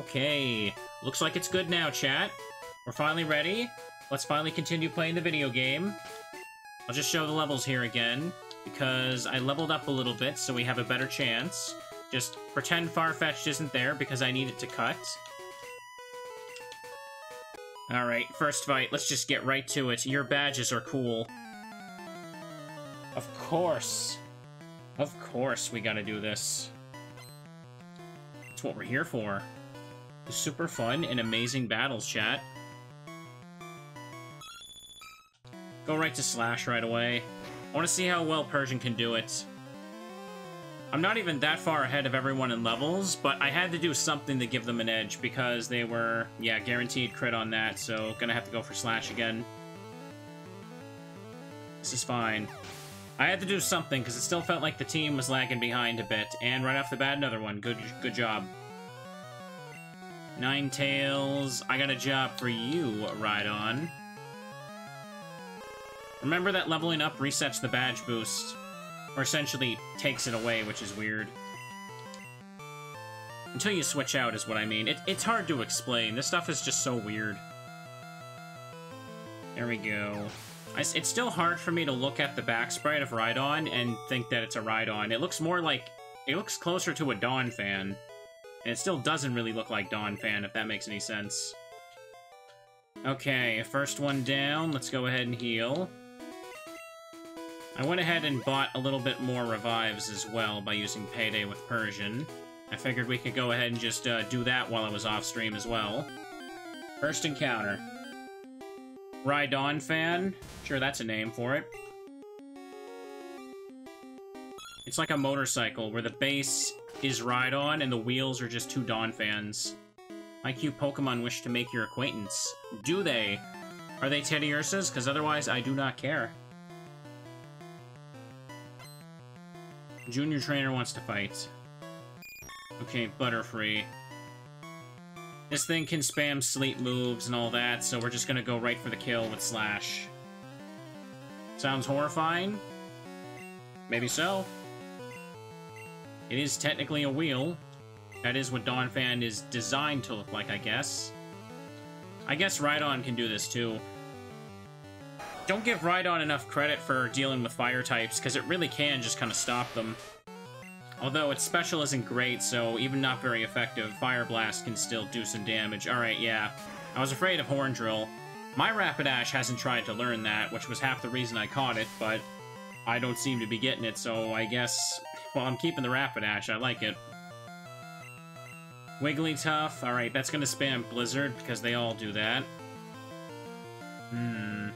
Okay, looks like it's good now, chat. We're finally ready. Let's finally continue playing the video game. I'll just show the levels here again, because I leveled up a little bit so we have a better chance. Just pretend Farfetch'd isn't there because I needed to cut. Alright, first fight. Let's just get right to it. Your badges are cool. Of course. Of course we gotta do this. That's what we're here for. Super fun and amazing battles, chat. Go right to Slash right away. I want to see how well Persian can do it. I'm not even that far ahead of everyone in levels, but I had to do something to give them an edge because they were, yeah, guaranteed crit on that, so gonna have to go for Slash again. This is fine. I had to do something because it still felt like the team was lagging behind a bit, and right off the bat, another one. Good, good job. Ninetales, I got a job for you, Rhydon. Remember that leveling up resets the badge boost. Or essentially takes it away, which is weird. Until you switch out is what I mean. It, it's hard to explain. This stuff is just so weird. There we go. I, it's still hard for me to look at the back sprite of Rhydon and think that it's a Rhydon. It looks more like... It looks closer to a Donphan. And it still doesn't really look like Donphan, if that makes any sense. Okay, first one down. Let's go ahead and heal. I went ahead and bought a little bit more revives as well by using Payday with Persian. I figured we could go ahead and just uh, do that while I was off stream as well. First encounter. Rhydonphan. Sure, that's a name for it. It's like a motorcycle where the base is Rhydon and the wheels are just two Donphans. My cute Pokemon wish to make your acquaintance. Do they? Are they Teddiursas? Because otherwise I do not care. Junior trainer wants to fight. Okay, Butterfree. This thing can spam sleep moves and all that, so we're just gonna go right for the kill with Slash. Sounds horrifying? Maybe so. It is technically a wheel. That is what Donphan is designed to look like, I guess. I guess Rhydon can do this too. Don't give Rhydon enough credit for dealing with fire types, because it really can just kind of stop them. Although its special isn't great, so even not very effective, Fire Blast can still do some damage. Alright, yeah. I was afraid of Horn Drill. My Rapidash hasn't tried to learn that, which was half the reason I caught it, but I don't seem to be getting it, so I guess... Well, I'm keeping the Rapidash. I like it. Wigglytuff. Alright, that's gonna spam Blizzard, because they all do that. Hmm...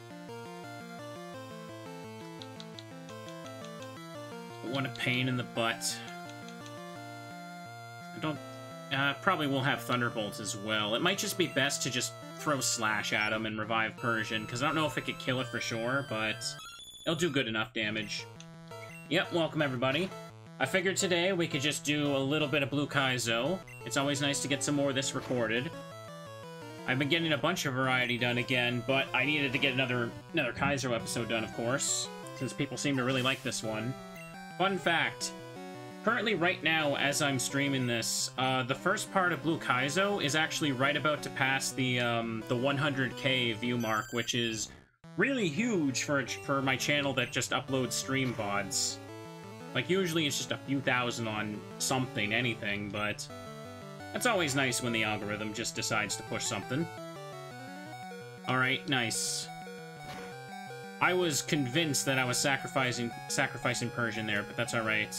What a pain in the butt. I don't... Uh, probably will have Thunderbolt as well. It might just be best to just throw Slash at him and revive Persian, because I don't know if it could kill it for sure, but it'll do good enough damage. Yep, welcome everybody. I figured today we could just do a little bit of Blue Kaizo. It's always nice to get some more of this recorded. I've been getting a bunch of variety done again, but I needed to get another another Kaizo episode done, of course, since people seem to really like this one. Fun fact. Currently, right now, as I'm streaming this, uh, the first part of Blue Kaizo is actually right about to pass the um, the 100k view mark, which is really huge for for my channel that just uploads stream VODs. Like, usually it's just a few thousand on something, anything, but That's always nice when the algorithm just decides to push something. Alright, nice. I was convinced that I was sacrificing sacrificing Persian there, but that's alright.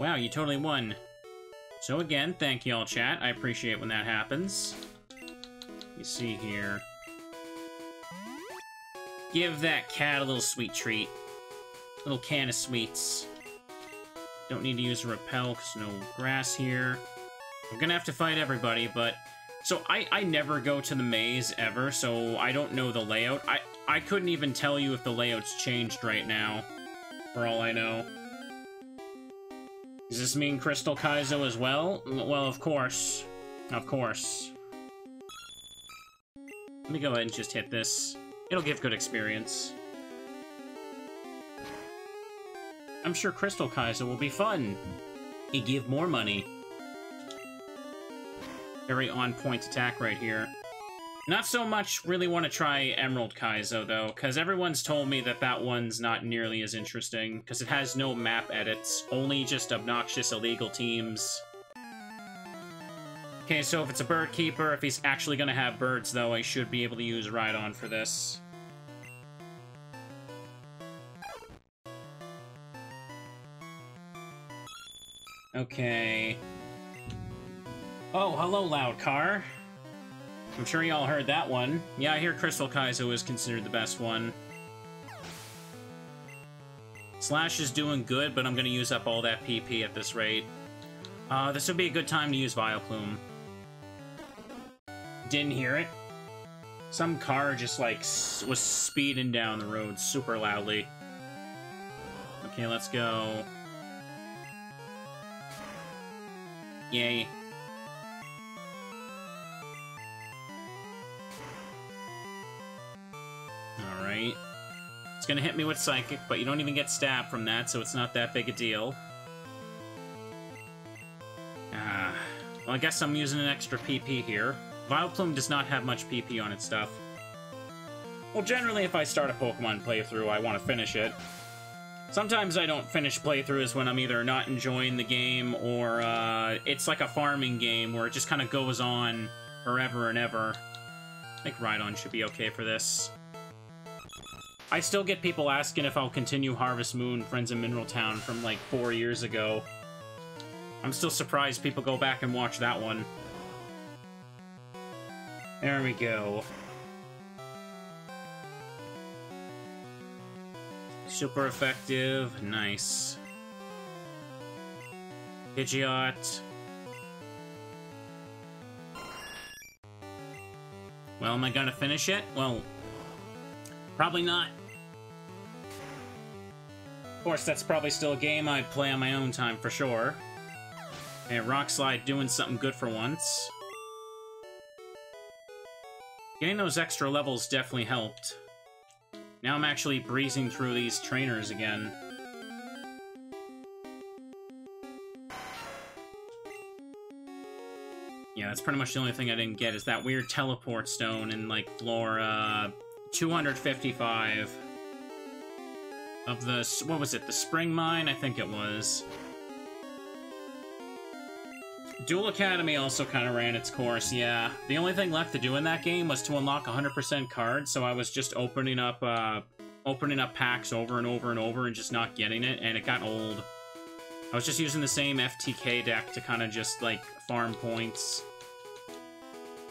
Wow, you totally won. So again, thank y'all, chat. I appreciate when that happens. You see here. Give that cat a little sweet treat. A Little can of sweets. Don't need to use a repel, because no grass here. We're gonna have to fight everybody, but so I, I never go to the maze ever, so I don't know the layout. I, I couldn't even tell you if the layout's changed right now, for all I know. Does this mean Crystal Kaizo as well? Well, of course. Of course. Let me go ahead and just hit this. It'll give good experience. I'm sure Crystal Kaizo will be fun. He give more money. Very on-point attack right here. Not so much really want to try Emerald Kaizo, though, because everyone's told me that that one's not nearly as interesting, because it has no map edits, only just obnoxious illegal teams. Okay, so if it's a bird keeper, if he's actually going to have birds, though, I should be able to use Rhydon for this. Okay. Oh, hello, loud car. I'm sure y'all heard that one. Yeah, I hear Crystal Kaizo is considered the best one. Slash is doing good, but I'm gonna use up all that PP at this rate. Uh, this would be a good time to use Vileplume. Didn't hear it. Some car just, like, was speeding down the road super loudly. Okay, let's go. Yay. Alright. It's gonna hit me with Psychic, but you don't even get stabbed from that, so it's not that big a deal. Ah. Well, I guess I'm using an extra PP here. Vileplume does not have much PP on its stuff. Well, generally, if I start a Pokemon playthrough, I want to finish it. Sometimes I don't finish playthroughs when I'm either not enjoying the game or uh, it's like a farming game where it just kind of goes on forever and ever. I think Rhydon should be okay for this. I still get people asking if I'll continue Harvest Moon Friends of Mineral Town from like four years ago. I'm still surprised people go back and watch that one. There we go. Super effective. Nice. Pidgeot. Well, am I gonna finish it? Well, probably not. Of course, that's probably still a game I'd play on my own time for sure. And Rock Slide doing something good for once. Getting those extra levels definitely helped. Now I'm actually breezing through these trainers again. Yeah, that's pretty much the only thing I didn't get is that weird teleport stone in, like, floor, uh, 255 of the, what was it, the spring mine? I think it was. Duel Academy also kind of ran its course, yeah. The only thing left to do in that game was to unlock 100% cards, so I was just opening up, uh, opening up packs over and over and over and just not getting it, and it got old. I was just using the same FTK deck to kind of just, like, farm points.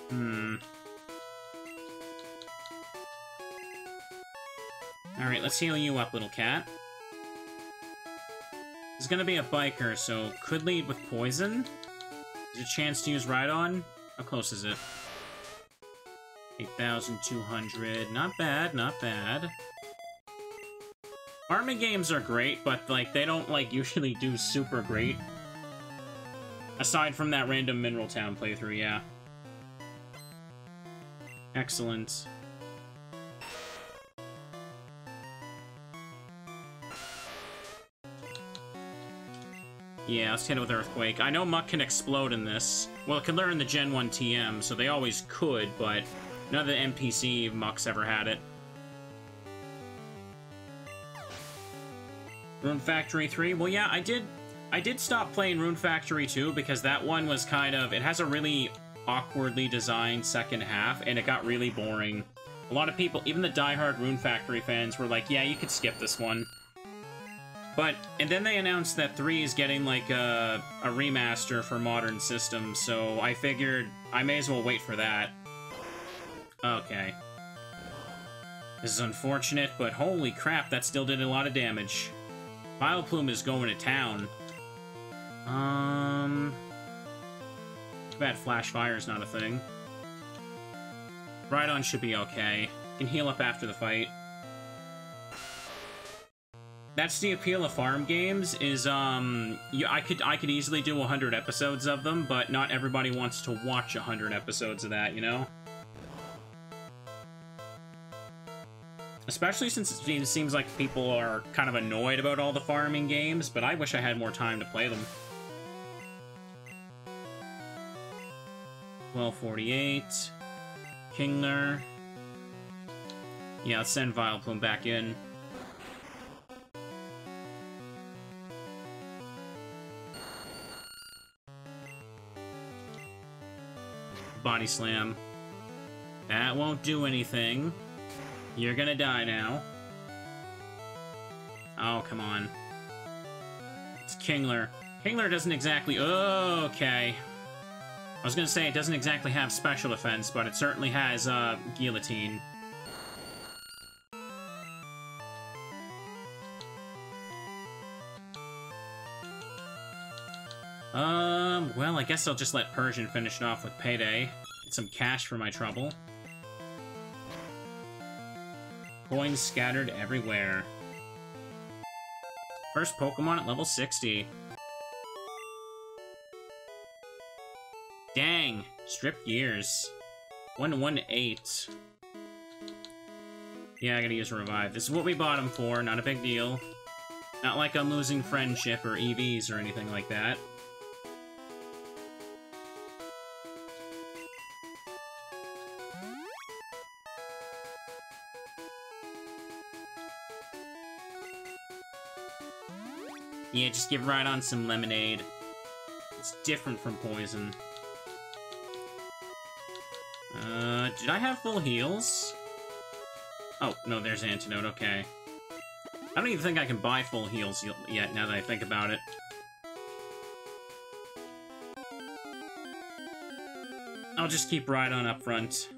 Hmm. Alright, let's heal you up, little cat. He's gonna be a biker, so could lead with poison. There's a chance to use Rhydon. How close is it? 8,200. Not bad, not bad. Farming games are great, but, like, they don't, like, usually do super great. Aside from that random Mineral Town playthrough, yeah. Excellent. Yeah, let's hit it with Earthquake. I know Muk can explode in this. Well, it can learn the Gen 1 TM, so they always could, but none of the NPC Muk's ever had it. Rune Factory 3? Well, yeah, I did... I did stop playing Rune Factory 2 because that one was kind of... It has a really awkwardly designed second half, and it got really boring. A lot of people, even the die-hard Rune Factory fans, were like, yeah, you could skip this one. But, and then they announced that 3 is getting, like, a, a remaster for modern systems, so I figured I may as well wait for that. Okay. This is unfortunate, but holy crap, that still did a lot of damage. Vileplume is going to town. Um... Too bad Flash Fire is not a thing. Rhydon should be okay. Can heal up after the fight that's the appeal of farm games. Is um, you, I could I could easily do 100 episodes of them, but not everybody wants to watch 100 episodes of that, you know. Especially since it seems like people are kind of annoyed about all the farming games, but I wish I had more time to play them. 1248. Kingler. Yeah, let's send Vileplume back in. Body Slam. That won't do anything. You're gonna die now. Oh, come on. It's Kingler. Kingler doesn't exactly... Okay. I was gonna say it doesn't exactly have special defense, but it certainly has, uh, Guillotine. Well, I guess I'll just let Persian finish it off with Payday. Get some cash for my trouble. Coins scattered everywhere. First Pokemon at level 60. Dang! Strip gears. 118. Yeah, I gotta use revive. This is what we bought him for, not a big deal. Not like I'm losing friendship or EVs or anything like that. Yeah, just give Rhydon some lemonade. It's different from poison. Uh, did I have full heals? Oh, no, there's antidote, okay. I don't even think I can buy full heals yet, now that I think about it. I'll just keep Rhydon up front.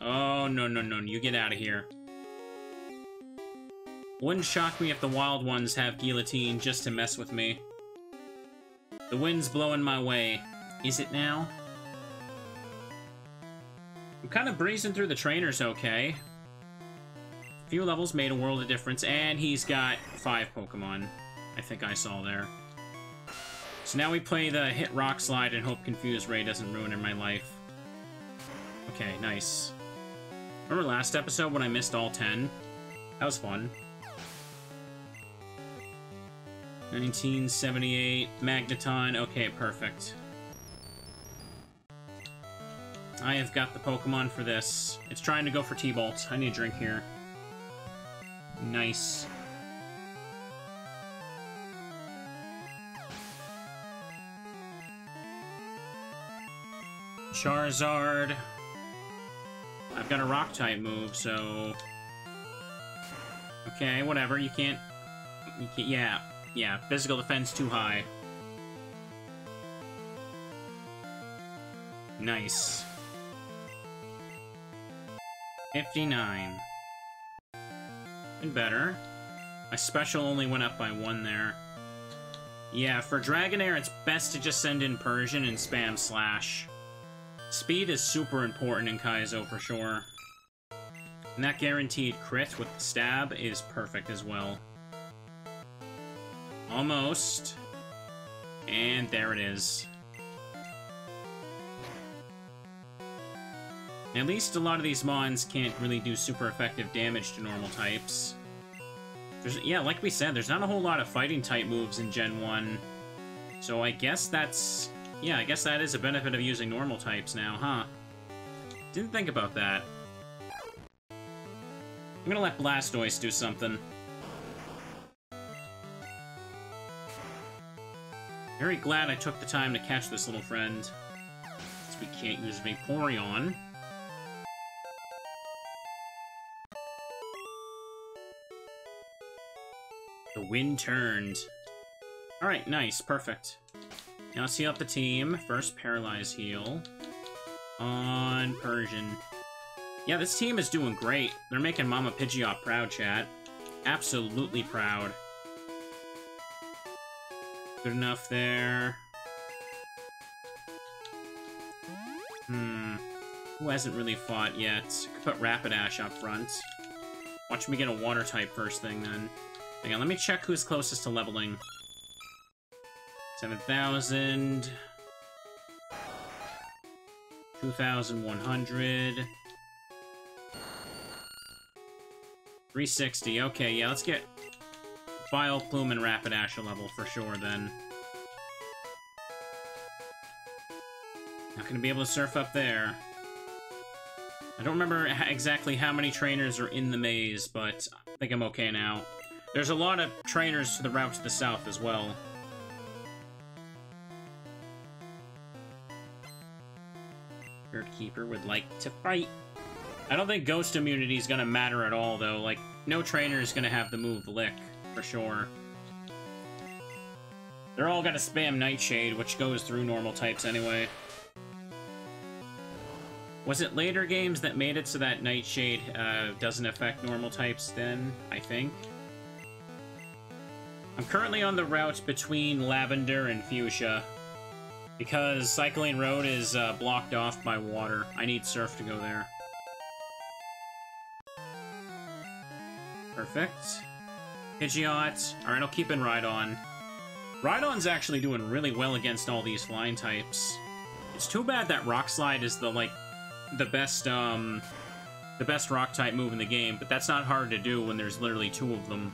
Oh, no, no, no, you get out of here. Wouldn't shock me if the wild ones have guillotine just to mess with me. The wind's blowing my way. Is it now? I'm kind of breezing through the trainers okay. Few levels made a world of difference, and he's got five Pokemon. I think I saw there. So now we play the hit Rock Slide and hope Confused Ray doesn't ruin in my life. Okay, nice. Remember last episode when I missed all 10? That was fun. 1978, Magneton, okay, perfect. I have got the Pokemon for this. It's trying to go for T-Bolt. I need a drink here. Nice. Charizard. I've got a Rock-type move, so... Okay, whatever, you can't... You can't... Yeah, yeah, physical defense too high. Nice. 59. And better. My special only went up by one there. Yeah, for Dragonair, it's best to just send in Persian and spam Slash. Speed is super important in Kaizo for sure. And that guaranteed crit with the stab is perfect as well. Almost. And there it is. At least a lot of these mons can't really do super effective damage to normal types. There's, yeah, like we said, there's not a whole lot of fighting type moves in Gen 1. So I guess that's... Yeah, I guess that is a benefit of using normal types now, huh? Didn't think about that. I'm gonna let Blastoise do something. Very glad I took the time to catch this little friend. Since we can't use Vaporeon. The wind turned. Alright, nice, perfect. Now let's heal up the team. First, Paralyze heal. On Persian. Yeah, this team is doing great. They're making Mama Pidgeot proud, chat. Absolutely proud. Good enough there. Hmm. Who hasn't really fought yet? Could put Rapidash up front. Watch me get a water type first thing then. Hang on, let me check who's closest to leveling. 7,000. 2,100. 360. Okay, yeah, let's get Vileplume and Rapidash a level for sure, then. Not gonna be able to surf up there. I don't remember exactly how many trainers are in the maze, but I think I'm okay now. There's a lot of trainers to the route to the south as well. Bird Keeper would like to fight. I don't think Ghost Immunity is gonna matter at all, though. Like, no trainer is gonna have the move Lick, for sure. They're all gonna spam Nightshade, which goes through normal types anyway. Was it later games that made it so that Nightshade uh, doesn't affect normal types then, I think? I'm currently on the route between Lavender and Fuchsia. Because Cycling Road is uh, blocked off by water. I need Surf to go there. Perfect. Pidgeot. Alright, I'll keep in Rhydon. Rhydon's actually doing really well against all these flying types. It's too bad that Rock Slide is the, like, the best, um, the best rock type move in the game, but that's not hard to do when there's literally two of them.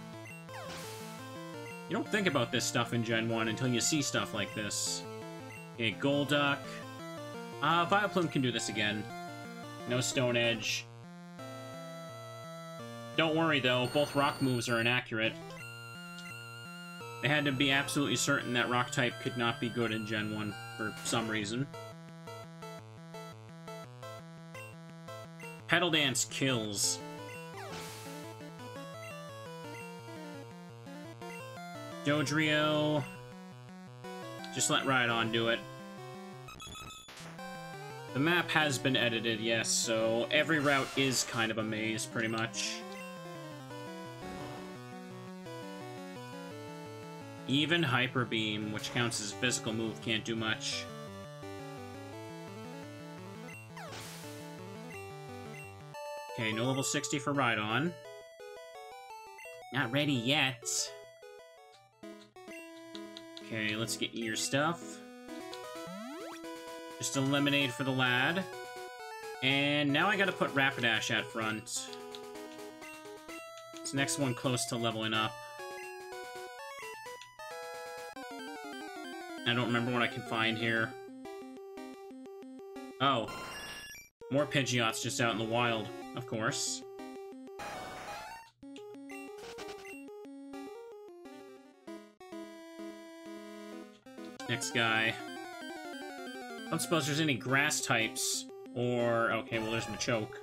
You don't think about this stuff in Gen 1 until you see stuff like this. Okay, Golduck. Uh, Vileplume can do this again. No Stone Edge. Don't worry, though. Both rock moves are inaccurate. They had to be absolutely certain that rock type could not be good in Gen 1 for some reason. Petal Dance kills. Dodrio. Just let Rhydon do it. The map has been edited, yes, so every route is kind of a maze, pretty much. Even Hyper Beam, which counts as a physical move, can't do much. Okay, no level 60 for Rhydon. Not ready yet. Okay, let's get your stuff. Just a lemonade for the lad. And now I gotta put Rapidash at front. This next one close to leveling up. I don't remember what I can find here. Oh. More Pidgeots just out in the wild, of course. Next guy. I don't suppose there's any grass types. Or, okay, well there's Machoke.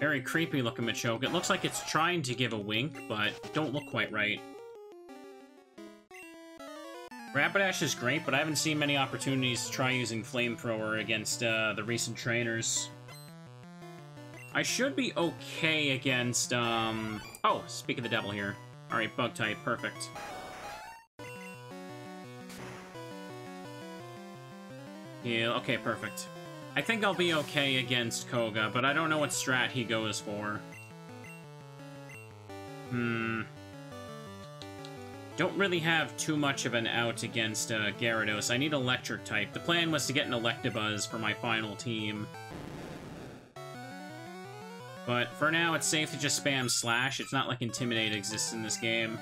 Very creepy looking Machoke. It looks like it's trying to give a wink, but don't look quite right. Rapidash is great, but I haven't seen many opportunities to try using Flamethrower against uh, the recent trainers. I should be okay against, um... Oh, speak of the devil here. Alright, bug type, perfect. Yeah, okay, perfect. I think I'll be okay against Koga, but I don't know what strat he goes for. Hmm... Don't really have too much of an out against uh, Gyarados. I need Electric type. The plan was to get an Electabuzz for my final team. But for now, it's safe to just spam Slash. It's not like Intimidate exists in this game.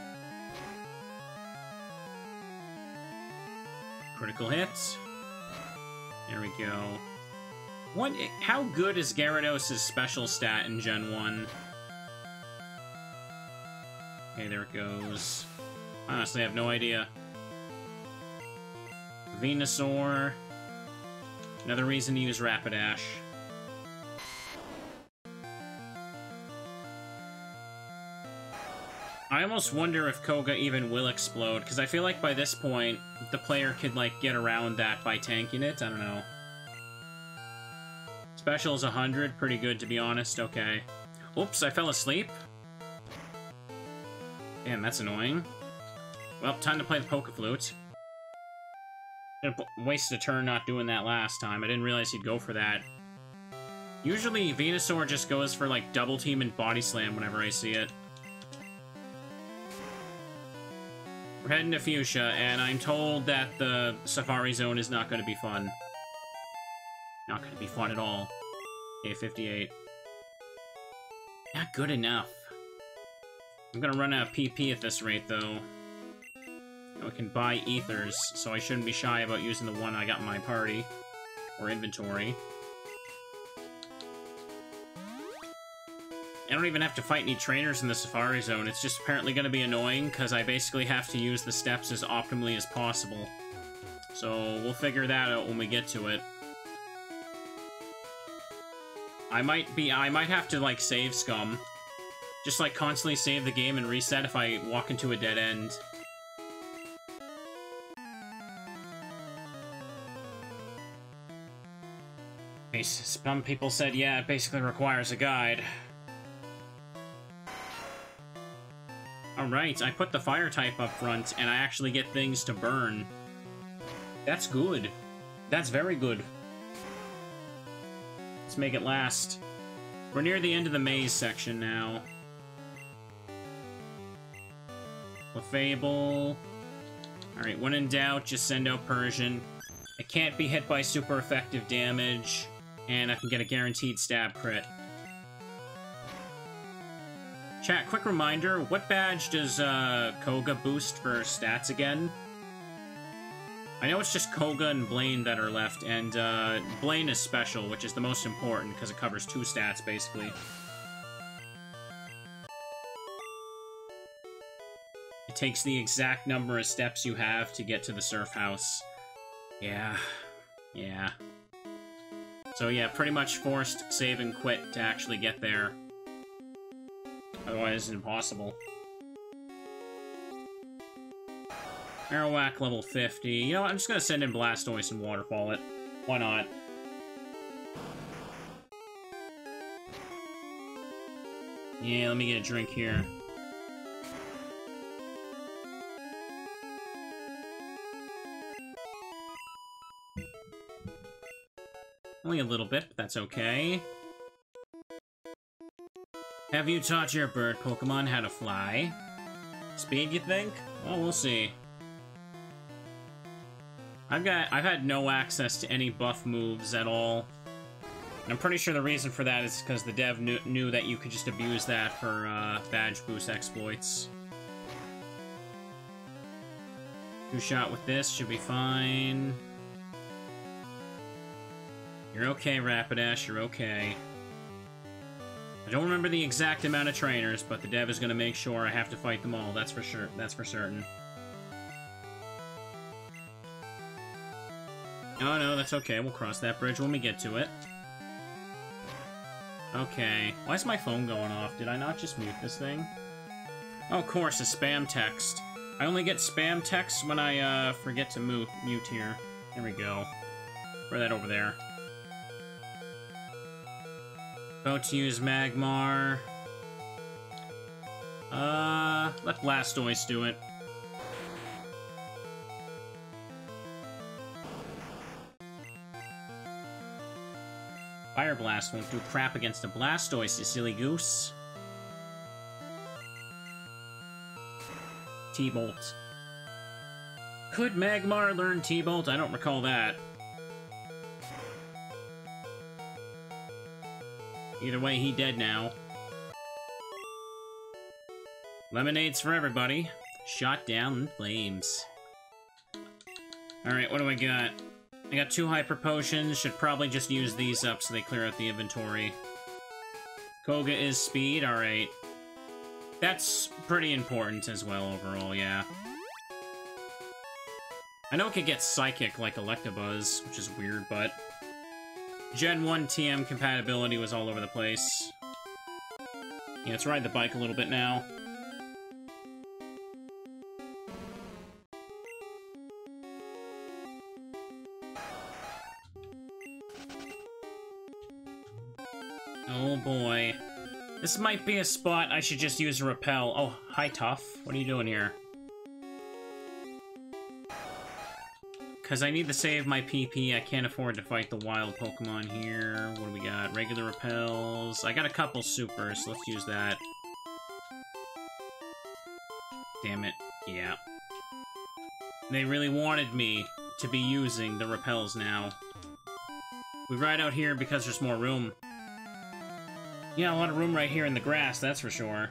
Critical hits. There we go. What? How good is Gyarados' special stat in Gen 1? Okay, there it goes. Honestly, I have no idea. Venusaur. Another reason to use Rapidash. I almost wonder if Koga even will explode, because I feel like by this point, the player could, like, get around that by tanking it. I don't know. Special is 100. Pretty good, to be honest. Okay. Oops, I fell asleep. Damn, that's annoying. Well, time to play the Poke Flute. Wasted a turn not doing that last time. I didn't realize he'd go for that. Usually, Venusaur just goes for, like, Double Team and Body Slam whenever I see it. We're heading to Fuchsia, and I'm told that the Safari Zone is not going to be fun. Not going to be fun at all. A58. Not good enough. I'm gonna run out of PP at this rate, though. I can buy ethers, so I shouldn't be shy about using the one I got in my party. Or inventory. I don't even have to fight any trainers in the Safari Zone. It's just apparently going to be annoying, because I basically have to use the steps as optimally as possible. So, we'll figure that out when we get to it. I might be- I might have to, like, save scum. Just, like, constantly save the game and reset if I walk into a dead end. Some people said, yeah, it basically requires a guide. Alright, I put the fire type up front, and I actually get things to burn. That's good. That's very good. Let's make it last. We're near the end of the maze section now. Clefable. Alright, when in doubt, just send out Persian. It can't be hit by super effective damage, and I can get a guaranteed stab crit. Chat, quick reminder, what badge does uh, Koga boost for stats again? I know it's just Koga and Blaine that are left, and uh, Blaine is special, which is the most important because it covers two stats, basically. It takes the exact number of steps you have to get to the surf house. Yeah. Yeah. So yeah, pretty much forced save and quit to actually get there. Otherwise, it's impossible. Marowak level 50. You know what? I'm just gonna send in Blastoise and Waterfall it. Why not? Yeah, let me get a drink here. Only a little bit, but that's okay. Have you taught your bird Pokemon how to fly? Speed, you think? Well, we'll see. I've got- I've had no access to any buff moves at all. And I'm pretty sure the reason for that is because the dev knew, knew that you could just abuse that for uh, badge boost exploits. Two shot with this should be fine. You're okay, Rapidash, you're okay. I don't remember the exact amount of trainers, but the dev is to make sure I have to fight them all, that's for sure. That's for certain. Oh no, that's okay. We'll cross that bridge when we get to it. Okay. Why is my phone going off? Did I not just mute this thing? Oh, of course, a spam text. I only get spam texts when I uh, forget to mute, mute here. There we go. Throw that over there. About to use Magmar. Uh, let Blastoise do it. Fire Blast won't do crap against a Blastoise, you silly goose. T-Bolt. Could Magmar learn T-Bolt? I don't recall that. Either way, he dead now. Lemonades for everybody. Shot down in flames. Alright, what do I got? I got two Hyper Potions. Should probably just use these up so they clear out the inventory. Koga is speed, alright. That's pretty important as well overall, yeah. I know it could get Psychic like Electabuzz, which is weird, but... Gen 1 TM compatibility was all over the place. Yeah, let's ride the bike a little bit now. Oh boy. This might be a spot I should just use a repel. Oh, hi Tough. What are you doing here? Because I need to save my PP, I can't afford to fight the wild Pokemon here. What do we got? Regular repels. I got a couple supers, so let's use that. Damn it. Yeah. They really wanted me to be using the repels now. We ride out here because there's more room. Yeah, a lot of room right here in the grass, that's for sure.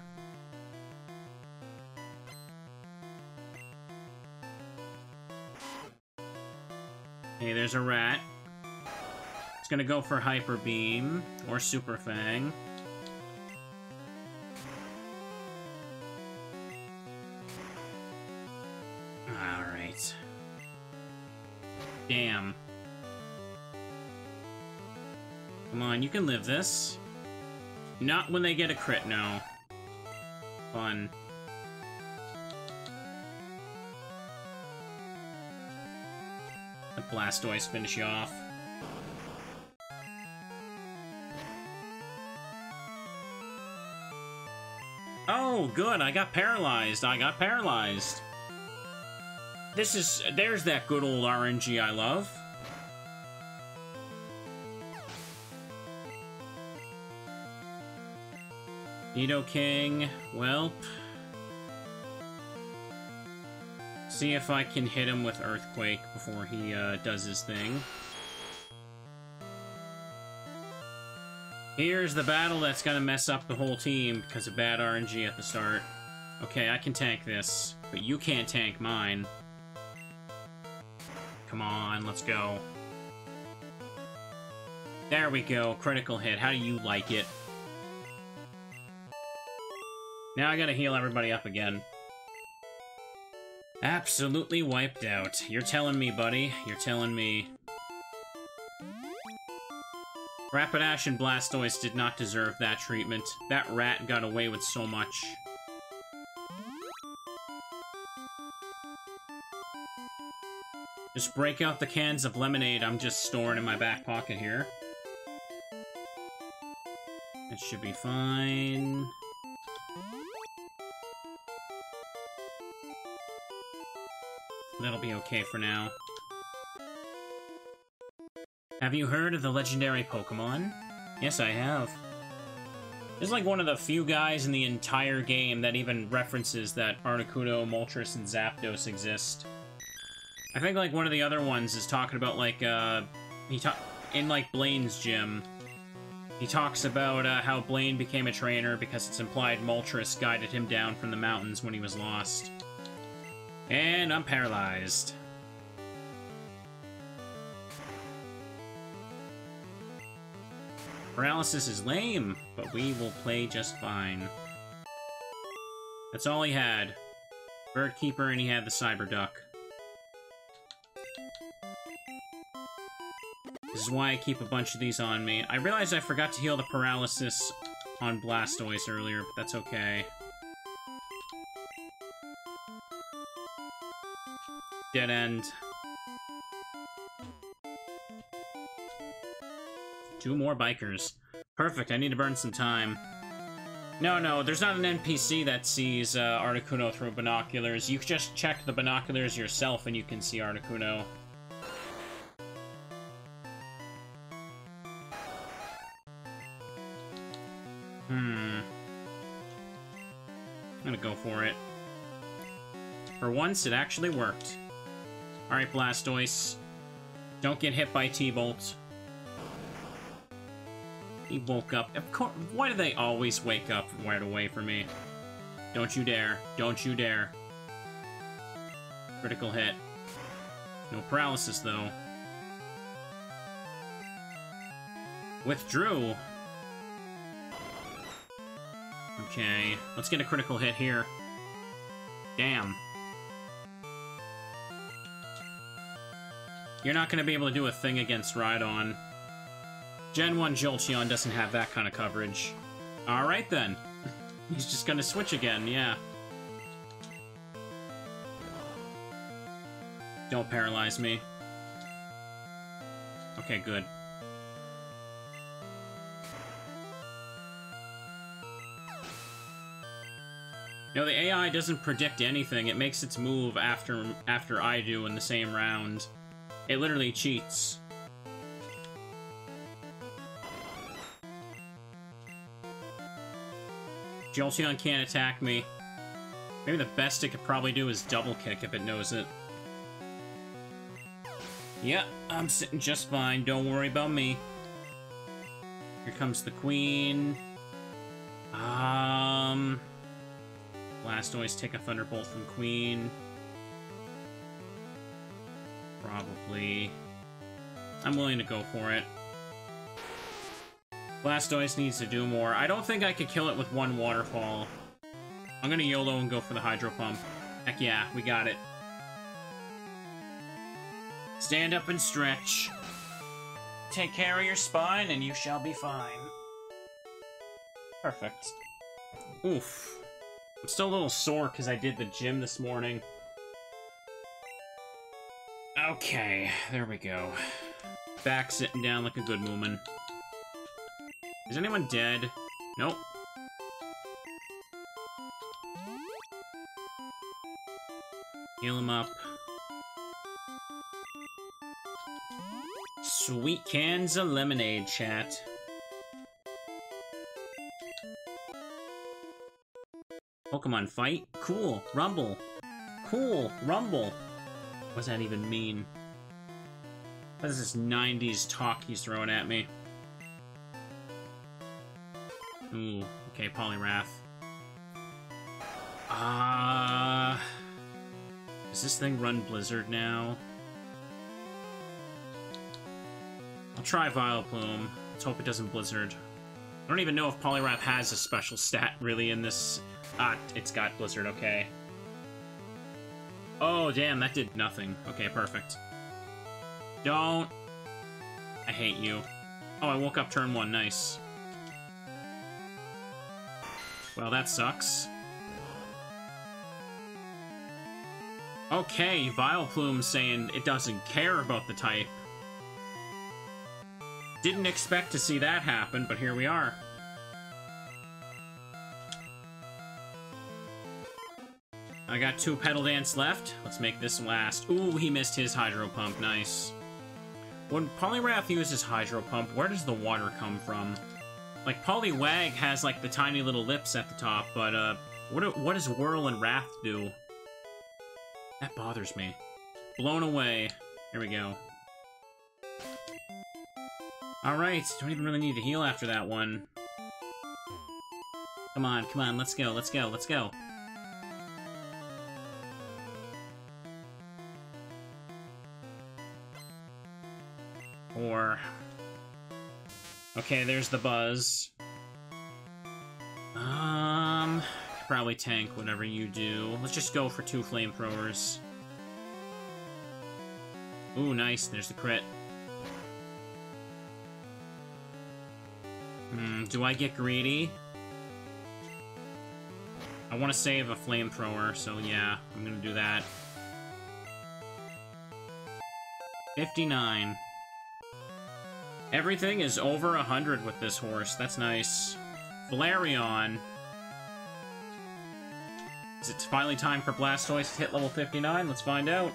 Okay, there's a rat. It's gonna go for Hyper Beam or Super Fang. Alright. Damn. Come on, you can live this. Not when they get a crit, no. Fun. Blastoise finish you off. Oh, good, I got paralyzed. I got paralyzed. This is... There's that good old RNG I love. Nidoking, well... See if I can hit him with Earthquake before he uh, does his thing. Here's the battle that's gonna mess up the whole team because of bad RNG at the start. Okay, I can tank this, but you can't tank mine. Come on, let's go. There we go, critical hit. How do you like it? Now I gotta heal everybody up again. Absolutely wiped out. You're telling me, buddy. You're telling me. Rapidash and Blastoise did not deserve that treatment. That rat got away with so much. Just break out the cans of lemonade I'm just storing in my back pocket here. It should be fine. That'll be okay for now. Have you heard of the legendary Pokemon? Yes, I have. This is like one of the few guys in the entire game that even references that Articuno, Moltres, and Zapdos exist. I think like one of the other ones is talking about like, uh, he talk in like Blaine's gym. He talks about uh, how Blaine became a trainer because it's implied Moltres guided him down from the mountains when he was lost. And I'm paralyzed. Paralysis is lame, but we will play just fine. That's all he had. Bird Keeper, and he had the Cyber Duck. This is why I keep a bunch of these on me. I realized I forgot to heal the Paralysis on Blastoise earlier, but that's okay. Dead end. Two more bikers. Perfect, I need to burn some time. No, no, there's not an NPC that sees uh, Articuno through binoculars. You just check the binoculars yourself and you can see Articuno. Hmm. I'm gonna go for it. For once, it actually worked. Alright, Blastoise. Don't get hit by T-Bolt. He woke up. Of course, why do they always wake up right away for me? Don't you dare. Don't you dare. Critical hit. No paralysis, though. Withdrew. Okay, let's get a critical hit here. Damn. You're not going to be able to do a thing against Rhydon. Gen 1 Jolteon doesn't have that kind of coverage. Alright then. He's just gonna switch again, yeah. Don't paralyze me. Okay, good. No, the AI doesn't predict anything. It makes its move after after I do in the same round. It literally cheats. Jolteon can't attack me. Maybe the best it could probably do is double kick if it knows it. Yeah, I'm sitting just fine. Don't worry about me. Here comes the queen. Um... Blastoise take a Thunderbolt from Queen. Probably. I'm willing to go for it. Blastoise needs to do more. I don't think I could kill it with one waterfall. I'm gonna YOLO and go for the Hydro Pump. Heck yeah, we got it. Stand up and stretch. Take care of your spine and you shall be fine. Perfect. Oof. I'm still a little sore because I did the gym this morning. Okay, there we go. Back sitting down like a good woman. Is anyone dead? Nope. Heal him up. Sweet cans of lemonade, chat. Pokemon fight? Cool. Rumble. Cool. Rumble. What does that even mean? What is this 90s talk he's throwing at me? Ooh, okay, Poliwrath. Ah... Uh, does this thing run Blizzard now? I'll try Vileplume. Let's hope it doesn't Blizzard. I don't even know if Poliwrath has a special stat, really, in this... Ah, it's got Blizzard, okay. Oh, damn, that did nothing. Okay, perfect. Don't. I hate you. Oh, I woke up turn one, nice. Well, that sucks. Okay, Vileplume saying it doesn't care about the type. Didn't expect to see that happen, but here we are. I got two Petal Dance left. Let's make this last. Ooh, he missed his Hydro Pump. Nice. When Poliwrath uses Hydro Pump, where does the water come from? Like, Poliwag has, like, the tiny little lips at the top, but, uh, what, what does Whirl and Wrath do? That bothers me. Blown away. Here we go. Alright, don't even really need to heal after that one. Come on, come on, let's go, let's go, let's go. Okay, there's the buzz. Um... Probably tank whatever you do. Let's just go for two flamethrowers. Ooh, nice. There's the crit. Hmm, do I get greedy? I want to save a flamethrower, so yeah, I'm gonna do that. 59. Everything is over 100 with this horse. That's nice. Flareon. Is it finally time for Blastoise to hit level 59? Let's find out.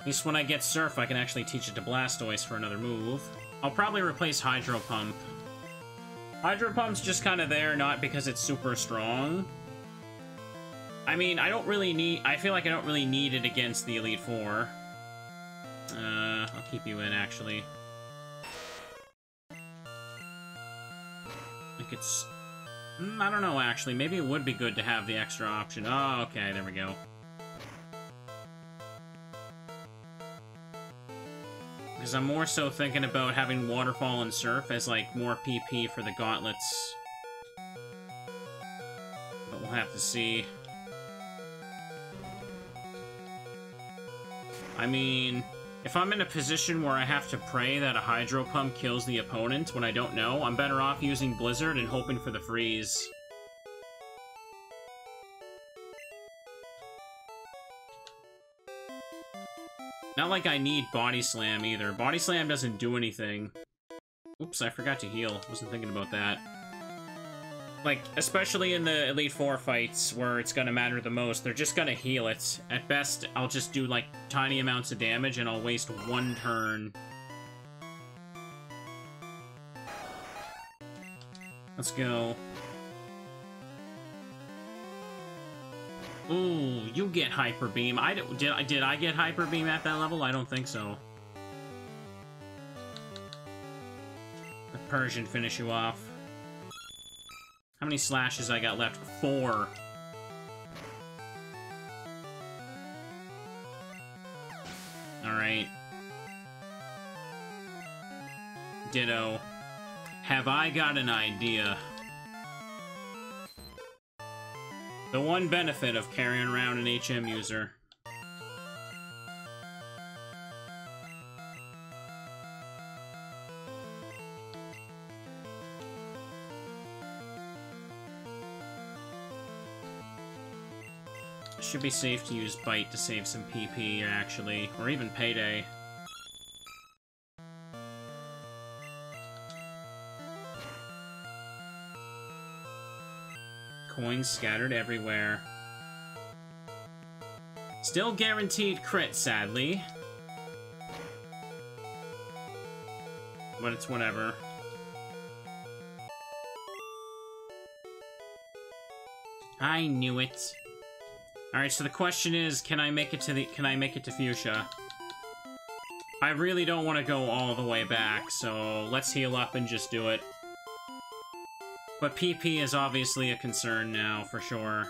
At least when I get Surf, I can actually teach it to Blastoise for another move. I'll probably replace Hydro Pump. Hydro Pump's just kind of there, not because it's super strong, I mean, I don't really need... I feel like I don't really need it against the Elite Four. Uh, I'll keep you in, actually. Like it's... Mm, I don't know, actually. Maybe it would be good to have the extra option. Oh, okay, there we go. Because I'm more so thinking about having Waterfall and Surf as, like, more PP for the gauntlets. But we'll have to see. I mean, if I'm in a position where I have to pray that a Hydro Pump kills the opponent when I don't know, I'm better off using Blizzard and hoping for the freeze. Not like I need Body Slam either. Body Slam doesn't do anything. Oops, I forgot to heal. Wasn't thinking about that like, especially in the Elite Four fights where it's gonna matter the most, they're just gonna heal it. At best, I'll just do, like, tiny amounts of damage and I'll waste one turn. Let's go. Ooh, you get Hyper Beam. I did, did, did I get Hyper Beam at that level? I don't think so. The Persian finish you off. How many slashes I got left? Four. Alright. Ditto. Have I got an idea? The one benefit of carrying around an HM user. Should be safe to use Bite to save some PP, actually. Or even Payday. Coins scattered everywhere. Still guaranteed crit, sadly. But it's whatever. I knew it. Alright, so the question is, can I make it to the- can I make it to Fuchsia? I really don't want to go all the way back, so let's heal up and just do it. But PP is obviously a concern now, for sure.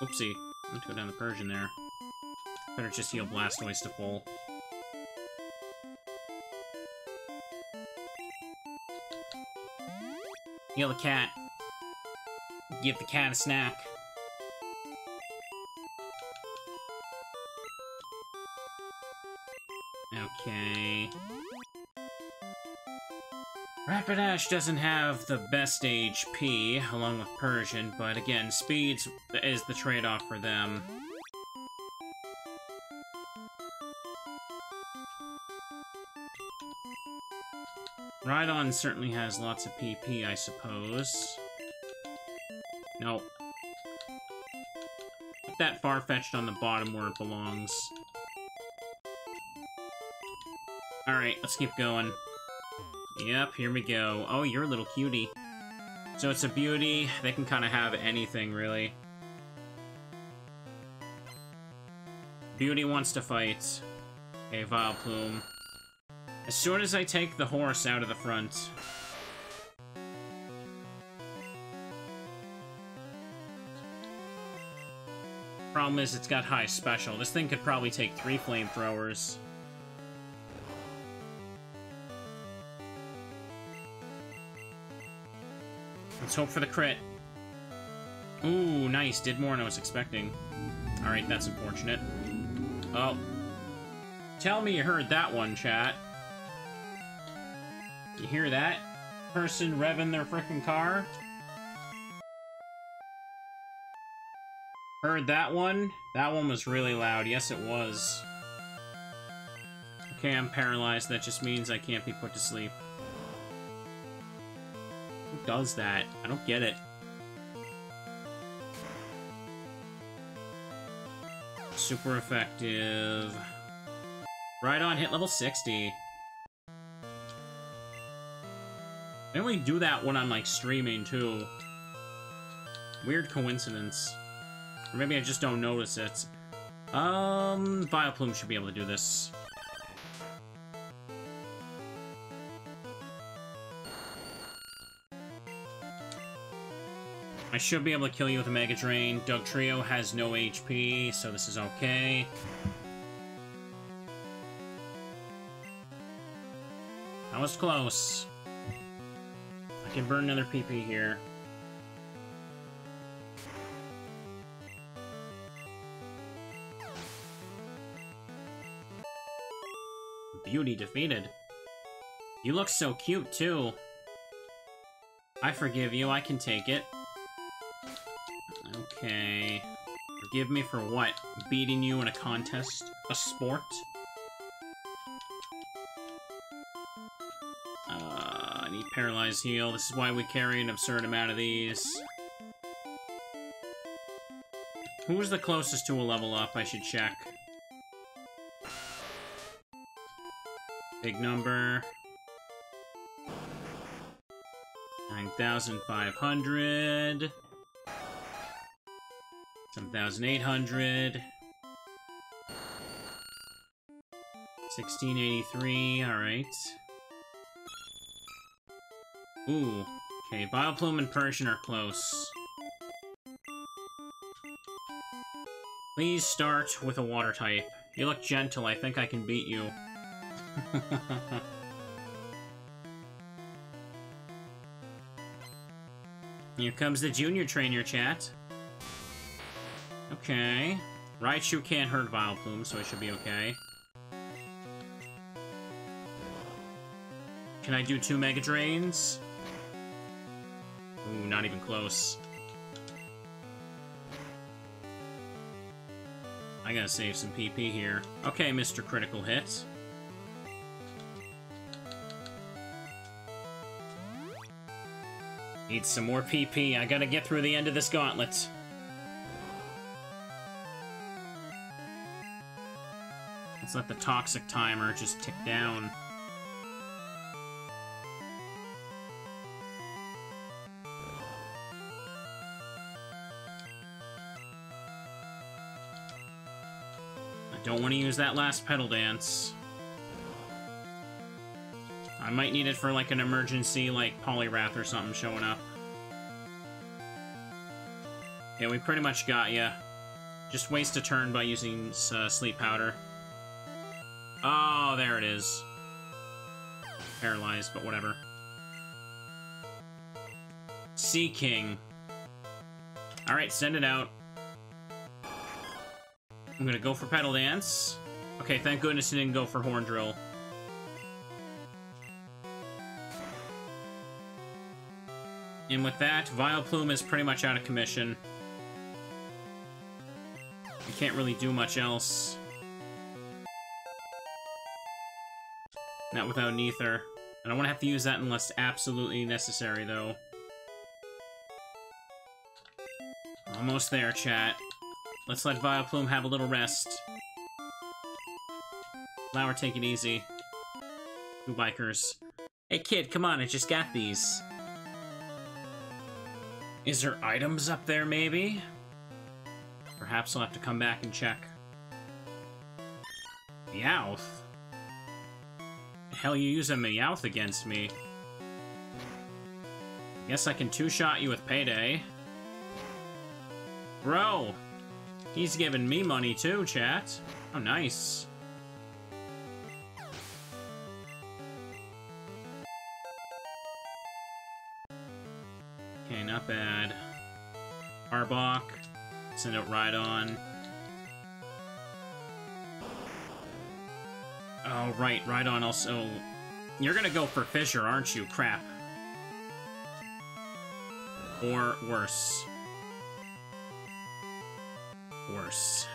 Oopsie. Let's go down the Persian there. Better just heal Blastoise to full. Heal the cat. Give the cat a snack. Rapidash doesn't have the best HP, along with Persian, but again, speed is the trade-off for them. Rhydon certainly has lots of PP, I suppose. Nope. That Farfetch'd on the bottom where it belongs. Alright, let's keep going. Yep, here we go. Oh, you're a little cutie. So it's a beauty. They can kind of have anything, really. Beauty wants to fight. Okay, Vileplume. As soon as I take the horse out of the front... Problem is, it's got high special. This thing could probably take three flamethrowers. Hope for the crit. Ooh, nice. Did more than I was expecting. Alright, that's unfortunate. Oh. Tell me you heard that one, chat. You hear that? Person revving their freaking car? Heard that one? That one was really loud. Yes, it was. Okay, I'm paralyzed. That just means I can't be put to sleep. Does that? I don't get it. Super effective. Right on, hit level 60. I only do that when I'm, like, streaming, too. Weird coincidence. Or maybe I just don't notice it. Um, Vileplume should be able to do this. I should be able to kill you with a Mega Drain. Dugtrio has no HP, so this is okay. That was close. I can burn another PP here. Beauty defeated. You look so cute, too. I forgive you, I can take it. Okay. Forgive me for what? Beating you in a contest? A sport? Uh, I need paralyzed Heal. This is why we carry an absurd amount of these. Who's the closest to a level up? I should check. Big number. 9,500. 7,800. 1683, alright. Ooh. Okay, Vileplume and Persian are close. Please start with a water type. You look gentle. I think I can beat you. Here comes the junior trainer chat. Okay. Raichu can't hurt Vileplume, so it should be okay. Can I do two Mega Drains? Ooh, not even close. I gotta save some PP here. Okay, Mr. Critical Hit. Need some more PP. I gotta get through the end of this gauntlet. Let's let the toxic timer just tick down. I don't want to use that last Petal Dance. I might need it for like an emergency, like Poliwrath or something showing up. Yeah, we pretty much got ya. Just waste a turn by using uh, Sleep Powder. There it is. Paralyzed, but whatever. Sea King. Alright, send it out. I'm gonna go for Petal Dance. Okay, thank goodness it didn't go for Horn Drill. And with that, Vileplume is pretty much out of commission. You can't really do much else. Not without Neither. I don't want to have to use that unless absolutely necessary, though. Almost there, chat. Let's let Vileplume have a little rest. Flower, take it easy. Two bikers. Hey kid, come on, I just got these. Is there items up there, maybe? Perhaps I'll have to come back and check. Meowth? Hell you use a Meowth against me? Guess I can two-shot you with Payday. Bro! He's giving me money too, chat. Oh, nice. Okay, not bad. Arbok. Send it right on. Oh, right, right on also. You're gonna go for Fissure, aren't you? Crap. Or worse. Worse.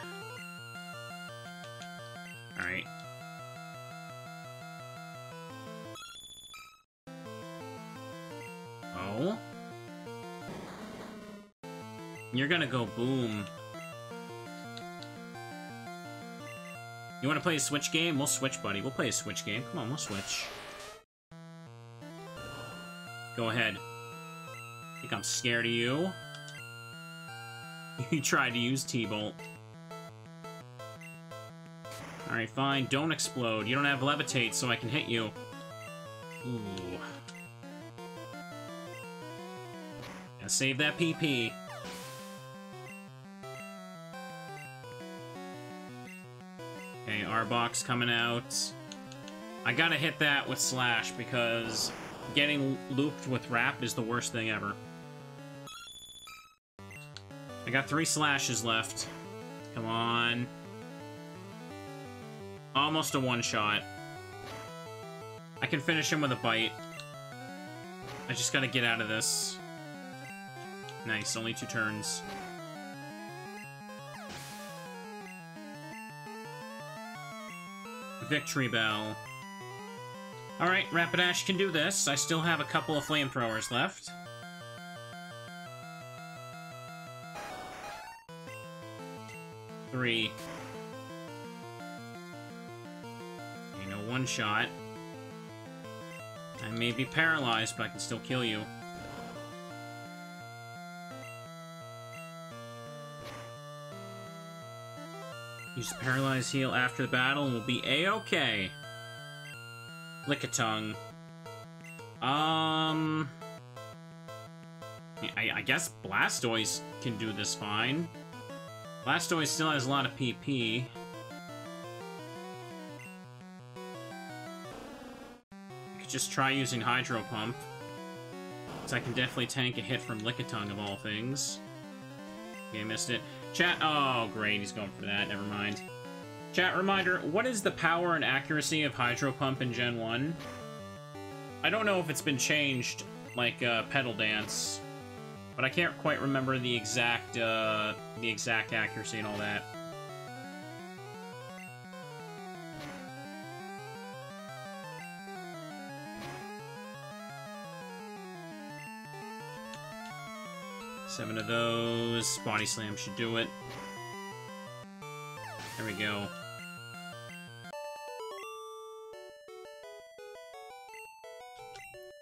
Alright. Oh? You're gonna go boom. You wanna play a Switch game? We'll switch, buddy. We'll play a Switch game. Come on, we'll switch. Go ahead. I Think I'm scared of you? You tried to use T-Bolt. Alright, fine. Don't explode. You don't have Levitate, so I can hit you. Ooh. Gotta save that PP. Arbok's coming out. I gotta hit that with Slash, because getting looped with Wrap is the worst thing ever. I got three slashes left. Come on. Almost a one-shot. I can finish him with a bite. I just gotta get out of this. Nice, only two turns. Victory Bell. Alright, Rapidash can do this. I still have a couple of flamethrowers left. Three. You know, one shot. I may be paralyzed, but I can still kill you. Use the paralyzed heal after the battle and we'll be a-okay. Lickitung. Um... I, I guess Blastoise can do this fine. Blastoise still has a lot of PP. I could just try using Hydro Pump. I can definitely tank a hit from Lickitung, of all things. Okay, missed it. Chat- oh, great, he's going for that, never mind. Chat reminder, what is the power and accuracy of Hydro Pump in Gen 1? I don't know if it's been changed, like uh, Petal Dance, but I can't quite remember the exact, uh, the exact accuracy and all that. Seven of those. Body Slam should do it. There we go.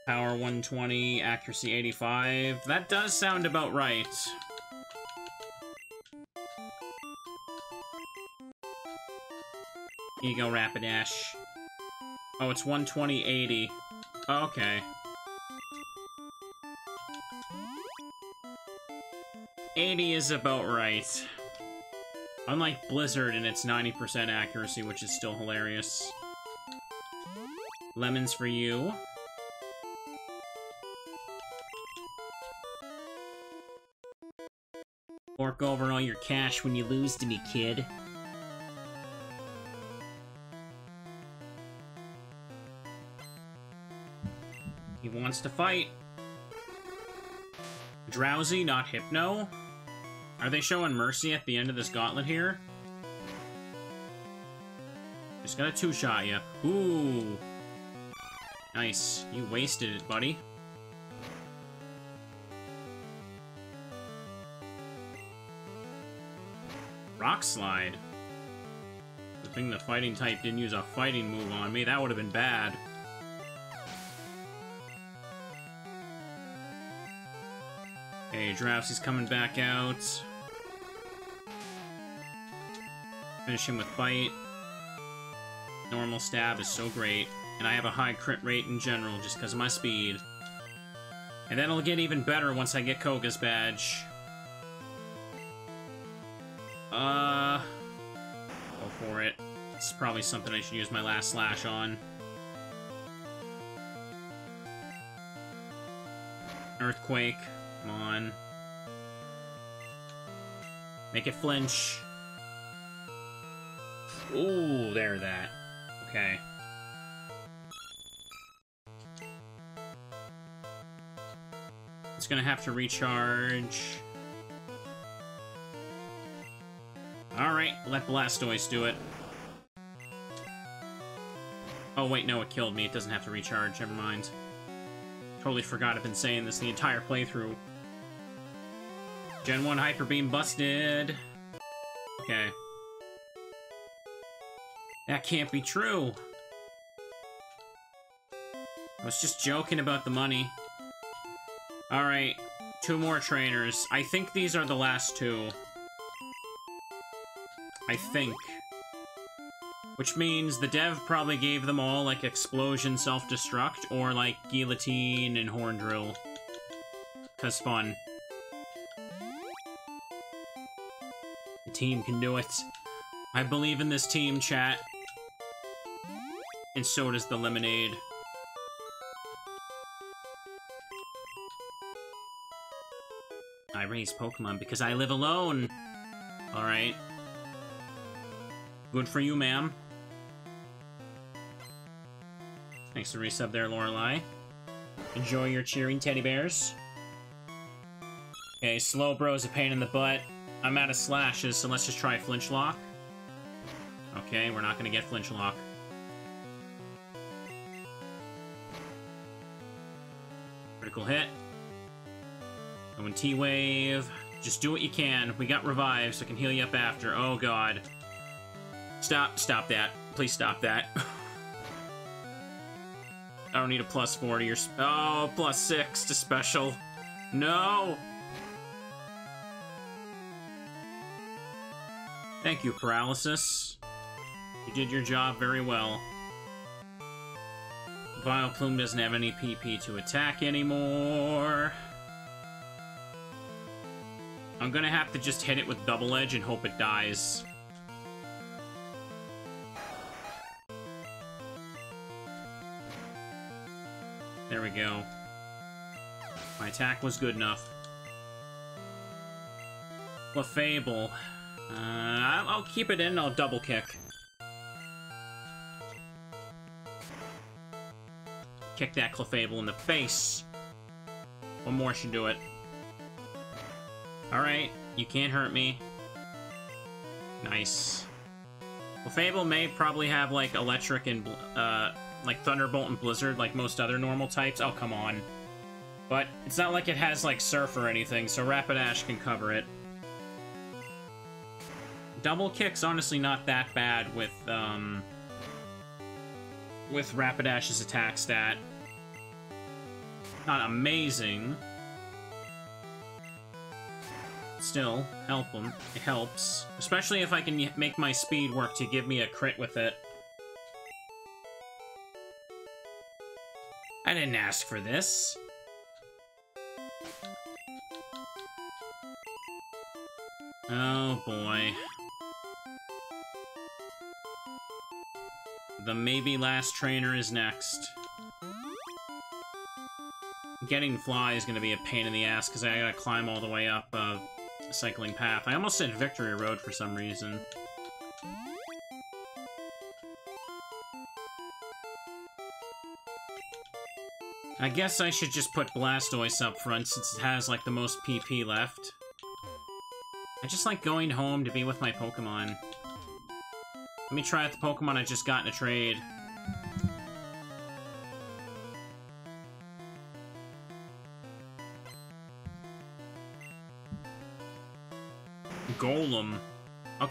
Power 120, accuracy 85. That does sound about right. Here you go, Rapidash. Oh, it's 120, 80. Okay. 80 is about right. Unlike Blizzard and its 90% accuracy, which is still hilarious. Lemons for you. Fork over all your cash when you lose to me, kid. He wants to fight. Drowzee, not Hypno? Are they showing Mercy at the end of this gauntlet here? Just got a two-shot you. Ooh. Nice. You wasted it, buddy. Rock Slide. The thing the fighting type didn't use a fighting move on me. That would have been bad. Okay, Drowzee's coming back out. Finish him with Bite. Normal stab is so great. And I have a high crit rate in general just because of my speed. And then it'll get even better once I get Koga's badge. Uh... Go for it. It's probably something I should use my last slash on. Earthquake. Come on. Make it flinch. Ooh, there that. Okay. It's gonna have to recharge. Alright, let Blastoise do it. Oh wait, no, it killed me. It doesn't have to recharge, never mind. Totally forgot I've been saying this the entire playthrough. Gen 1 Hyper Beam busted. Okay. That can't be true. I was just joking about the money. Alright, two more trainers. I think these are the last two. I think. Which means the dev probably gave them all, like, Explosion Self-Destruct, or, like, Guillotine and Horn Drill. Cause fun. The team can do it. I believe in this team, chat. And so does the lemonade. I raise Pokemon because I live alone. Alright. Good for you, ma'am. Thanks for resub there, Lorelei. Enjoy your cheering teddy bears. Okay, Slowbro is a pain in the butt. I'm out of slashes, so let's just try Flinch Lock. Okay, we're not gonna get Flinch Critical hit. Going T-Wave. Just do what you can. We got revives, so I can heal you up after. Oh, God. Stop. Stop that. Please stop that. I don't need a plus four 40 or... Oh, plus 6 to special. No! Thank you, Paralysis. You did your job very well. Vileplume doesn't have any PP to attack anymore. I'm gonna have to just hit it with Double Edge and hope it dies. There we go. My attack was good enough. Clefable. Uh, I'll keep it in, I'll double kick. Kick that Clefable in the face. One more should do it. Alright, you can't hurt me. Nice. Clefable may probably have, like, electric and, uh, like, Thunderbolt and Blizzard, like most other normal types. Oh, come on. But it's not like it has, like, Surf or anything, so Rapidash can cover it. Double Kick's honestly not that bad with, um... With Rapidash's attack stat. Not amazing. Still, help him. It helps. Especially if I can make my speed work to give me a crit with it. I didn't ask for this. Oh boy. The maybe last trainer is next. Getting fly is going to be a pain in the ass because I gotta climb all the way up uh, cycling path. I almost said Victory Road for some reason. I guess I should just put Blastoise up front since it has, like, the most PP left. I just like going home to be with my Pokemon. Let me try out the Pokemon I just got in a trade.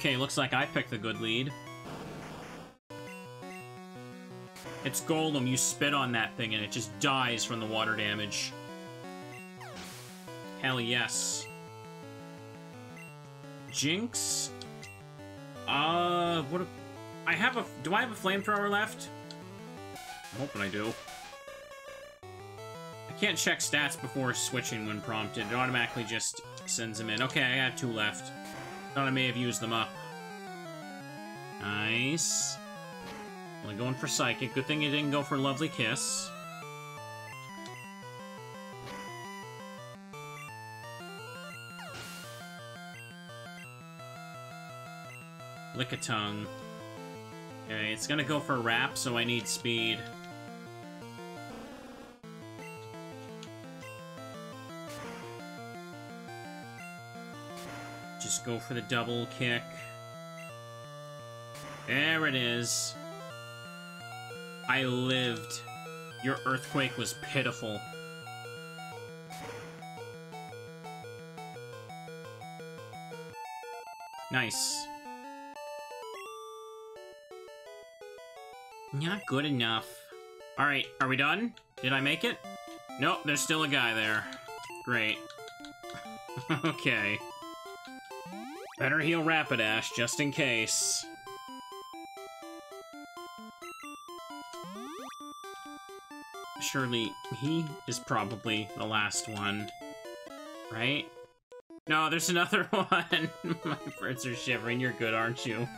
Okay, looks like I picked the good lead. It's Golem, you spit on that thing and it just dies from the water damage. Hell yes. Jynx? Uh, what a... I have a... Do I have a flamethrower left? I'm hoping I do. I can't check stats before switching when prompted. It automatically just sends them in. Okay, I have two left. Thought I may have used them up. Nice. Only going for Psychic. Good thing you didn't go for Lovely Kiss. Lickitung. Okay, it's gonna go for Wrap, so I need speed. Go for the double kick. There it is. I lived. Your earthquake was pitiful. Nice. Not good enough. Alright, are we done? Did I make it? Nope, there's still a guy there. Great. okay. Better heal Rapidash, just in case. Surely, he is probably the last one. Right? No, there's another one! My birds are shivering, you're good, aren't you?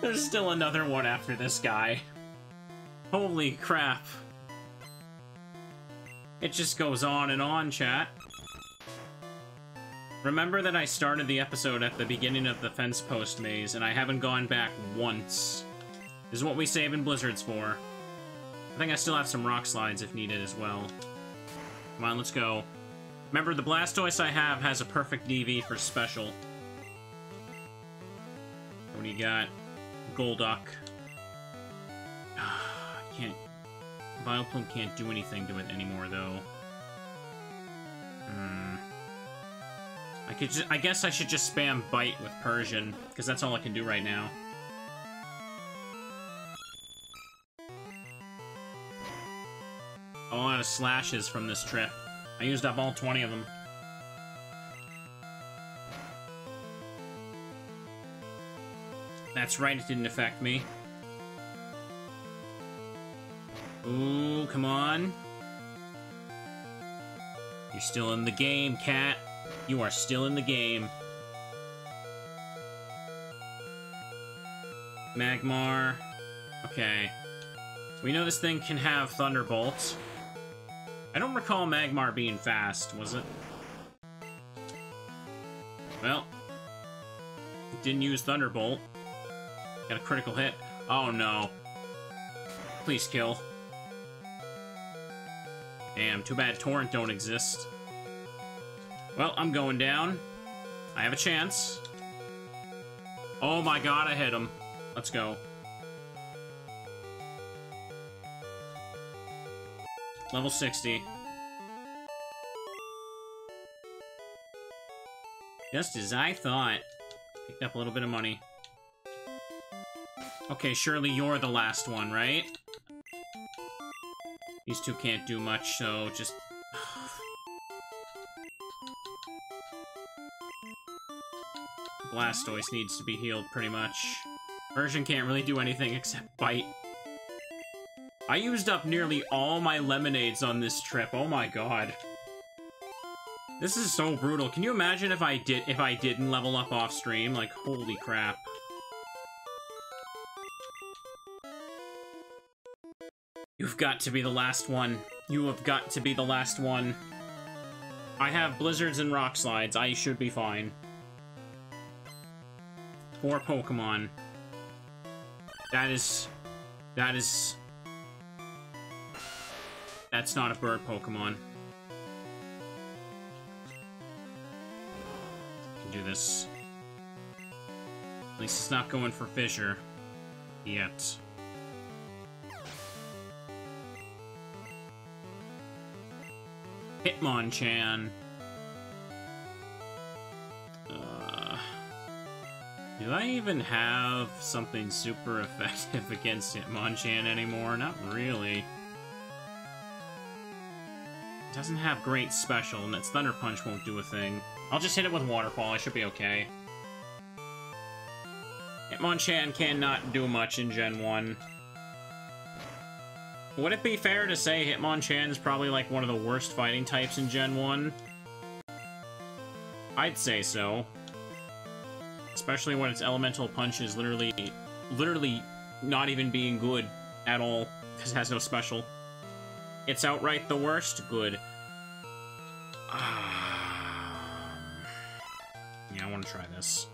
There's still another one after this guy. Holy crap. It just goes on and on, chat. Remember that I started the episode at the beginning of the fence post maze, and I haven't gone back once. This is what we save in Blizzards for. I think I still have some rock slides if needed as well. Come on, let's go. Remember, the Blastoise I have has a perfect DV for special. What do you got? Golduck. can't... Vileplume can't do anything to it anymore, though. Hmm... I could just, I guess I should just spam Bite with Persian, because that's all I can do right now. A lot of slashes from this trip. I used up all 20 of them. That's right, it didn't affect me. Ooh, come on. You're still in the game, cat. You are still in the game. Magmar. Okay. We know this thing can have Thunderbolt. I don't recall Magmar being fast, was it? Well, didn't use Thunderbolt. Got a critical hit. Oh no. Please kill. Damn, too bad Torrent don't exist. Well, I'm going down. I have a chance. Oh my god, I hit him. Let's go. Level 60. Just as I thought. Picked up a little bit of money. Okay, surely you're the last one, right? These two can't do much, so just... Blastoise needs to be healed, pretty much. Persian can't really do anything except bite. I used up nearly all my lemonades on this trip. Oh my god. This is so brutal. Can you imagine if I did if I didn't level up off stream? Like holy crap. You've got to be the last one. You have got to be the last one. I have blizzards and rock slides. I should be fine. Four Pokemon. That is... That is... That's not a bird Pokemon. Can do this. At least it's not going for Fissure. Yet. Hitmonchan. Do I even have something super effective against Hitmonchan anymore? Not really. It doesn't have great special, and its Thunder Punch won't do a thing. I'll just hit it with Waterfall, I should be okay. Hitmonchan cannot do much in Gen 1. Would it be fair to say Hitmonchan is probably like one of the worst fighting types in Gen 1? I'd say so. Especially when its elemental punch is literally, literally not even being good at all, because it has no special. It's outright the worst? Good. Um, yeah, I want to try this.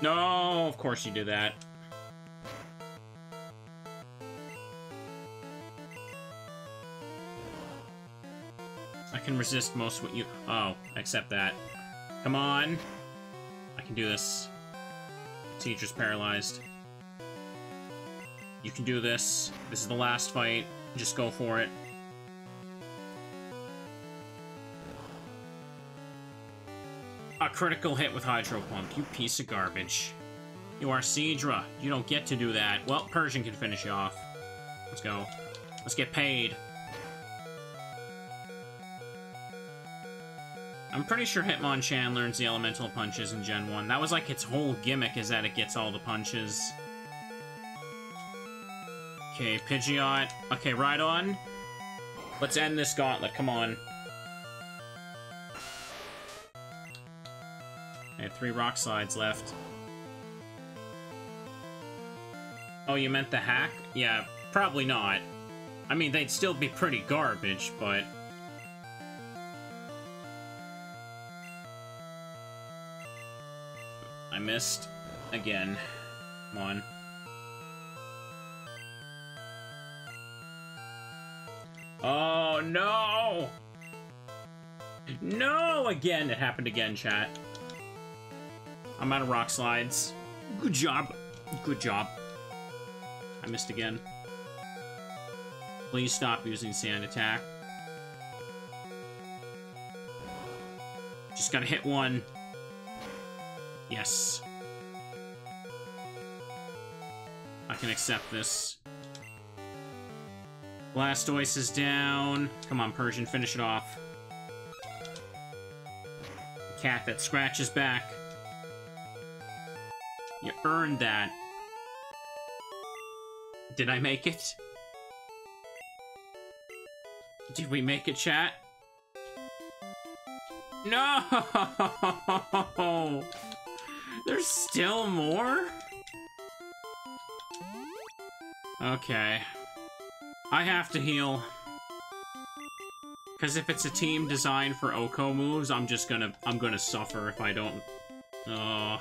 No, of course you do that. I can resist most what you... Oh, accept that. Come on. I can do this. Teacher's paralyzed. You can do this. This is the last fight. Just go for it. A critical hit with Hydro Pump, you piece of garbage. You are Seadra. You don't get to do that. Well, Persian can finish you off. Let's go. Let's get paid. I'm pretty sure Hitmonchan learns the elemental punches in Gen 1. That was like its whole gimmick is that it gets all the punches. Okay, Pidgeot. Okay, Rhydon. Let's end this gauntlet, come on. I have three rock slides left. Oh, you meant the hack? Yeah, probably not. I mean, they'd still be pretty garbage, but... I missed again. Come on. Oh, no! No! Again! It happened again, chat. I'm out of rock slides. Good job. Good job. I missed again. Please stop using sand attack. Just gotta hit one. Yes. I can accept this. Blastoise is down. Come on, Persian, finish it off. Cat that scratches back. You earned that. Did I make it? Did we make it, chat? No! There's still more? Okay. I have to heal. Because if it's a team designed for OHKO moves, I'm just gonna I'm gonna suffer if I don't. Uh.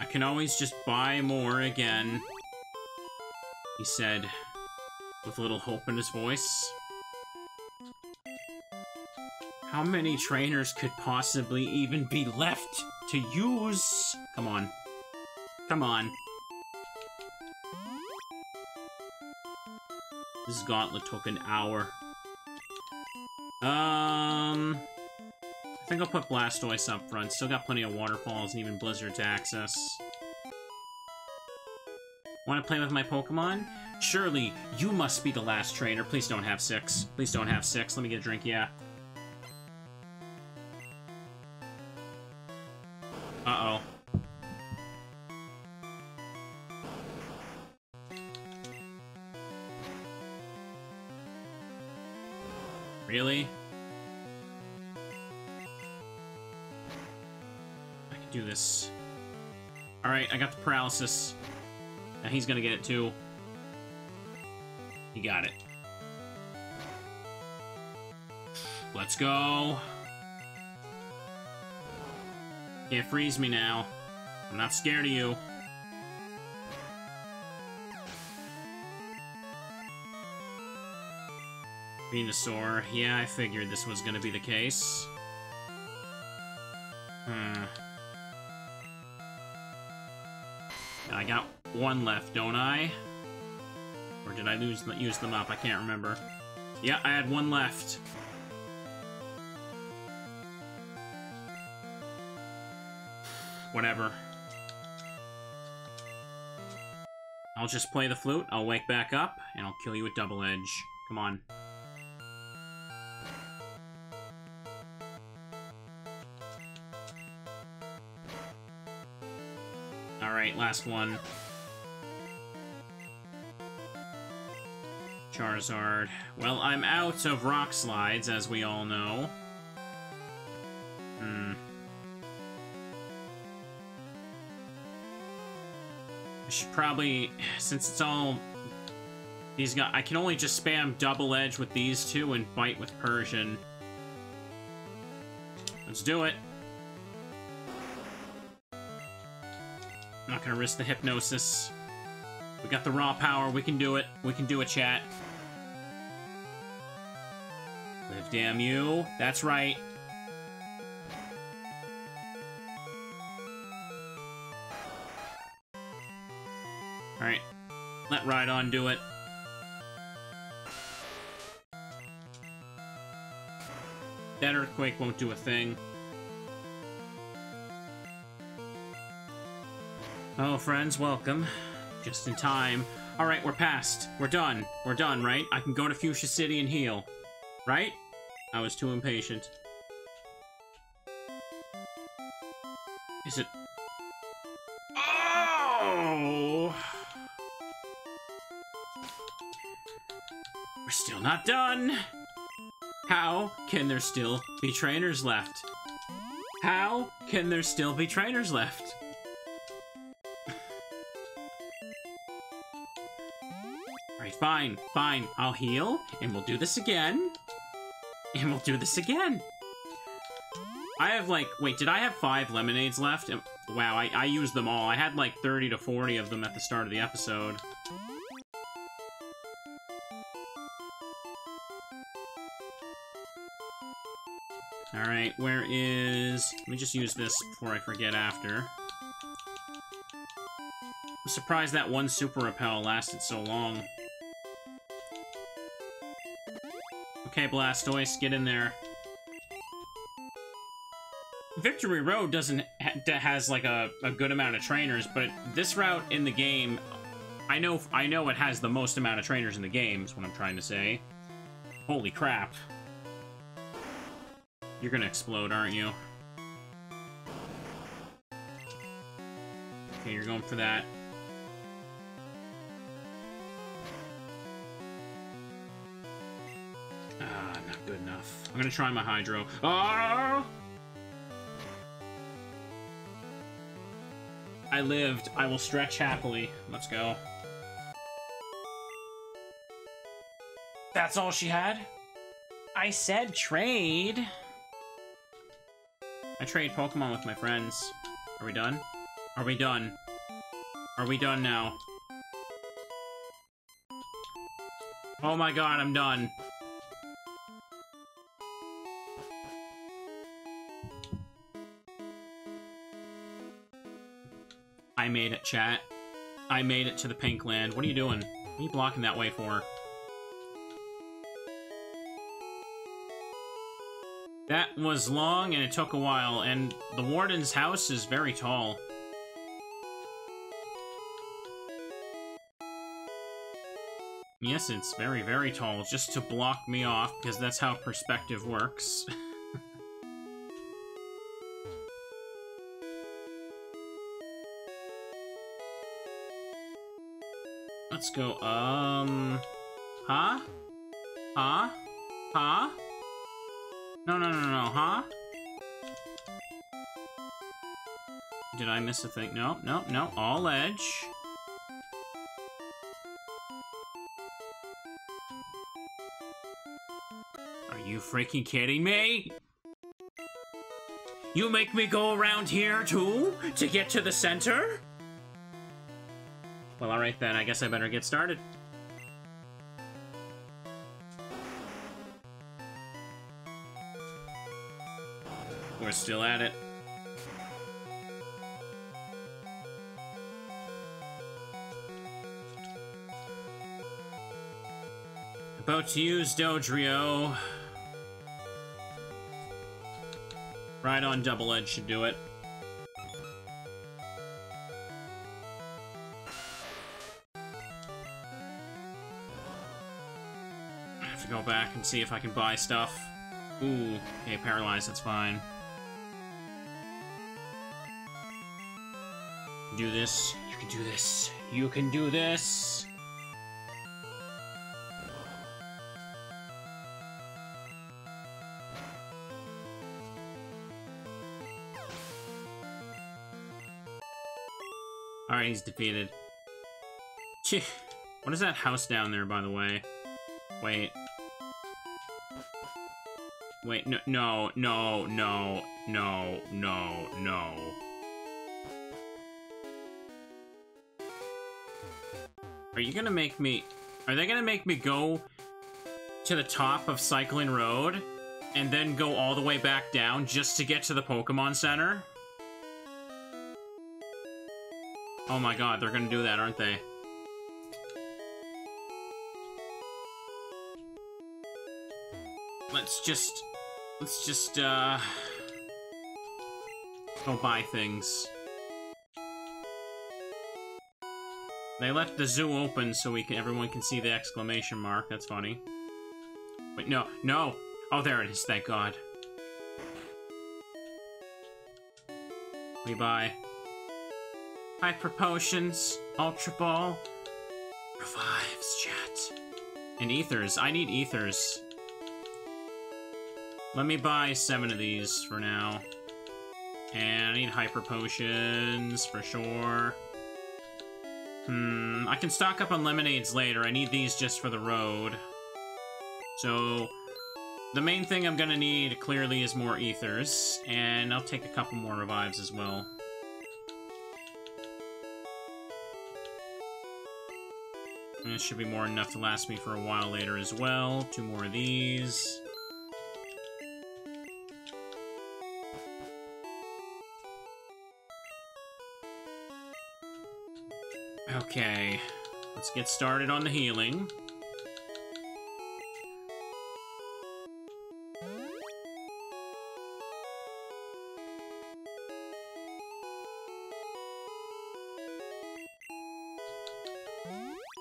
I can always just buy more again. He said, with a little hope in his voice. How many trainers could possibly even be left to use? Come on. Come on. This gauntlet took an hour. Um... I think I'll put Blastoise up front. Still got plenty of waterfalls and even blizzards to access. Want to play with my Pokemon? Surely, you must be the last trainer. Please don't have six. Please don't have six. Let me get a drink, yeah. Paralysis. Now he's gonna get it too. He got it. Let's go. Can't freeze me now. I'm not scared of you. Venusaur. Yeah, I figured this was gonna be the case. One left, don't I? Or did I lose use them up? I can't remember. Yeah, I had one left. Whatever. I'll just play the flute, I'll wake back up, and I'll kill you with Double Edge. Come on. Alright, last one. Charizard. Well, I'm out of rock slides, as we all know. Hmm. I should probably, since it's all these guys, I can only just spam double edge with these two and bite with Persian. Let's do it. Not gonna risk the hypnosis. We got the raw power. We can do it. We can do it, chat. Live, damn you. That's right. Alright. Let Rhydon do it. That Earthquake won't do a thing. Oh, friends, welcome. Just in time. Alright, we're past. We're done. We're done, right? I can go to Fuchsia City and heal. Right? I was too impatient. Is it... Oh! We're still not done! How can there still be trainers left? How can there still be trainers left? Fine, fine. I'll heal, and we'll do this again. And we'll do this again. I have like, wait, did I have five lemonades left? Wow, I, I used them all. I had like 30 to 40 of them at the start of the episode. Alright, where is... Let me just use this before I forget after. I'm surprised that one Super Repel lasted so long. Okay, Blastoise, get in there. Victory Road doesn't ha has like a, a good amount of trainers, but this route in the game, I know I know it has the most amount of trainers in the game. Is what I'm trying to say. Holy crap! You're gonna explode, aren't you? Okay, you're going for that. I'm gonna try my Hydro. Ah! I lived. I will stretch happily. Let's go. That's all she had? I said trade. I trade Pokemon with my friends. Are we done? Are we done? Are we done now? Oh my god, I'm done. Made it, chat. I made it to the pink land. What are you doing? What are you blocking that way for? That was long and it took a while, and the warden's house is very tall. Yes, it's very, very tall, just to block me off, because that's how perspective works. Let's go, um... Huh? Huh? Huh? No, no, no, no, huh? Did I miss a thing? No, no, no, all edge. Are you freaking kidding me? You make me go around here, too? To get to the center? Well, alright then, I guess I better get started. We're still at it. About to use Dodrio. Right on Double Edge should do it. And see if I can buy stuff. Ooh, okay, paralyzed, that's fine. Do this. You can do this. You can do this. Alright, he's defeated. What is that house down there, by the way? Wait. Wait, no, no, no, no, no, no, no. Are you gonna make me... Are they gonna make me go to the top of Cycling Road and then go all the way back down just to get to the Pokemon Center? Oh my god, they're gonna do that, aren't they? Let's just... Let's just, uh... Go buy things. They left the zoo open so we can everyone can see the exclamation mark. That's funny. Wait, no, no! Oh, there it is, thank god. We buy Hyper Potions, Ultra Ball, Revives, chat. And Ethers. I need Ethers. Let me buy seven of these for now. And I need Hyper Potions for sure. Hmm, I can stock up on lemonades later. I need these just for the road. So, the main thing I'm gonna need, clearly, is more ethers. And I'll take a couple more revives as well. And this should be more enough to last me for a while later as well. Two more of these. Okay, let's get started on the healing.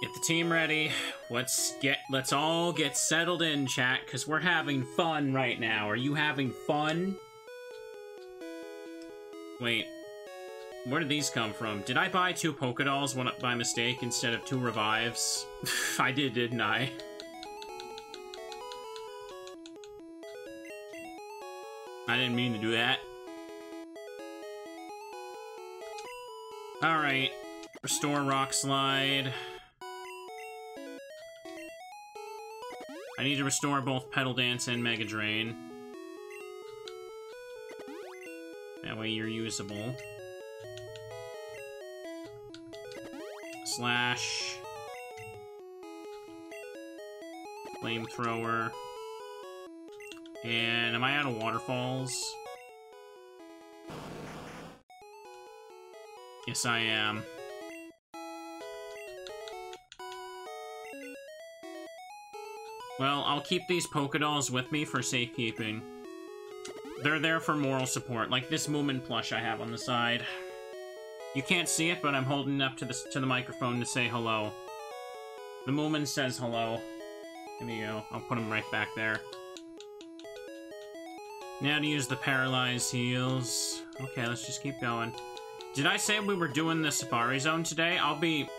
Get the team ready. Let's get let's all get settled in, chat, because we're having fun right now. Are you having fun? Wait, where did these come from? Did I buy two Pokedolls one by mistake instead of two revives? I did, didn't I? I didn't mean to do that. Alright. Restore Rock Slide. I need to restore both Petal Dance and Mega Drain. That way you're usable. Slash. Flamethrower. And am I out of waterfalls? Yes, I am. Well, I'll keep these polka dolls with me for safekeeping. They're there for moral support, like this Moomin plush I have on the side. You can't see it, but I'm holding up to the, to the microphone to say hello. The Moomin says hello. There we go. I'll put him right back there. Now to use the Paralyzed Heals. Okay, let's just keep going. Did I say we were doing the Safari Zone today? I'll be...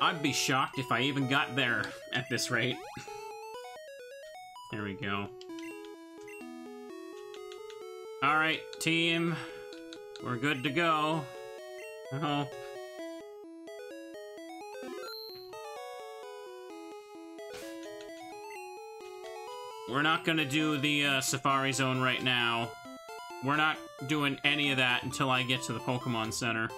I'd be shocked if I even got there at this rate. There we go. Alright, team. We're good to go. Hope. We're not gonna do the uh, Safari Zone right now. We're not doing any of that until I get to the Pokemon Center.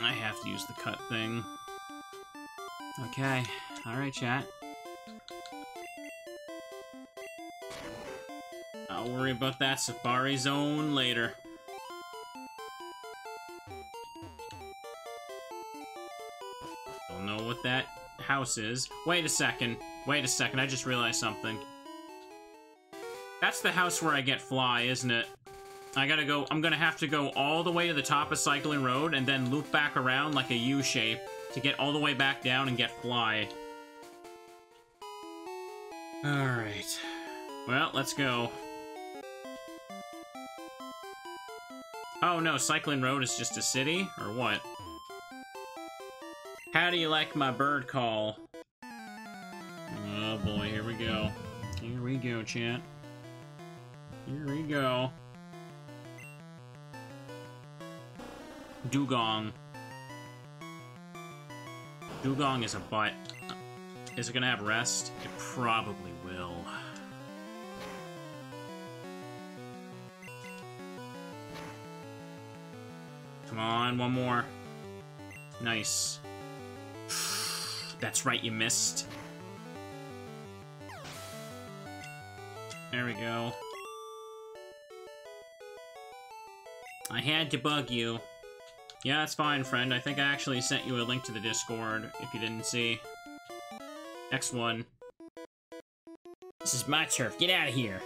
I have to use the cut thing. Okay. Alright, chat. I'll worry about that Safari Zone later. Don't know what that house is. Wait a second. Wait a second, I just realized something. That's the house where I get Fly, isn't it? I gotta go- I'm gonna have to go all the way to the top of Cycling Road and then loop back around like a U-shape to get all the way back down and get Fly. Alright. Well, let's go. No, Cycling Road is just a city? Or what? How do you like my bird call? Oh boy, here we go. Here we go, chat. Here we go. Dewgong. Dewgong is a butt. Is it gonna have rest? It probably on, one more. Nice. That's right, you missed. There we go. I had to bug you. Yeah, that's fine, friend. I think I actually sent you a link to the Discord, if you didn't see. Next one. This is my turf. Get out of here.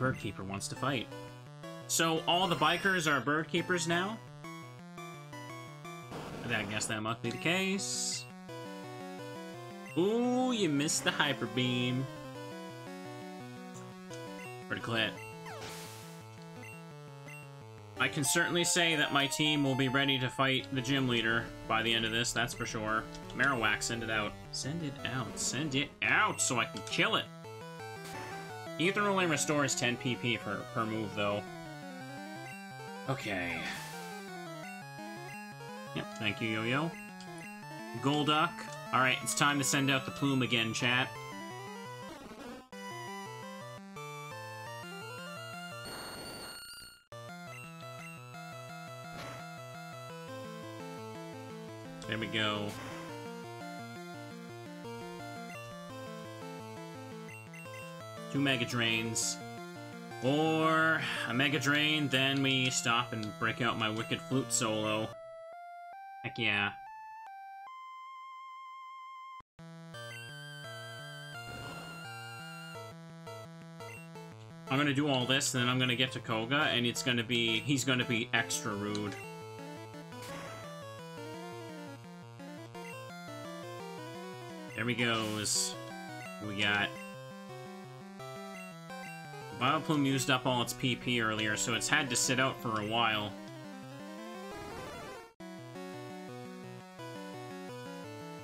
Birdkeeper wants to fight. So, all the bikers are bird keepers now? I guess that must be the case. Ooh, you missed the Hyper Beam. Pretty clit. I can certainly say that my team will be ready to fight the gym leader by the end of this, that's for sure. Marowak, send it out. Send it out. Send it out so I can kill it. Ether only restores 10 PP per, per move, though. Okay. Yep, thank you, Yo-Yo. Golduck. Alright, it's time to send out the plume again, chat. There we go. Two Mega Drains. Or a Mega Drain, then we stop and break out my Wicked Flute solo. Heck yeah. I'm gonna do all this, then I'm gonna get to Koga, and it's gonna be... he's gonna be extra rude. There we goes. We got... Vileplume used up all its PP earlier, so it's had to sit out for a while.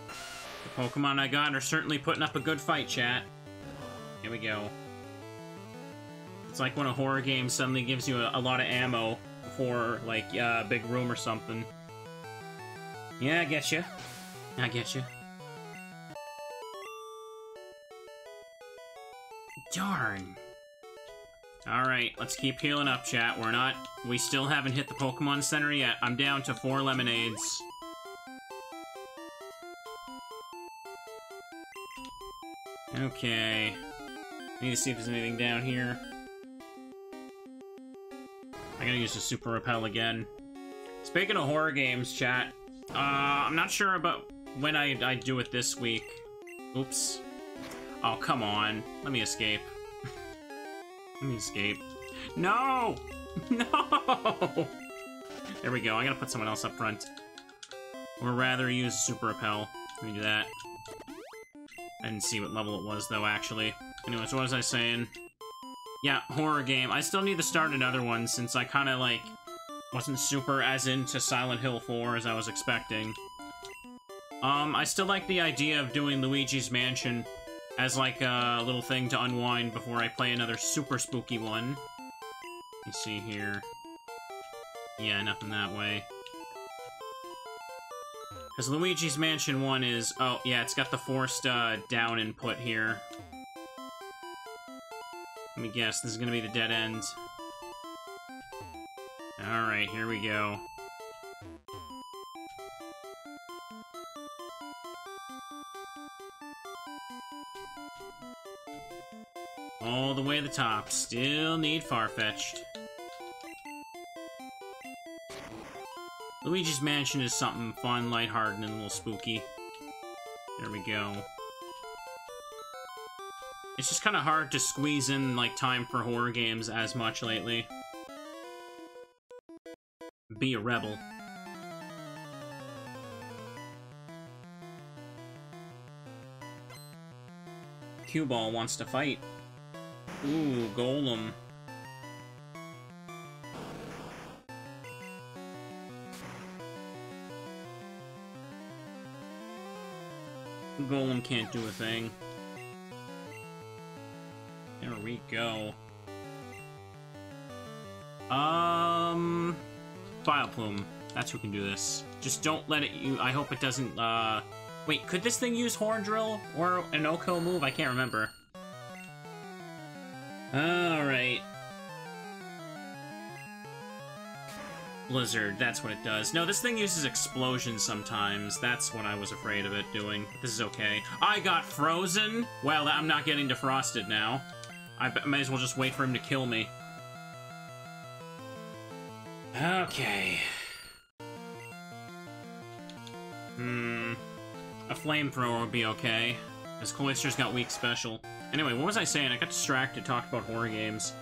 The Pokemon I got are certainly putting up a good fight, chat. Here we go. It's like when a horror game suddenly gives you a, a lot of ammo for, like, uh, a big room or something. Yeah, I get you. I get you. Darn. Alright, let's keep healing up, chat. We're not... We still haven't hit the Pokemon Center yet. I'm down to four lemonades. Okay. Need to see if there's anything down here. I gotta use the Super Repel again. Speaking of horror games, chat, uh, I'm not sure about when I, I do it this week. Oops. Oh, come on. Let me escape. Let me escape. No! No! There we go. I gotta put someone else up front. Or rather, use Super Repel. Let me do that. I didn't see what level it was, though, actually. Anyways, what was I saying? Yeah, horror game. I still need to start another one, since I kind of, like, wasn't super as into Silent Hill 4 as I was expecting. Um, I still like the idea of doing Luigi's Mansion as, like, a little thing to unwind before I play another super spooky one. You see here. Yeah, nothing that way. Because Luigi's Mansion 1 is... Oh, yeah, it's got the forced uh, down input here. Let me guess, this is going to be the dead end. Alright, here we go. The way to the top. Still need Farfetch'd. Luigi's Mansion is something fun, lighthearted, and a little spooky. There we go. It's just kind of hard to squeeze in, like, time for horror games as much lately. Be a rebel. Cue Ball wants to fight. Ooh, Golem. Golem can't do a thing. There we go. Um... Vileplume. That's who can do this. Just don't let it... You, I hope it doesn't, uh... Wait, could this thing use Horn Drill? Or an OHKO move? I can't remember. Alright. Blizzard, that's what it does. No, this thing uses explosions sometimes. That's what I was afraid of it doing. This is okay. I got frozen? Well, I'm not getting defrosted now. I may as well just wait for him to kill me. Okay. Hmm. A flamethrower would be okay. Because Cloyster's got weak special. Anyway, what was I saying? I got distracted talking about horror games.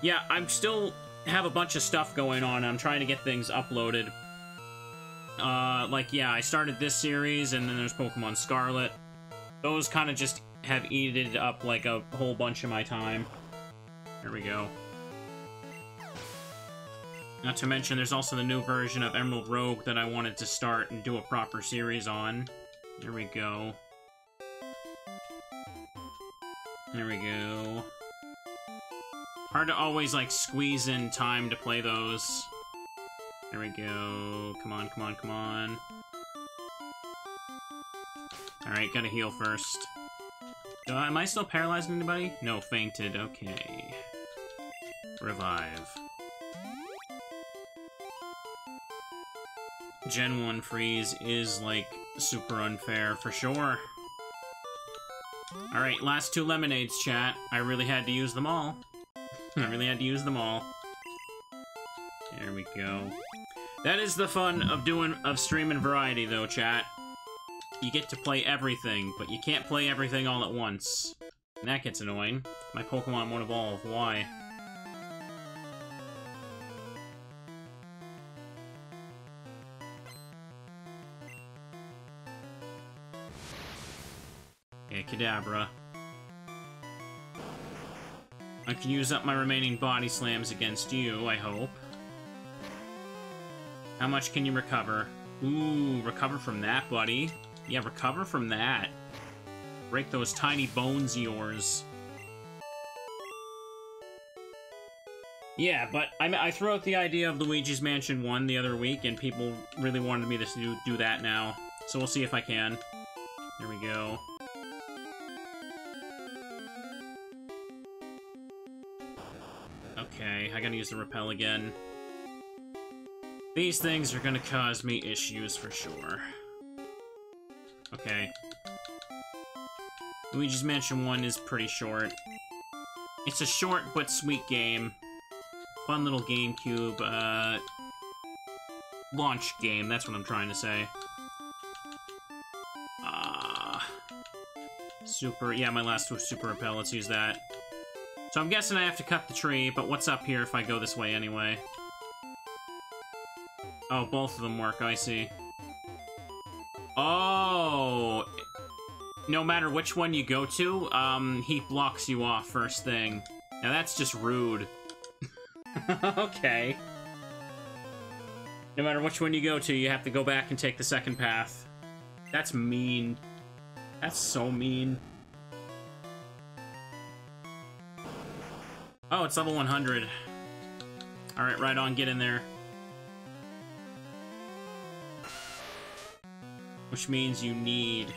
Yeah, I'm still have a bunch of stuff going on. I'm trying to get things uploaded. Uh, like, yeah, I started this series, and then there's Pokemon Scarlet. Those kind of just have eaten up, like, a whole bunch of my time. There we go. Not to mention, there's also the new version of Emerald Rogue that I wanted to start and do a proper series on. There we go. There we go. Hard to always, like, squeeze in time to play those. There we go. Come on, come on, come on. Alright, gotta heal first. Am I still paralyzing anybody? No, fainted. Okay. Revive. Gen 1 freeze is, like, super unfair for sure. Alright, last two lemonades, chat. I really had to use them all. I really had to use them all. There we go. That is the fun of doing of streaming variety, though, chat. You get to play everything, but you can't play everything all at once. And that gets annoying. My Pokemon won't evolve. Why? Okay, Kadabra. I can use up my remaining body slams against you, I hope. How much can you recover? Ooh, recover from that, buddy. Yeah, recover from that. Break those tiny bones yours. Yeah, but I, I threw out the idea of Luigi's Mansion 1 the other week, and people really wanted me to do, do that now. So we'll see if I can. There we go. I gotta use the repel again. These things are gonna cause me issues for sure. Okay. Luigi's Mansion 1 is pretty short. It's a short but sweet game. Fun little GameCube, uh... Launch game, that's what I'm trying to say. Ah... Uh, super, yeah, my last Super Repel, let's use that. So I'm guessing I have to cut the tree, but what's up here if I go this way anyway? Oh, both of them work, I see. Oh! No matter which one you go to, um, he blocks you off first thing. Now that's just rude. okay. No matter which one you go to, you have to go back and take the second path. That's mean. That's so mean. Oh, it's level 100. Alright, right on, get in there. Which means you need...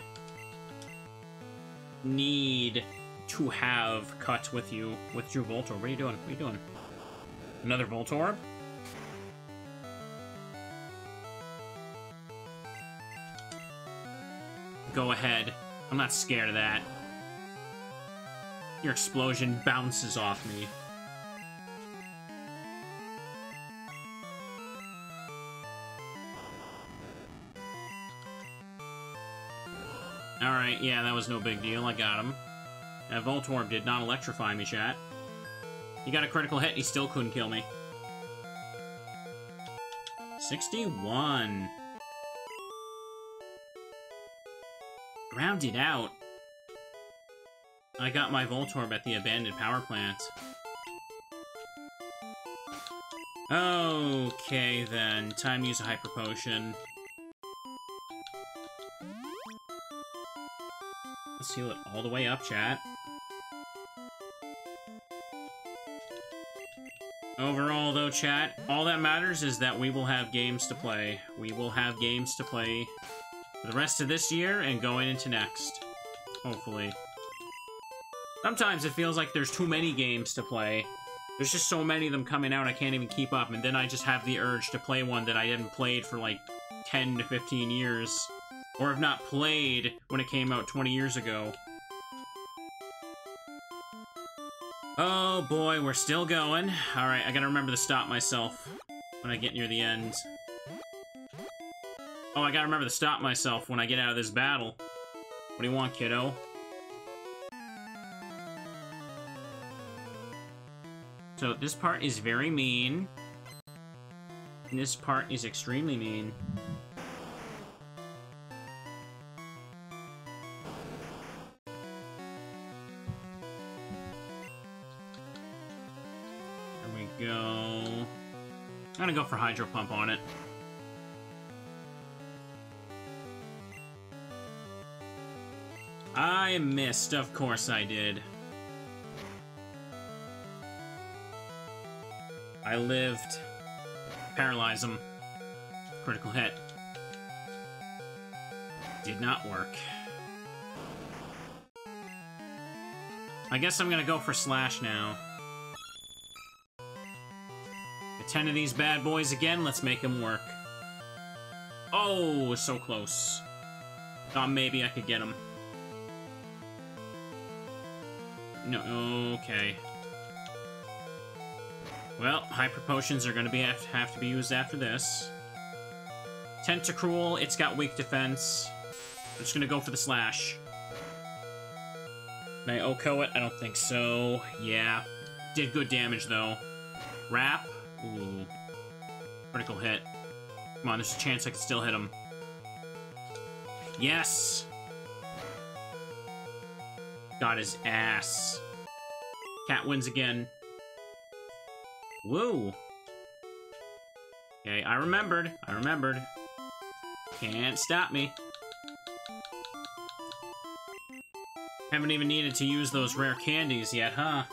Need to have cut with you with your Voltorb. What are you doing? What are you doing? Another Voltorb? Go ahead. I'm not scared of that. Your explosion bounces off me. Alright, yeah, that was no big deal. I got him. That Voltorb did not electrify me, chat. He got a critical hit, he still couldn't kill me. 61. Grounded out. I got my Voltorb at the abandoned power plant. Okay, then. Time to use a Hyper Potion. Let's it all the way up, chat. Overall, though, chat, all that matters is that we will have games to play. We will have games to play for the rest of this year and going into next. Hopefully. Sometimes it feels like there's too many games to play. There's just so many of them coming out, I can't even keep up, and then I just have the urge to play one that I hadn't played for like 10 to 15 years or have not played when it came out 20 years ago. Oh boy, we're still going. Alright, I gotta remember to stop myself when I get near the end. Oh, I gotta remember to stop myself when I get out of this battle. What do you want, kiddo? So this part is very mean. And this part is extremely mean. For Hydro Pump on it. I missed, of course I did. I lived. Paralyze him. Critical hit. Did not work. I guess I'm gonna go for Slash now. 10 of these bad boys again. Let's make them work. Oh, so close. Thought maybe I could get him. No, okay. Well, hyper potions are going to be have to be used after this. Tentacruel, it's got weak defense. I'm just going to go for the slash. Can I OHKO it? I don't think so. Yeah. Did good damage, though. Wrap. Ooh. Critical hit. Come on, there's a chance I can still hit him. Yes! Got his ass. Cat wins again. Woo! Okay, I remembered. I remembered. Can't stop me. Haven't even needed to use those rare candies yet, huh?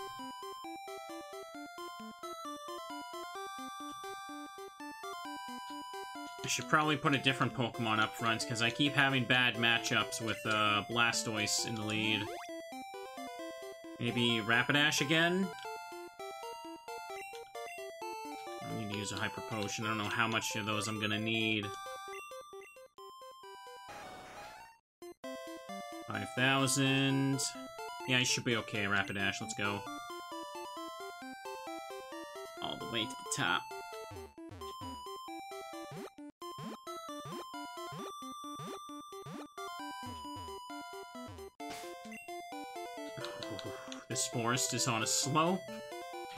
I should probably put a different Pokemon up front, because I keep having bad matchups with uh, Blastoise in the lead. Maybe Rapidash again? I need to use a Hyper Potion. I don't know how much of those I'm gonna need. 5,000. Yeah, I should be okay, Rapidash. Let's go. All the way to the top. Forest is on a slope,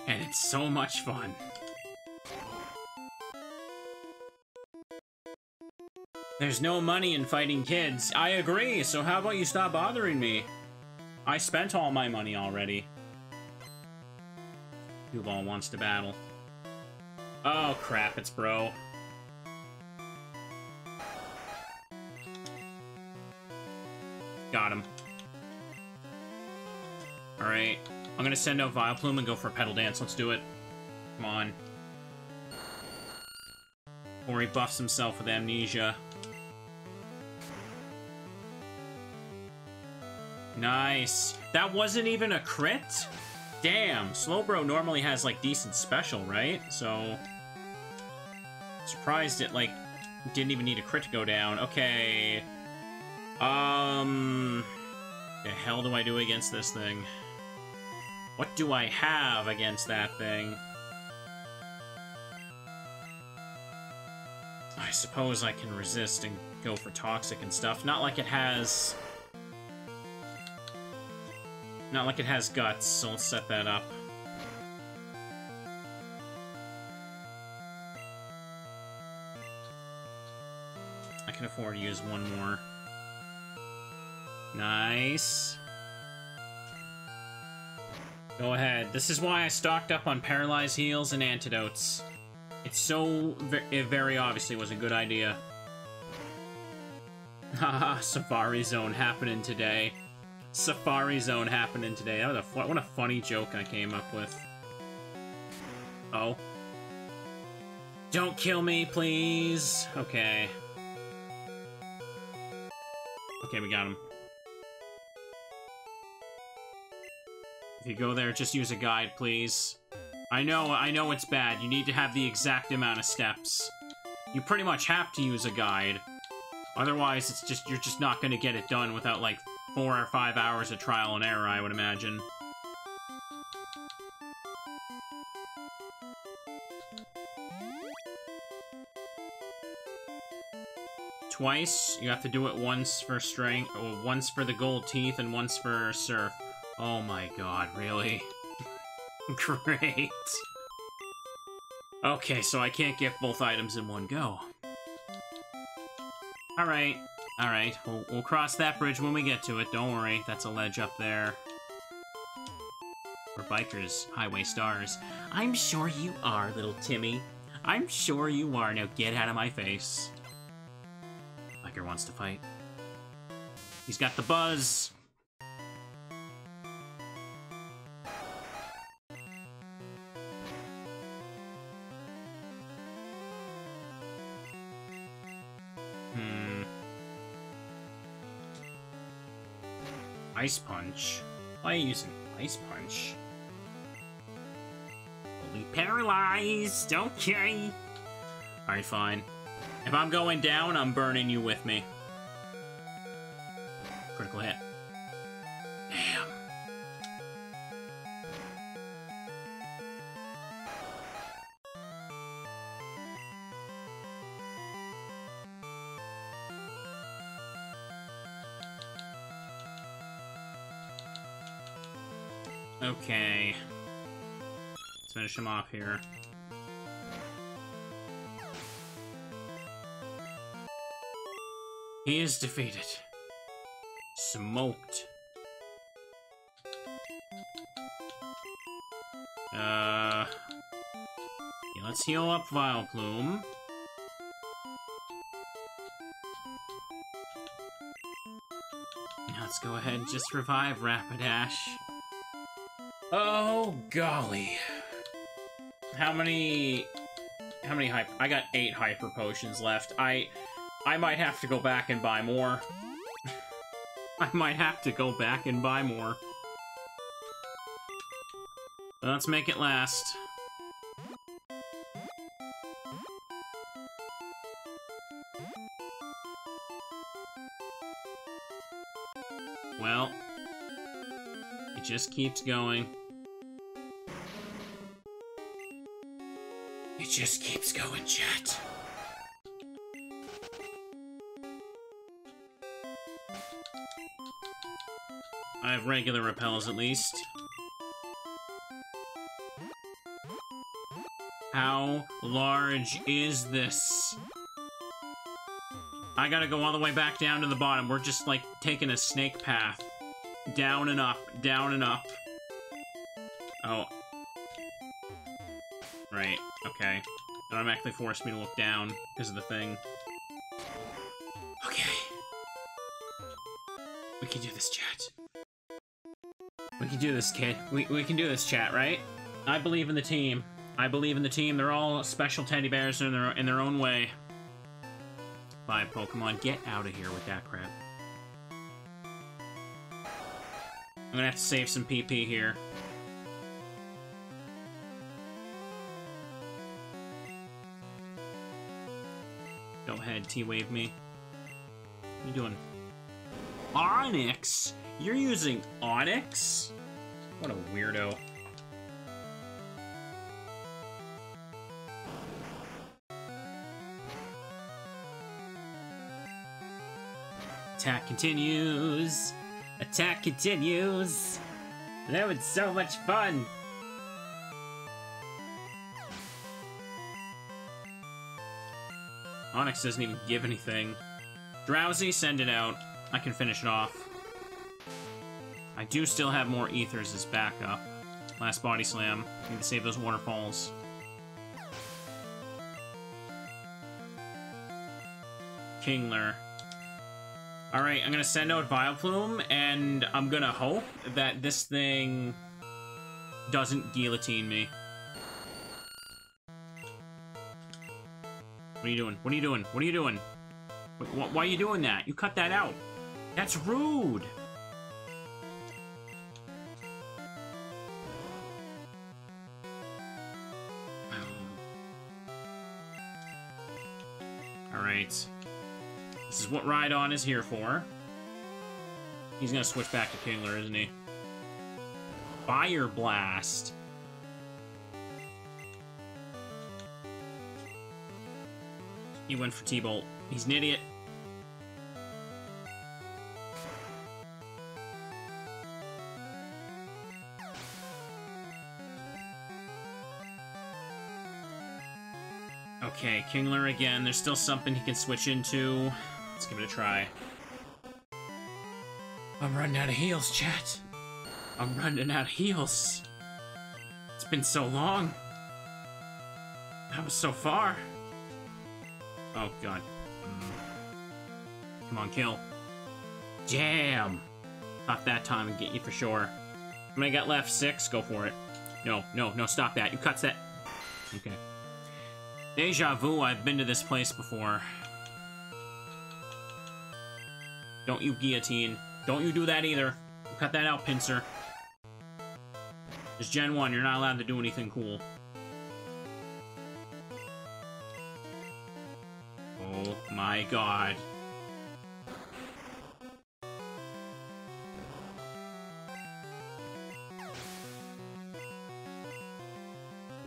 and it's so much fun. There's no money in fighting kids. I agree, so how about you stop bothering me? I spent all my money already. Duval wants to battle. Oh crap, it's bro. Send out Vileplume and go for a Petal Dance. Let's do it. Come on. Or he buffs himself with Amnesia. Nice. That wasn't even a crit? Damn, Slowbro normally has, like, decent special, right? So... Surprised it, like, didn't even need a crit to go down. Okay. Um... The hell do I do against this thing? What do I have against that thing? I suppose I can resist and go for toxic and stuff. Not like it has not like it has guts, so let's set that up. I can afford to use one more. Nice. Go ahead. This is why I stocked up on paralyzed Heals and Antidotes. It's so... It very obviously was a good idea. Haha, Safari Zone happening today. Safari Zone happening today. That was a what a funny joke I came up with. Oh. Don't kill me, please. Okay. Okay, we got him. If you go there, just use a guide, please. I know, I know it's bad. You need to have the exact amount of steps. You pretty much have to use a guide. Otherwise, it's just you're just not going to get it done without, like, four or five hours of trial and error, I would imagine. Twice? You have to do it once for strength, or once for the gold teeth, and once for surf. Oh my god, really? Great. Okay, so I can't get both items in one go. Alright, Alright, we'll, we'll cross that bridge when we get to it. Don't worry, that's a ledge up there. We're bikers, highway stars. I'm sure you are, little Timmy. I'm sure you are. Now get out of my face. Biker wants to fight. He's got the buzz. Ice Punch? Why are you using Ice Punch? Fully paralyzed, okay. Alright, fine. If I'm going down, I'm burning you with me. Critical hit. Okay. Let's finish him off here. He is defeated. Smoked. Uh... Yeah, let's heal up Vileplume. Now let's go ahead and just revive Rapidash. Oh, golly. How many... how many hyper? I got eight hyper potions left. I, I might have to go back and buy more. I might have to go back and buy more. Let's make it last. Well, it just keeps going. It just keeps going, chat. I have regular repels at least. How large is this? I gotta go all the way back down to the bottom. We're just, like, taking a snake path. Down and up, down and up. Automatically forced me to look down because of the thing. Okay. We can do this, chat. We can do this, kid. We, we can do this, chat, right? I believe in the team. I believe in the team. They're all special teddy bears in their, in their own way. Bye, Pokemon. Get out of here with that crap. I'm gonna have to save some PP here. Ahead, T-Wave me. What are you doing? Onix? You're using Onix? What a weirdo. Attack continues. Attack continues. That was so much fun. Onix doesn't even give anything. Drowzee, send it out. I can finish it off. I do still have more ethers as backup. Last body slam. Need to save those waterfalls. Kingler. Alright, I'm gonna send out Vileplume, and I'm gonna hope that this thing doesn't guillotine me. What are you doing? What are you doing? What are you doing? Wh why are you doing that? You cut that out. That's rude. Um. Alright. This is what Rhydon is here for. He's gonna switch back to Kingler, isn't he? Fire Blast. He went for T-Bolt. He's an idiot. Okay, Kingler again. There's still something he can switch into. Let's give it a try. I'm running out of heals, chat. I'm running out of heals. It's been so long. That was so far. Oh, God. Hmm. Come on, kill. Jam! Not that time and get you for sure. How many got left? Six? Go for it. No, no, no, stop that. You cut that. Okay. Deja vu, I've been to this place before. Don't you guillotine. Don't you do that either. Cut that out, Pinsir. It's Gen 1, you're not allowed to do anything cool. My god.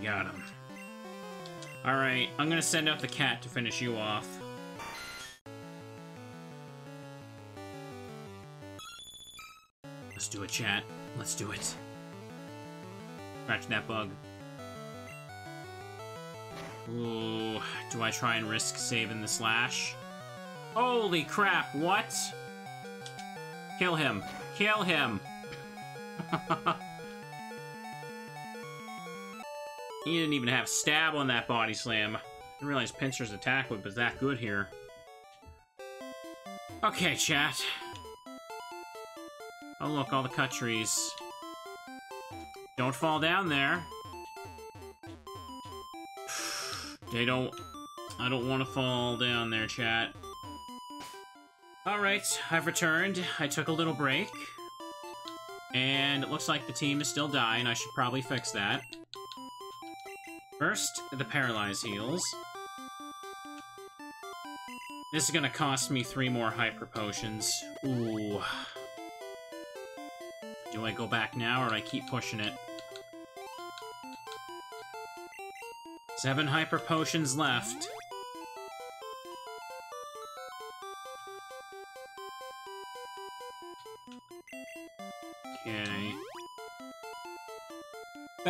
Got him. Alright, I'm gonna send out the cat to finish you off. Let's do it, chat. Let's do it. Scratch that bug. Ooh, do I try and risk saving the slash? Holy crap, what? Kill him. Kill him! he didn't even have stab on that body slam. I didn't realize Pinsir's attack was that good here. Okay, chat. Oh look, all the cut trees. Don't fall down there. They don't... I don't want to fall down there, chat. Alright, I've returned. I took a little break. And it looks like the team is still dying. I should probably fix that. First, the Paralyze heals. This is gonna cost me three more Hyper Potions. Ooh. Do I go back now, or do I keep pushing it? Seven Hyper Potions left.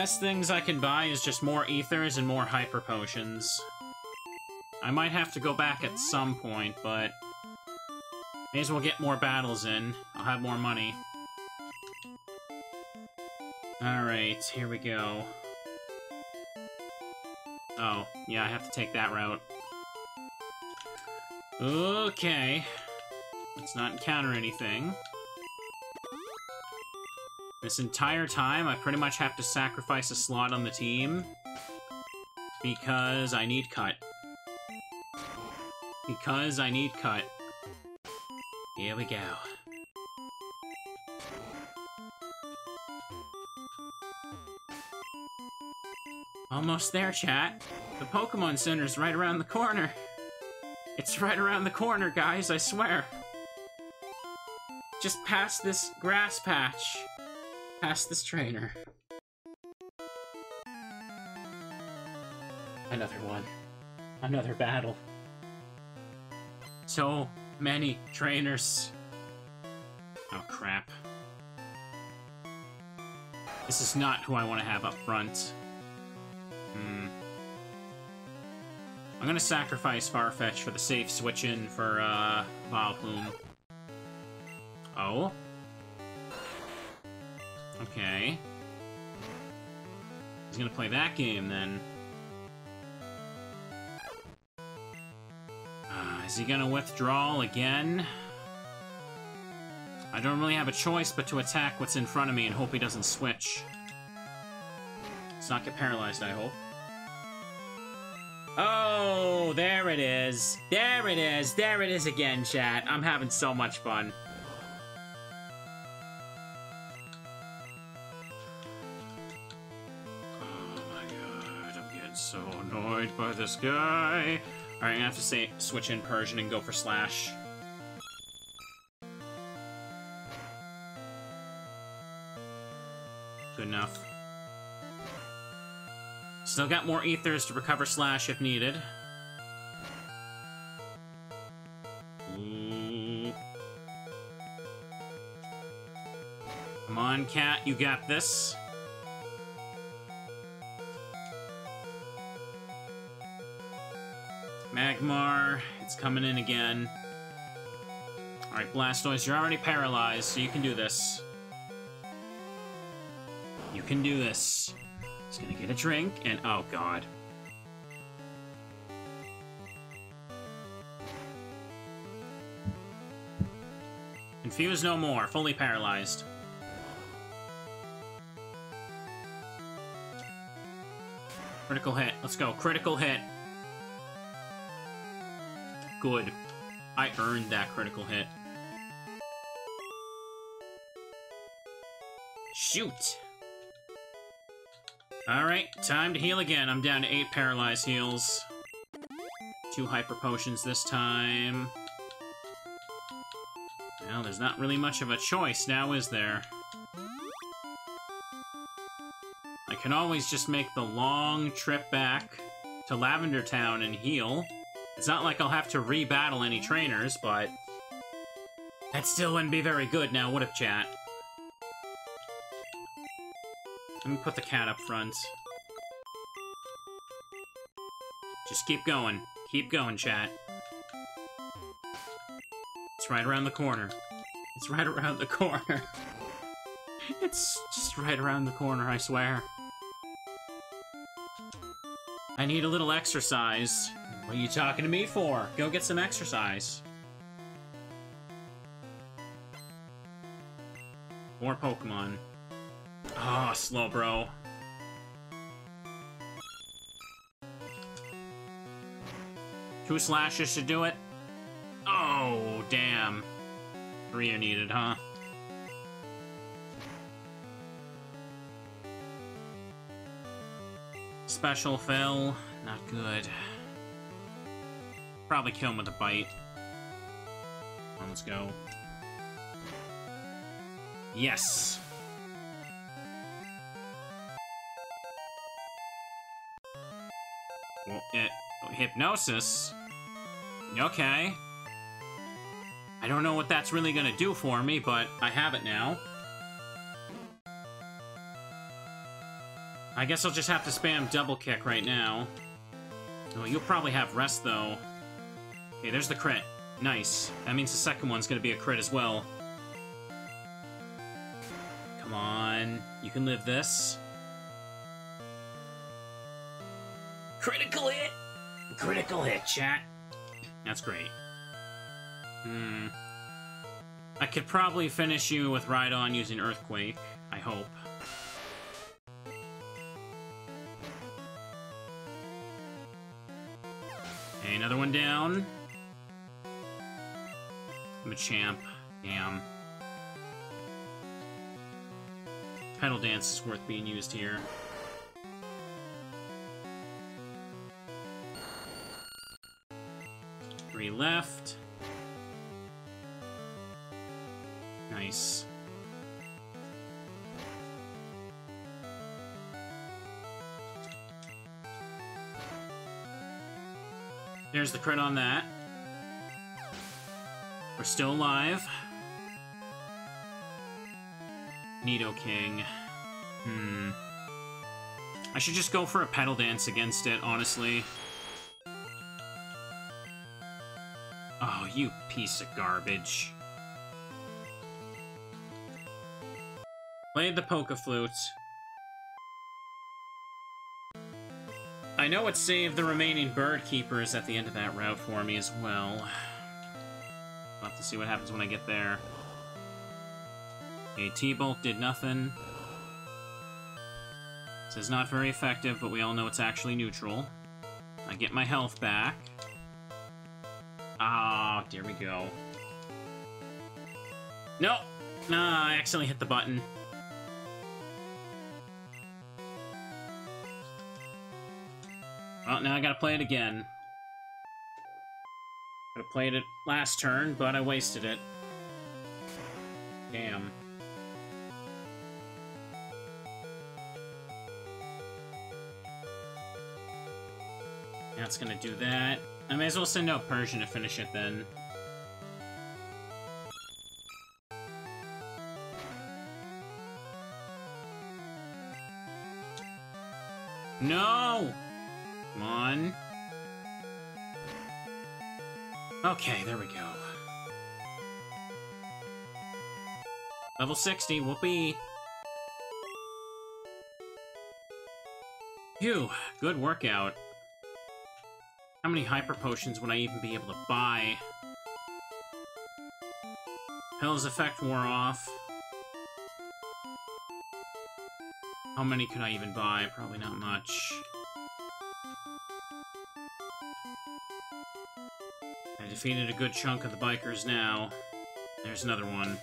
Best things I can buy is just more ethers and more hyper potions. I might have to go back at some point, but... May as well get more battles in. I'll have more money. Alright, here we go. Oh, yeah, I have to take that route. Okay. Let's not encounter anything. This entire time, I pretty much have to sacrifice a slot on the team because I need cut. Because I need cut. Here we go. Almost there, chat. The Pokemon Center's right around the corner. It's right around the corner, guys, I swear. Just past this grass patch past this trainer. Another one. Another battle. So many trainers. Oh, crap. This is not who I want to have up front. Hmm. I'm gonna sacrifice Farfetch'd for the safe switch-in for, uh, Vileplume. Oh? Game, then. Uh, is he gonna withdraw again? I don't really have a choice but to attack what's in front of me and hope he doesn't switch. Let's not get paralyzed, I hope. Oh, there it is. There it is. There it is again, chat. I'm having so much fun. This guy. Alright, I'm gonna have to say switch in Persian and go for Slash. Good enough. Still got more ethers to recover Slash if needed. Come on, cat, you got this. Magmar, it's coming in again. Alright, Blastoise, you're already paralyzed, so you can do this. You can do this. He's gonna get a drink, and oh god. Confuse no more, fully paralyzed. Critical hit, let's go, critical hit. Good. I earned that critical hit. Shoot! Alright, time to heal again. I'm down to 8 paralyzed heals. Two hyper potions this time. Well, there's not really much of a choice now, is there? I can always just make the long trip back to Lavender Town and heal. It's not like I'll have to re-battle any trainers, but... That still wouldn't be very good now, would it, chat? Let me put the cat up front. Just keep going. Keep going, chat. It's right around the corner. It's right around the corner. it's just right around the corner, I swear. I need a little exercise. What are you talking to me for? Go get some exercise. More Pokemon. Ah, oh, Slowbro. Two slashes should do it. Oh, damn. Three are needed, huh? Special fill. Not good. Probably kill him with a bite. let's go. Yes! Well, it, oh, hypnosis? Okay. I don't know what that's really gonna do for me, but I have it now. I guess I'll just have to spam double kick right now. Oh, you'll probably have rest, though. Okay, there's the crit. Nice. That means the second one's gonna be a crit as well. Come on. You can live this. Critical hit! Critical hit, chat. That's great. Hmm. I could probably finish you with Rhydon using Earthquake. I hope. Okay, another one down. I'm a champ. Damn. Petal Dance is worth being used here. Three left. Nice. There's the crit on that. We're still alive. Nidoking. Hmm. I should just go for a Petal Dance against it, honestly. Oh, you piece of garbage. Played the Poke Flute. I know it saved the remaining Bird Keepers at the end of that route for me as well. See what happens when I get there. Okay, T-Bolt did nothing. This is not very effective, but we all know it's actually neutral. I get my health back. Ah, oh, there we go. No! Nah, I accidentally hit the button. Well, now I gotta play it again. Played it last turn, but I wasted it. Damn. That's gonna do that. I may as well send out Persian to finish it then. No! Come on. Okay, there we go. Level 60, whoopee! Phew, good workout. How many Hyper Potions would I even be able to buy? Hell's effect wore off. How many could I even buy? Probably not much. Defeated a good chunk of the bikers now. There's another one.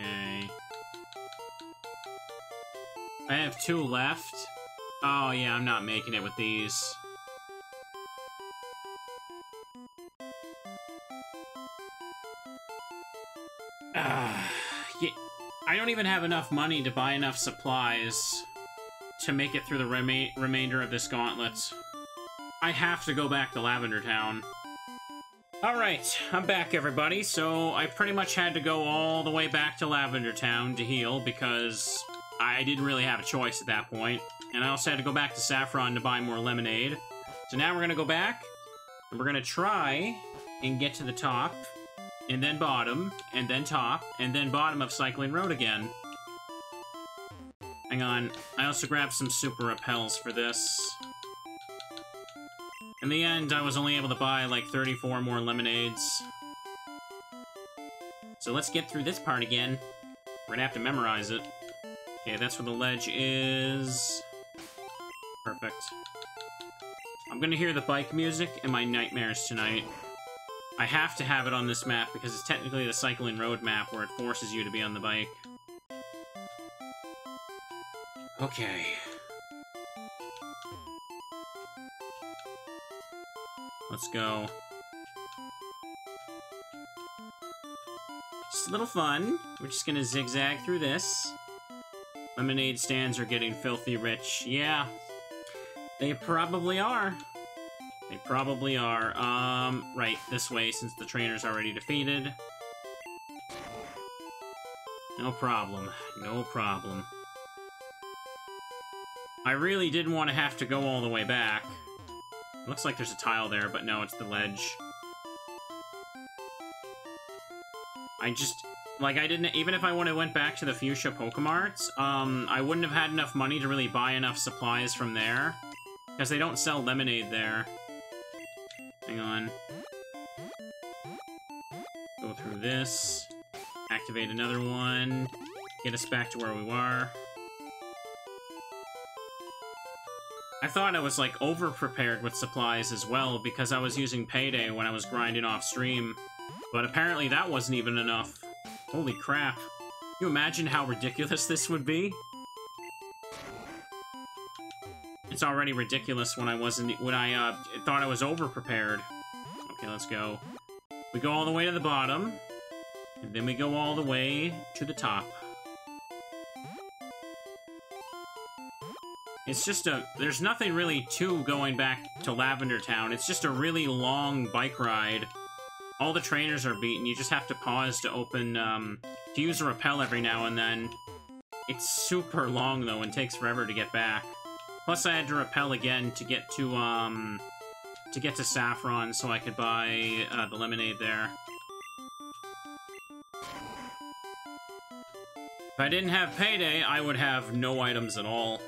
Okay. I have two left. Oh, yeah, I'm not making it with these. Uh, yeah, I don't even have enough money to buy enough supplies to make it through the rema remainder of this gauntlet. I have to go back to Lavender Town. Alright, I'm back, everybody. So, I pretty much had to go all the way back to Lavender Town to heal because I didn't really have a choice at that point. And I also had to go back to Saffron to buy more lemonade. So now we're going to go back, and we're going to try and get to the top, and then bottom, and then top, and then bottom of Cycling Road again. Hang on. I also grabbed some super repels for this. In the end, I was only able to buy like 34 more lemonades. So let's get through this part again. We're gonna have to memorize it. Okay, that's where the ledge is. Perfect. I'm gonna hear the bike music in my nightmares tonight. I have to have it on this map because it's technically the cycling road map where it forces you to be on the bike. Okay. Let's go. Just a little fun. We're just gonna zigzag through this. Lemonade stands are getting filthy rich. Yeah. They probably are. They probably are. Um, right, this way, since the trainer's already defeated. No problem. No problem. I really didn't want to have to go all the way back. Looks like there's a tile there, but no, it's the ledge. I just... Like, I didn't... Even if I would have went back to the Fuchsia Pokemarts, um, I wouldn't have had enough money to really buy enough supplies from there. Because they don't sell lemonade there. Hang on. Go through this. Activate another one. Get us back to where we were. I thought I was, like, over-prepared with supplies as well, because I was using Payday when I was grinding off stream. But apparently that wasn't even enough. Holy crap. Can you imagine how ridiculous this would be? It's already ridiculous when I wasn't- when I, uh, thought I was over-prepared. Okay, let's go. We go all the way to the bottom, and then we go all the way to the top. It's just a... There's nothing really to going back to Lavender Town. It's just a really long bike ride. All the trainers are beaten. You just have to pause to open... Um, to use a repel every now and then. It's super long, though, and takes forever to get back. Plus, I had to repel again to get to, um... To get to Saffron so I could buy uh, the lemonade there. If I didn't have Payday, I would have no items at all.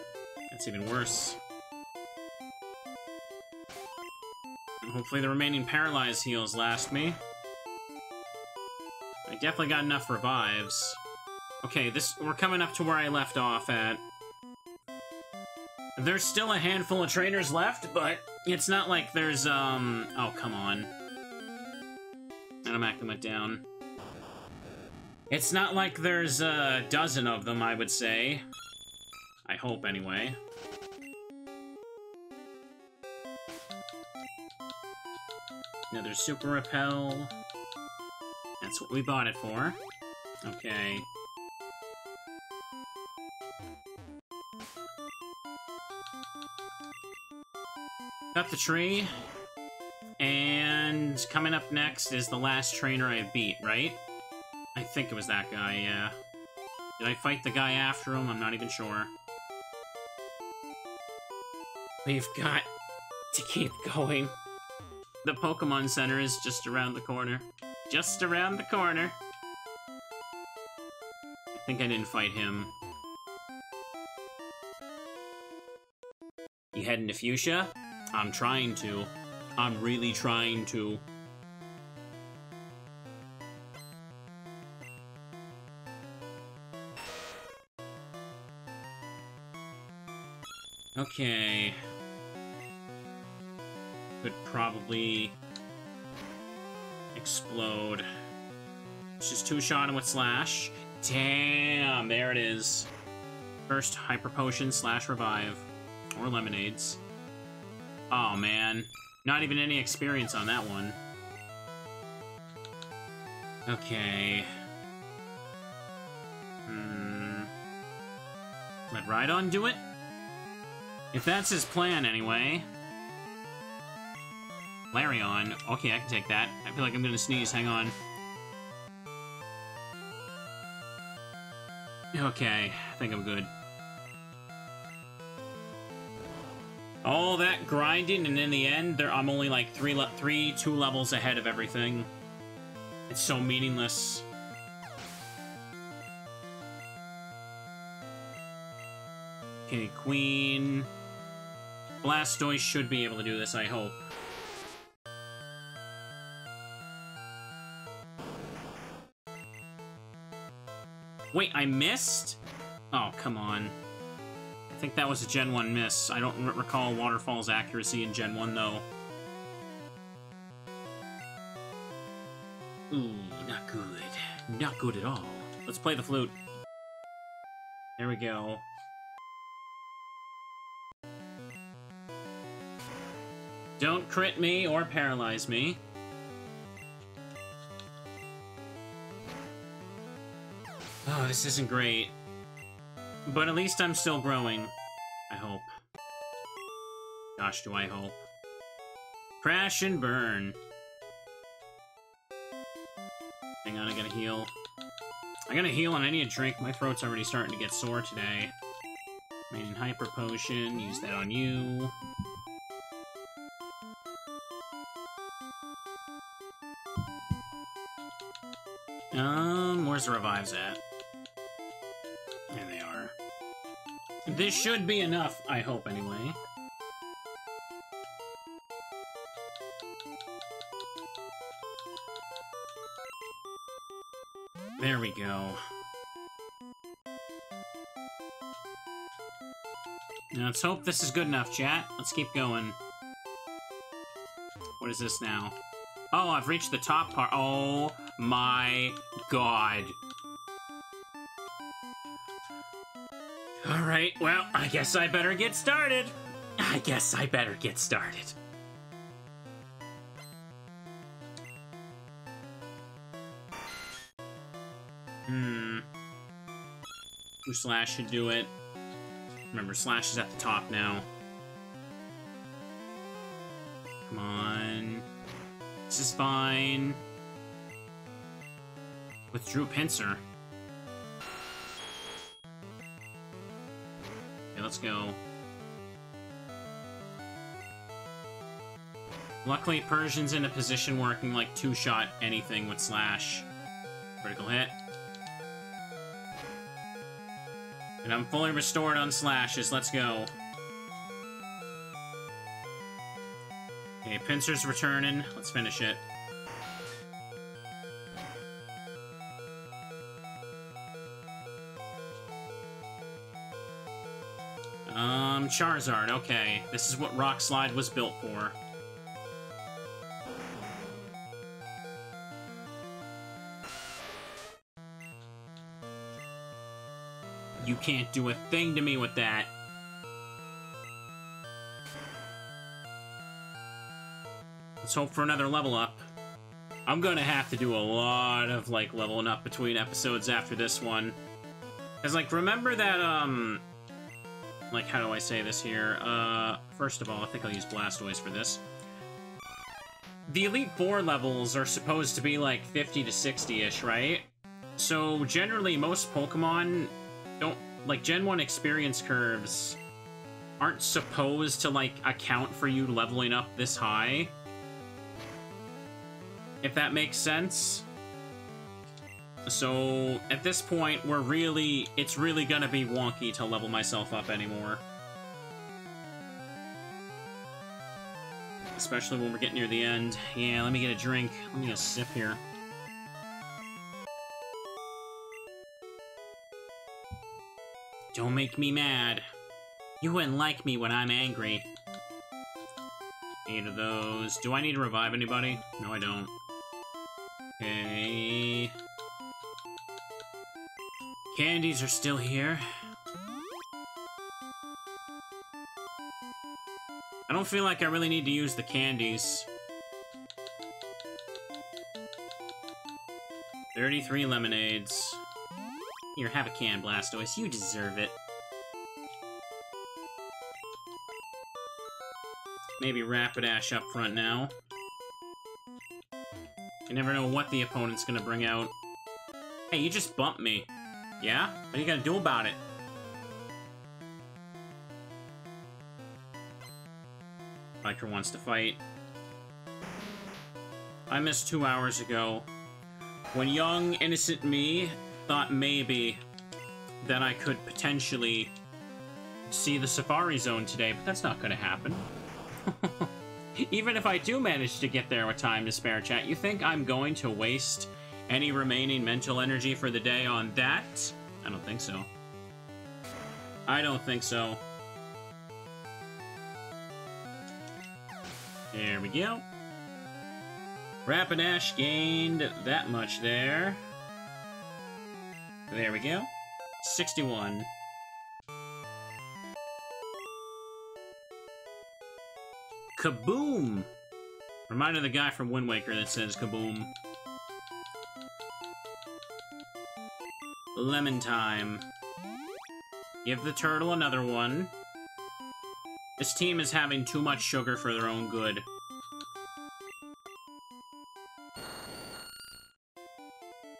That's even worse. And hopefully the remaining Paralyzed heals last me. I definitely got enough revives. Okay, this we're coming up to where I left off at. There's still a handful of trainers left, but it's not like there's, um... Oh, come on. Animactum went down. It's not like there's a dozen of them, I would say. I hope, anyway. Another Super Repel. That's what we bought it for. Okay. Got the tree. And coming up next is the last trainer I beat, right? I think it was that guy, yeah. Did I fight the guy after him? I'm not even sure. We've got to keep going. The Pokemon Center is just around the corner. Just around the corner. I think I didn't fight him. You heading to Fuchsia? I'm trying to. I'm really trying to. Okay. Could probably explode. It's just two-shot with Slash. Damn, there it is. First Hyper Potion slash Revive. Or Lemonades. Oh, man. Not even any experience on that one. Okay. Hmm. Let Rhydon do it? If that's his plan, anyway. Larion. Okay, I can take that. I feel like I'm gonna sneeze. Hang on. Okay, I think I'm good. All that grinding, and in the end, there I'm only like three, three, two levels ahead of everything. It's so meaningless. Okay, Queen. Blastoise should be able to do this, I hope. Wait, I missed? Oh, come on. I think that was a Gen 1 miss. I don't recall Waterfall's accuracy in Gen 1, though. Ooh, not good. Not good at all. Let's play the flute. There we go. Don't crit me or paralyze me. Oh, this isn't great. But at least I'm still growing. I hope. Gosh, do I hope. Crash and burn. Hang on, I gotta heal. I gotta heal on any drink. My throat's already starting to get sore today. Main Hyper Potion, use that on you. Um, where's the revives at? This should be enough, I hope, anyway. There we go. Now, let's hope this is good enough, chat. Let's keep going. What is this now? Oh, I've reached the top part. Oh my god. Alright, well, I guess I better get started. I guess I better get started. Hmm. Slash should do it. Remember, Slash is at the top now. Come on. This is fine. With Drew Pinsir. Let's go. Luckily, Persian's in a position where I can, like, two-shot anything with Slash. Critical hit. And I'm fully restored on slashes. Let's go. Okay, Pinsir's returning. Let's finish it. Charizard. Okay, this is what Rock Slide was built for. You can't do a thing to me with that. Let's hope for another level up. I'm gonna have to do a lot of, like, leveling up between episodes after this one. Because, like, remember that, um... Like, how do I say this here? Uh, first of all, I think I'll use Blastoise for this. The Elite Four levels are supposed to be, like, 50 to 60-ish, right? So, generally, most Pokemon don't like Gen 1 experience curves aren't supposed to like account for you leveling up this high. If that makes sense. So at this point, we're really, it's really gonna be wonky to level myself up anymore. Especially when we're getting near the end. Yeah, let me get a drink. Let me get a sip here. Don't make me mad. You wouldn't like me when I'm angry. Eight of those. Do I need to revive anybody? No, I don't. Okay. Candies are still here. I don't feel like I really need to use the candies. 33 lemonades. Here, have a can, Blastoise. You deserve it. Maybe Rapidash up front now. You never know what the opponent's gonna bring out. Hey, you just bumped me. Yeah? What are you gonna do about it? Biker wants to fight. I missed two hours ago. When young, innocent me thought maybe that I could potentially see the Safari Zone today, but that's not to happen. Even if I do manage to get there with time to spare chat, you think I'm going to waste any remaining mental energy for the day on that? I don't think so. I don't think so. There we go. Rapidash gained that much there. There we go. 61. Kaboom! Reminder of the guy from Wind Waker that says kaboom. Lemon time. Give the turtle another one. This team is having too much sugar for their own good.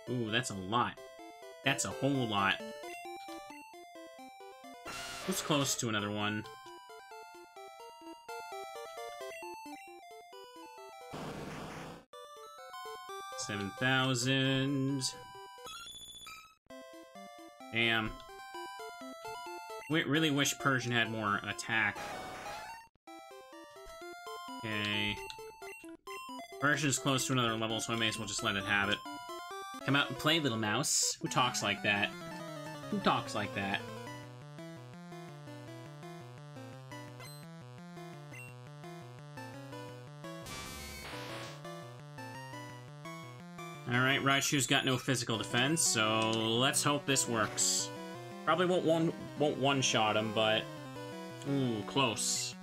Ooh, that's a lot. That's a whole lot. Who's close to another one? Seven thousand. Damn. We really wish Persian had more attack. Okay. Persian's close to another level, so I may as well just let it have it. Come out and play, little mouse. Who talks like that? Who talks like that? Raichu's got no physical defense, so let's hope this works. Probably won't one won't one-shot him, but... Ooh, close.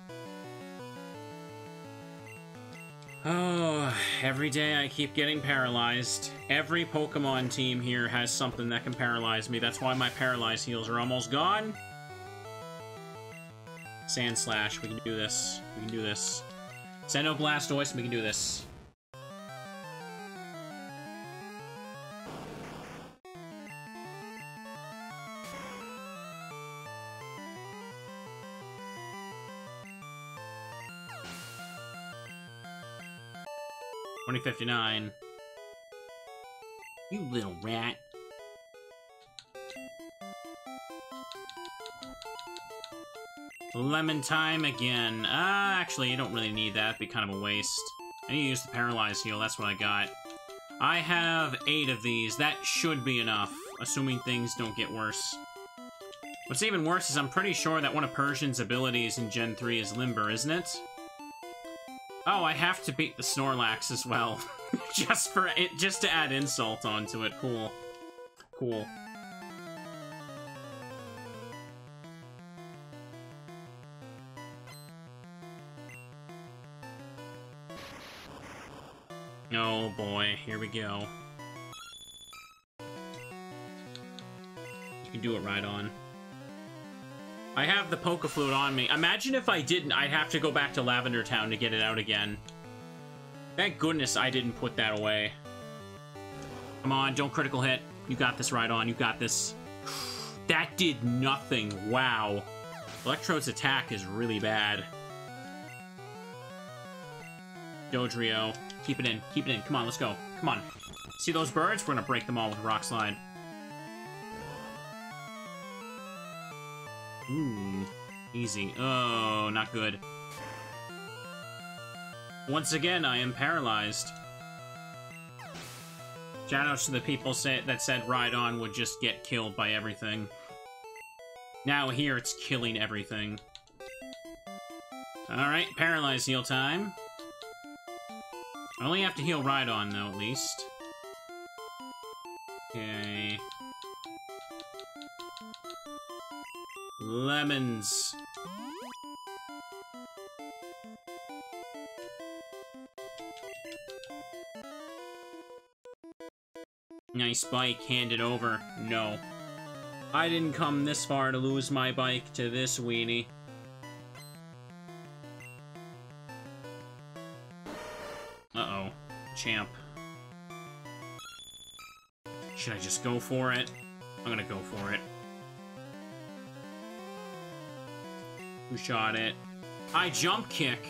Oh, every day I keep getting paralyzed. Every Pokemon team here has something that can paralyze me. That's why my paralyzed heals are almost gone. Sandslash, we can do this. We can do this. Sendo Blastoise, we can do this. Twenty fifty nine. You little rat. Lemon time again. Uh, actually, you don't really need that. It'd be kind of a waste. I need to use the Paralyze heal. That's what I got. I have eight of these. That should be enough, assuming things don't get worse. What's even worse is I'm pretty sure that one of Persian's abilities in Gen 3 is Limber, isn't it? Oh, I have to beat the Snorlax as well. just for it, just to add insult onto it. Cool. Cool. Oh boy, here we go. You can do it Rhydon. I have the Poke Flute on me. Imagine if I didn't, I'd have to go back to Lavender Town to get it out again. Thank goodness I didn't put that away. Come on, don't critical hit. You got this Rhydon, you got this. That did nothing, wow. Electrode's attack is really bad. Dodrio, keep it in, keep it in. Come on, let's go. Come on. See those birds? We're gonna break them all with Rock Slide. Ooh, easy. Oh, not good. Once again, I am paralyzed. Shout out to the people say, that said Rhydon would just get killed by everything. Now here it's killing everything. Alright, paralyzed heal time. I only have to heal Rhydon, though, at least. Lemons. Nice bike, hand it over. No. I didn't come this far to lose my bike to this weenie. Uh-oh. Champ. Should I just go for it? I'm gonna go for it. Who shot it? I jump kick.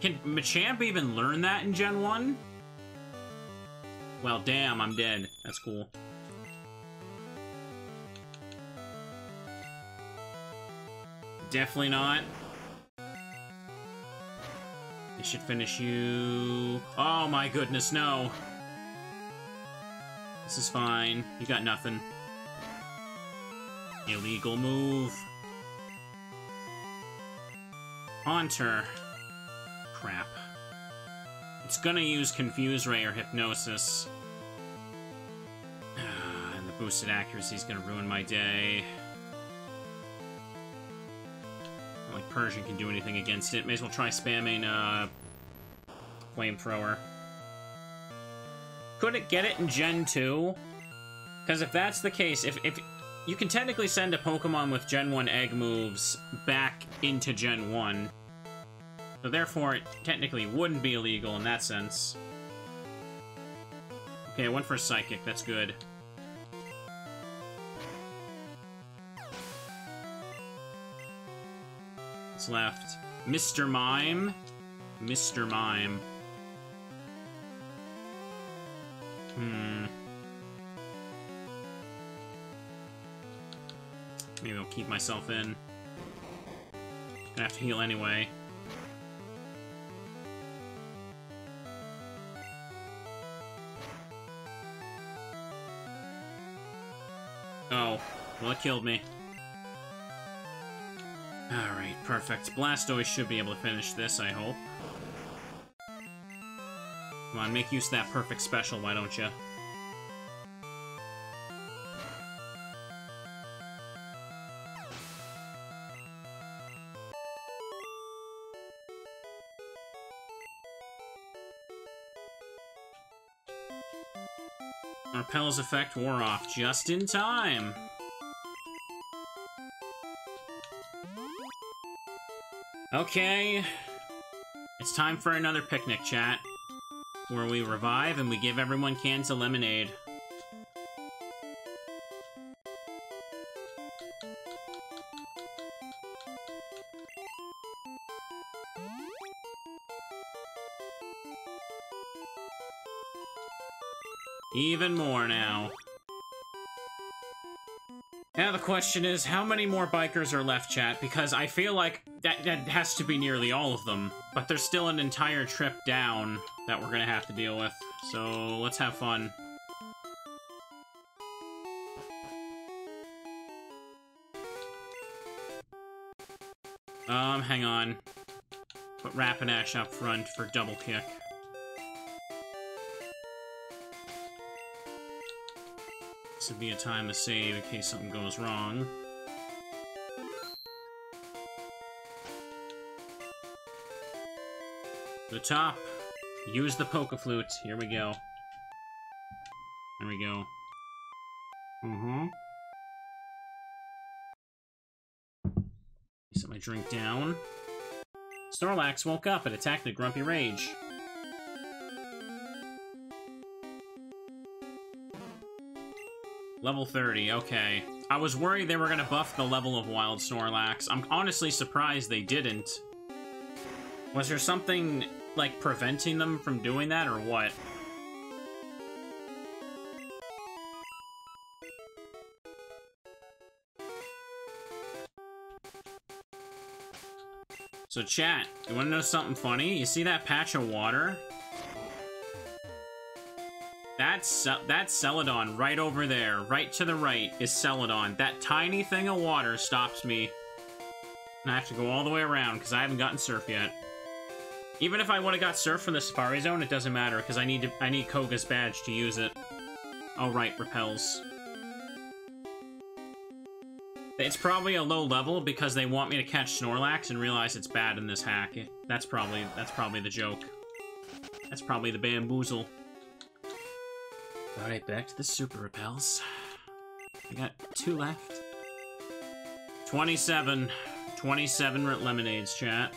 Can Machamp even learn that in Gen 1? Well, damn, I'm dead. That's cool. Definitely not. This should finish you... Oh my goodness, no. This is fine. You got nothing. Illegal move. Haunter. Crap. It's gonna use Confuse Ray or Hypnosis. and the boosted accuracy is gonna ruin my day. Like Persian can do anything against it. May as well try spamming, uh... Flamethrower. Could it get it in Gen 2? Because if that's the case, if, if you can technically send a Pokemon with Gen 1 egg moves back into Gen 1, so therefore it technically wouldn't be illegal in that sense. Okay, I went for a Psychic, that's good. What's left? Mr. Mime? Mr. Mime. Hmm. Maybe I'll keep myself in. Gonna have to heal anyway. Killed me. Alright, perfect. Blastoise should be able to finish this, I hope. Come on, make use of that perfect special, why don't you? Repel's effect wore off just in time. Okay. It's time for another picnic chat. Where we revive and we give everyone cans of lemonade. Even more now. Now the question is, how many more bikers are left, chat? Because I feel like that, that has to be nearly all of them. But there's still an entire trip down that we're gonna have to deal with. So, let's have fun. Um, hang on. Put Rapidash up front for double kick. This would be a time to save in case something goes wrong. The top. Use the Poke Flute. Here we go. There we go. Mm-hmm. Set my drink down. Snorlax woke up and attacked the Grumpy Rage. Level 30, okay. I was worried they were gonna buff the level of Wild Snorlax. I'm honestly surprised they didn't. Was there something, like, preventing them from doing that, or what? So chat, you wanna know something funny? You see that patch of water? That's, that's Celadon right over there. Right to the right is Celadon. That tiny thing of water stops me. And I have to go all the way around because I haven't gotten Surf yet. Even if I would have got Surf from the Safari Zone, it doesn't matter because I need to, I need Koga's badge to use it. Oh right, repels. It's probably a low level because they want me to catch Snorlax and realize it's bad in this hack. That's probably that's probably the joke. That's probably the bamboozle. Alright, back to the super repels. We got two left. 27. 27 lemonades, chat.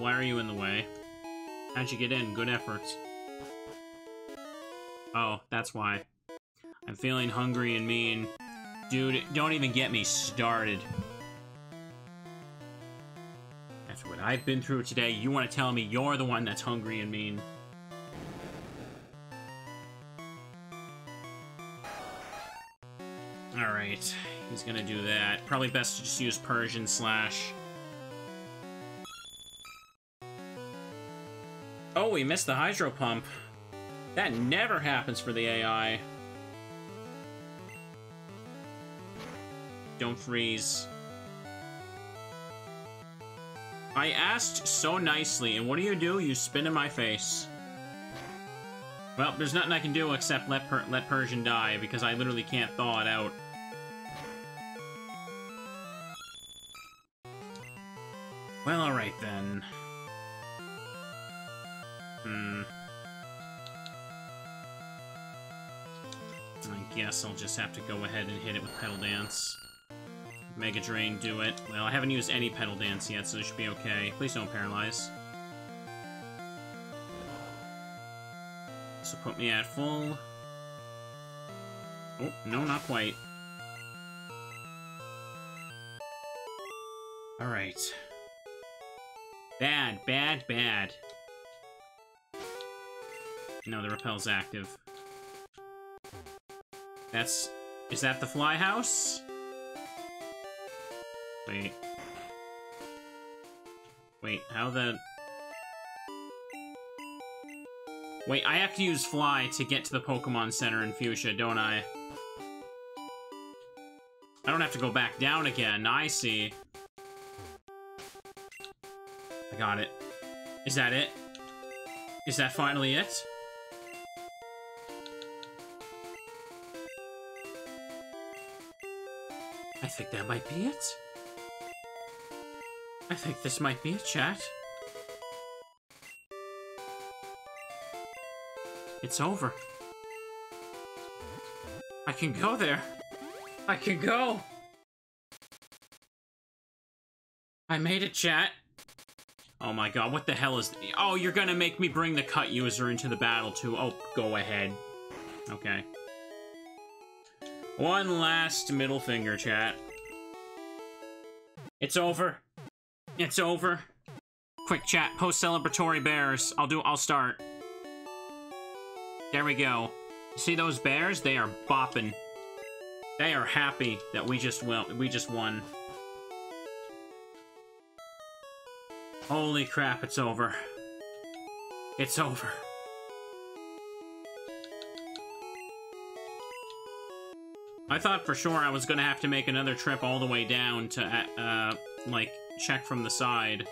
Why are you in the way? How'd you get in? Good efforts. Oh, that's why. I'm feeling hungry and mean. Dude, don't even get me started. After what I've been through today, you want to tell me you're the one that's hungry and mean. Alright, he's gonna do that. Probably best to just use Persian Slash. Oh, we missed the Hydro Pump. That never happens for the AI. Don't freeze. I asked so nicely, and what do you do? You spin in my face. Well, there's nothing I can do except let per let Persian die, because I literally can't thaw it out. Well, alright then. Hmm. I guess I'll just have to go ahead and hit it with Petal Dance. Mega Drain, do it. Well, I haven't used any Petal Dance yet, so it should be okay. Please don't paralyze. So put me at full. Oh, no, not quite. Alright. Bad, bad, bad. No, the repel's active. That's... Is that the fly house? Wait. Wait, how the... Wait, I have to use Fly to get to the Pokemon Center in Fuchsia, don't I? I don't have to go back down again. I see. I got it. Is that it? Is that finally it? I think that might be it. I think this might be it, chat. It's over. I can go there. I can go. I made it, chat. Oh my god, what the hell is... Oh, you're gonna make me bring the cut user into the battle, too. Oh, go ahead. Okay. One last middle finger, chat. It's over. It's over. Quick chat, post celebratory bears. I'll do, I'll start. There we go. See those bears? They are bopping. They are happy that we just will we just won. Holy crap, it's over. It's over. I thought for sure I was gonna have to make another trip all the way down to, uh, like, check from the side.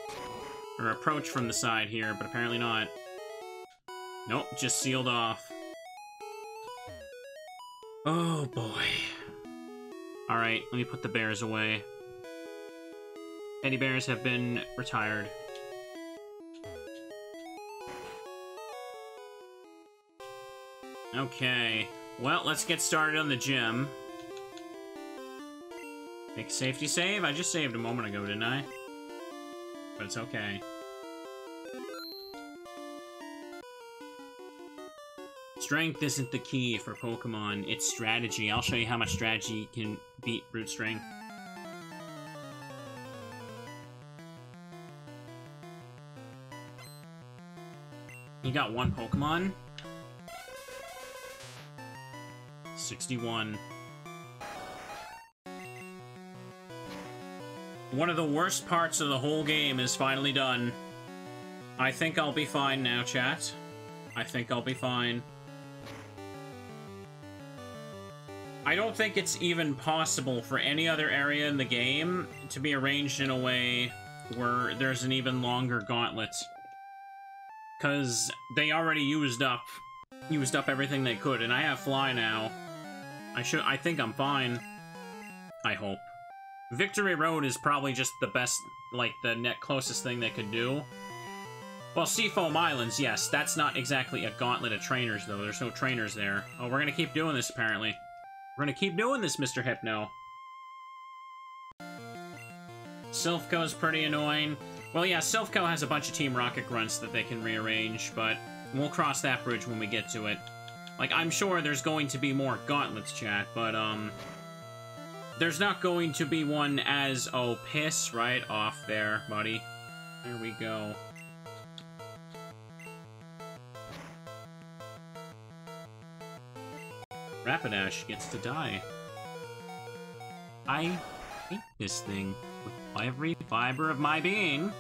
Or approach from the side here, but apparently not. Nope, just sealed off. Oh, boy. Alright, let me put the bears away. Teddy bears have been retired. Okay. Well, let's get started on the gym. Make a safety save? I just saved a moment ago, didn't I? But it's okay. Strength isn't the key for Pokemon, it's strategy. I'll show you how much strategy can beat Brute Strength. You got one Pokemon? 61. One of the worst parts of the whole game is finally done. I think I'll be fine now, chat. I think I'll be fine. I don't think it's even possible for any other area in the game to be arranged in a way where there's an even longer gauntlet. Because they already used up used up everything they could, and I have Fly now. I should- I think I'm fine. I hope. Victory Road is probably just the best, like, the net closest thing they could do. Well, Seafoam Islands, yes, that's not exactly a gauntlet of trainers, though. There's no trainers there. Oh, we're gonna keep doing this, apparently. We're gonna keep doing this, Mr. Hypno. Silph Co.'s pretty annoying. Well, yeah, Silphco has a bunch of Team Rocket grunts that they can rearrange, but we'll cross that bridge when we get to it. Like, I'm sure there's going to be more gauntlets, chat, but, um... There's not going to be one as, oh, piss right off there, buddy. There we go. Rapidash gets to die. I hate this thing with every fiber of my being.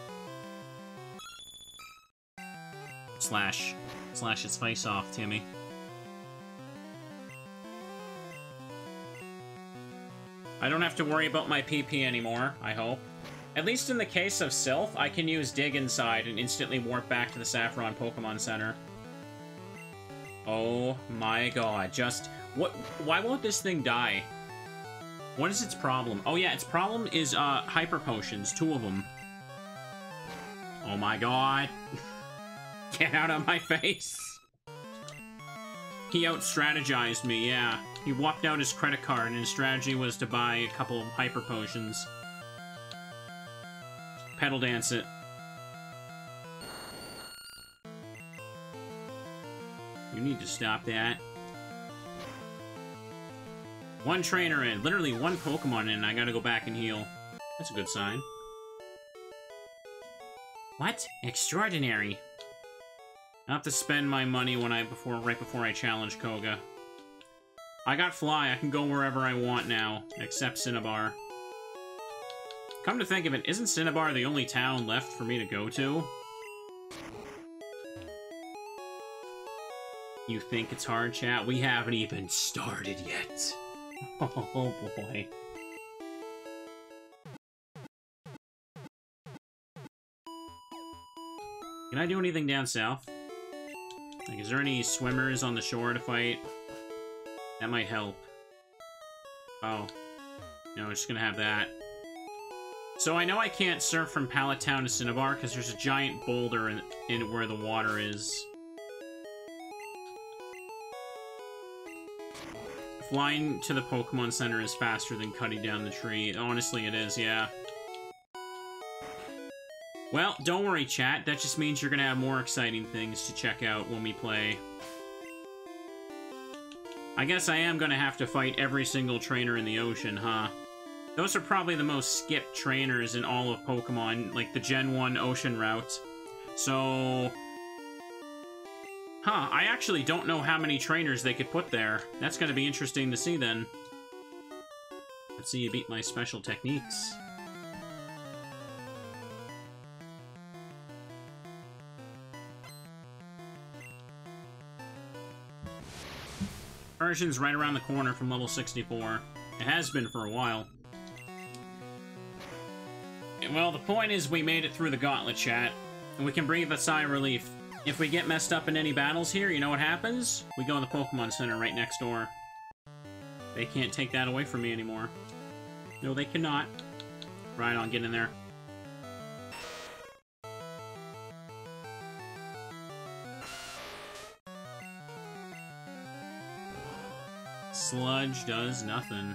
Slash. Slash its face off, Timmy. I don't have to worry about my PP anymore, I hope. At least in the case of Silph, I can use Dig Inside and instantly warp back to the Saffron Pokemon Center. Oh my god, just... what? Why won't this thing die? What is its problem? Oh yeah, its problem is uh, Hyper Potions, two of them. Oh my god. Get out of my face. He out-strategized me, yeah. He whopped out his credit card, and his strategy was to buy a couple of Hyper Potions. Petal dance it. You need to stop that. One trainer in. Literally one Pokemon in. I gotta go back and heal. That's a good sign. What? Extraordinary. I'll have to spend my money when I before right before I challenge Koga. I got Fly. I can go wherever I want now, except Cinnabar. Come to think of it, isn't Cinnabar the only town left for me to go to? You think it's hard, chat? We haven't even started yet. Oh boy. Can I do anything down south? Like, is there any swimmers on the shore to fight? That might help. Oh. No, we're just gonna have that. So I know I can't surf from Pallet Town to Cinnabar because there's a giant boulder in, in where the water is. Flying to the Pokemon Center is faster than cutting down the tree. Honestly, it is, yeah. Well, don't worry, chat. That just means you're gonna have more exciting things to check out when we play. I guess I am gonna have to fight every single trainer in the ocean, huh? Those are probably the most skipped trainers in all of Pokemon, like the Gen 1 ocean route. So... Huh, I actually don't know how many trainers they could put there. That's gonna be interesting to see then. Let's see you beat my special techniques. Persian's right around the corner from level 64. It has been for a while. Well, the point is we made it through the gauntlet chat, and we can breathe a sigh of relief. If we get messed up in any battles here, you know what happens? We go in the Pokemon Center right next door. They can't take that away from me anymore. No, they cannot. Right on, get in there. Sludge does nothing.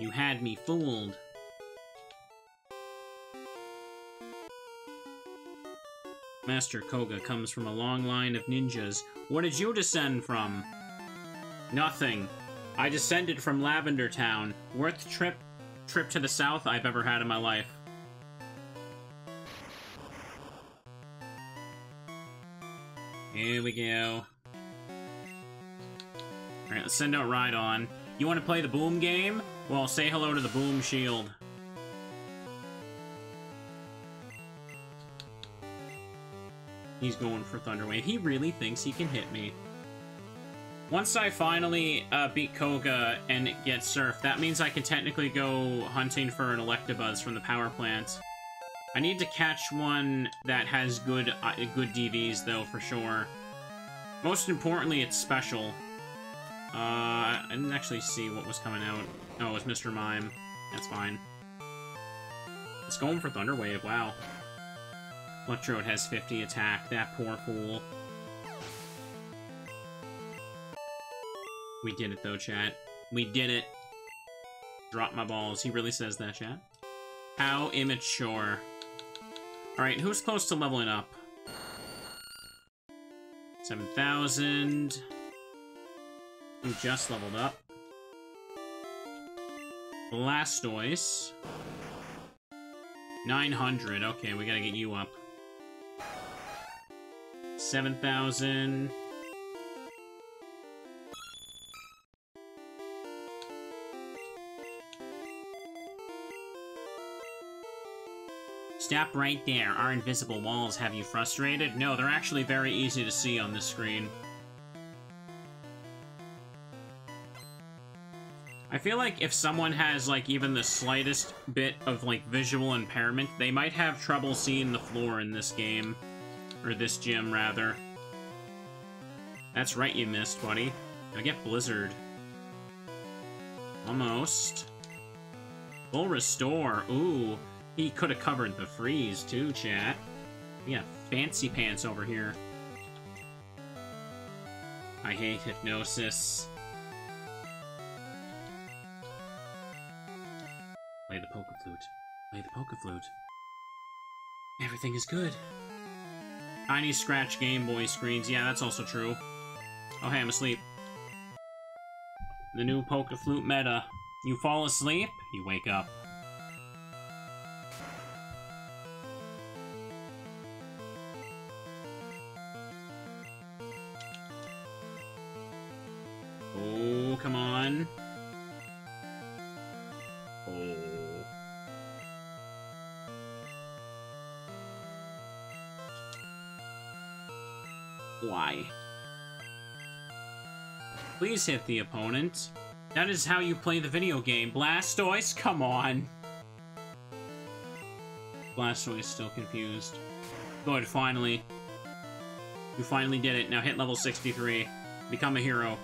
You had me fooled. Master Koga comes from a long line of ninjas. What did you descend from? Nothing. I descended from Lavender Town. Worth trip trip to the south I've ever had in my life. Here we go. Alright, let's send out Rhydon. You want to play the Boom game? Well, say hello to the Boom Shield. He's going for Thunder Wave. He really thinks he can hit me. Once I finally uh, beat Koga and get Surf, that means I can technically go hunting for an Electabuzz from the power plant. I need to catch one that has good uh, good DVs, though, for sure. Most importantly, it's special. Uh, I didn't actually see what was coming out. Oh, it was Mr. Mime. That's fine. It's going for Thunder Wave, wow. Electrode has 50 attack, that poor fool. We did it though, chat. We did it. Drop my balls. He really says that, chat. How immature. Alright, who's close to leveling up? 7,000. Who just leveled up? Blastoise. 900. Okay, we gotta get you up. 7,000. Stop right there. Our invisible walls have you frustrated? No, they're actually very easy to see on the screen. I feel like if someone has, like, even the slightest bit of, like, visual impairment, they might have trouble seeing the floor in this game. Or this gym, rather. That's right, you missed, buddy. Gonna get Blizzard. Almost. Full restore. Ooh. He could have covered the freeze, too, chat. We got fancy pants over here. I hate hypnosis. Play the Poke Flute. Play the Poke Flute. Everything is good. Tiny scratch Game Boy screens. Yeah, that's also true. Oh, hey, I'm asleep. The new Poke Flute meta. You fall asleep, you wake up. Hit the opponent. That is how you play the video game. Blastoise, come on. Blastoise still confused. Good, finally. You finally did it. Now hit level 63. Become a hero.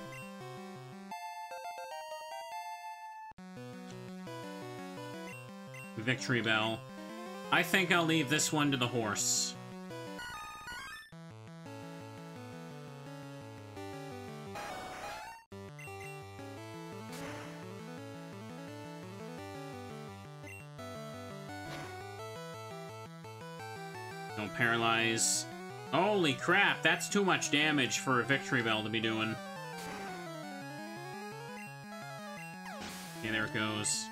Victreebel. I think I'll leave this one to the horse. Paralyze. Holy crap, that's too much damage for a Victreebel to be doing. Okay, there it goes.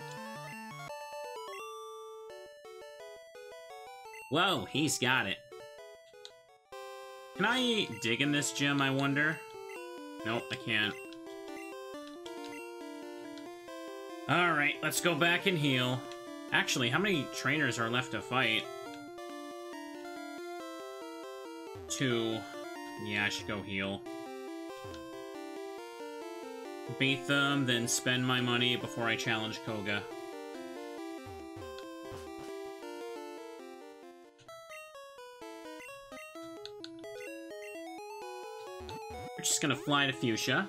Whoa, he's got it. Can I dig in this gym, I wonder? Nope, I can't. Alright, let's go back and heal. Actually, how many trainers are left to fight? Two. Yeah, I should go heal. Beat them, then spend my money before I challenge Koga. We're just gonna fly to Fuchsia.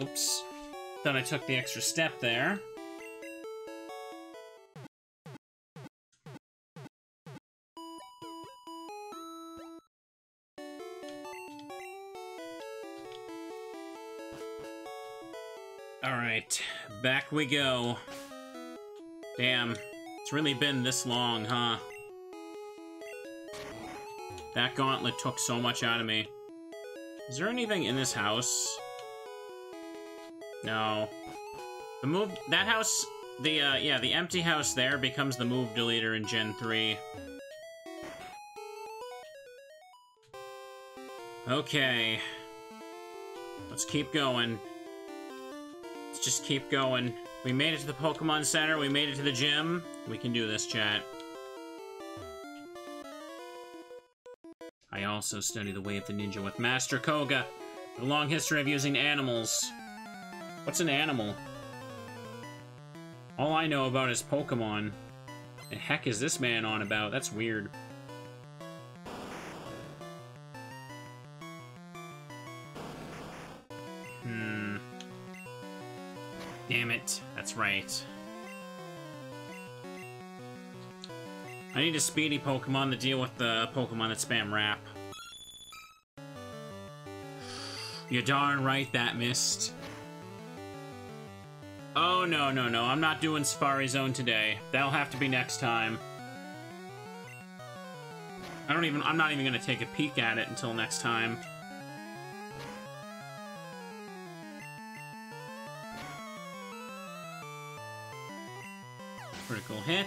Oops. Thought I took the extra step there. We go. Damn, it's really been this long, huh? That gauntlet took so much out of me. Is there anything in this house? No. The move... That house... The, uh, yeah, the empty house there becomes the move deleter in Gen 3. Okay. Let's keep going. Let's just keep going. We made it to the Pokemon Center, we made it to the gym. We can do this, chat. I also study the way of the ninja with Master Koga. A long history of using animals. What's an animal? All I know about is Pokemon. The heck is this man on about? That's weird. Damn it. That's right. I need a speedy Pokemon to deal with the Pokemon that spam wrap. You're darn right that missed. Oh, no, no, no. I'm not doing Safari Zone today. That'll have to be next time. I don't even- I'm not even gonna take a peek at it until next time. critical hit.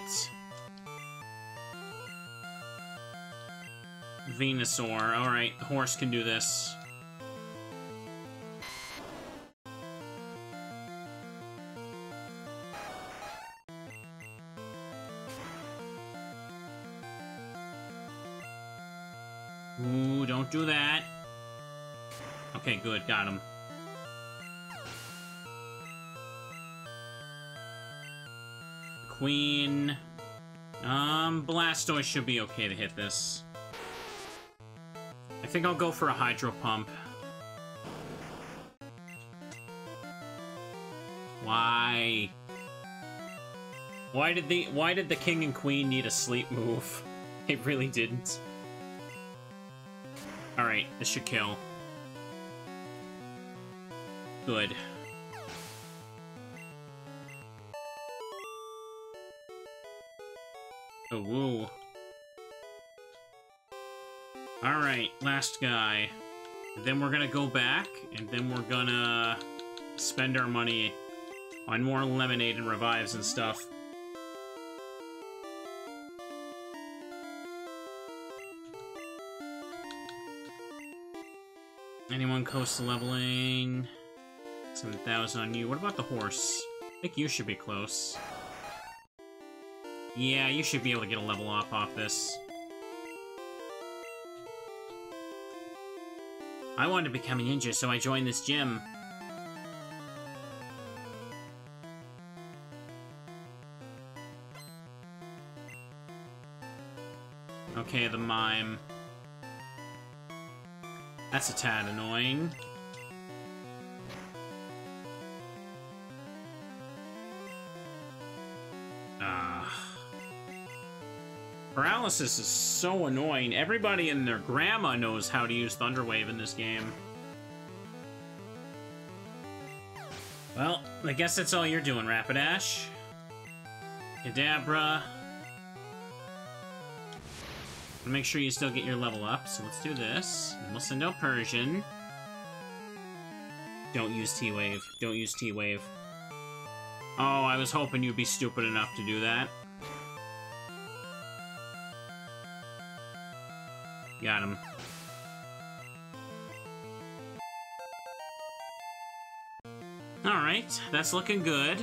Venusaur. Alright, horse can do this. Ooh, don't do that. Okay, good, got him. Queen. Um, Blastoise should be okay to hit this. I think I'll go for a Hydro Pump. Why? Why did the why did the king and queen need a sleep move? It really didn't. Alright, this should kill. Good. Oh, woo. Alright, last guy. Then we're gonna go back, and then we're gonna spend our money on more lemonade and revives and stuff. Anyone close to leveling? 7,000 on you. What about the horse? I think you should be close. Yeah, you should be able to get a level up off this. I wanted to become a ninja, so I joined this gym. Okay, the mime. That's a tad annoying. Paralysis is so annoying. Everybody and their grandma knows how to use Thunderwave in this game. Well, I guess that's all you're doing, Rapidash. Kadabra. Make sure you still get your level up, so let's do this. And we'll send out Persian. Don't use T-Wave. Don't use T-Wave. Oh, I was hoping you'd be stupid enough to do that. Got him. Alright, that's looking good.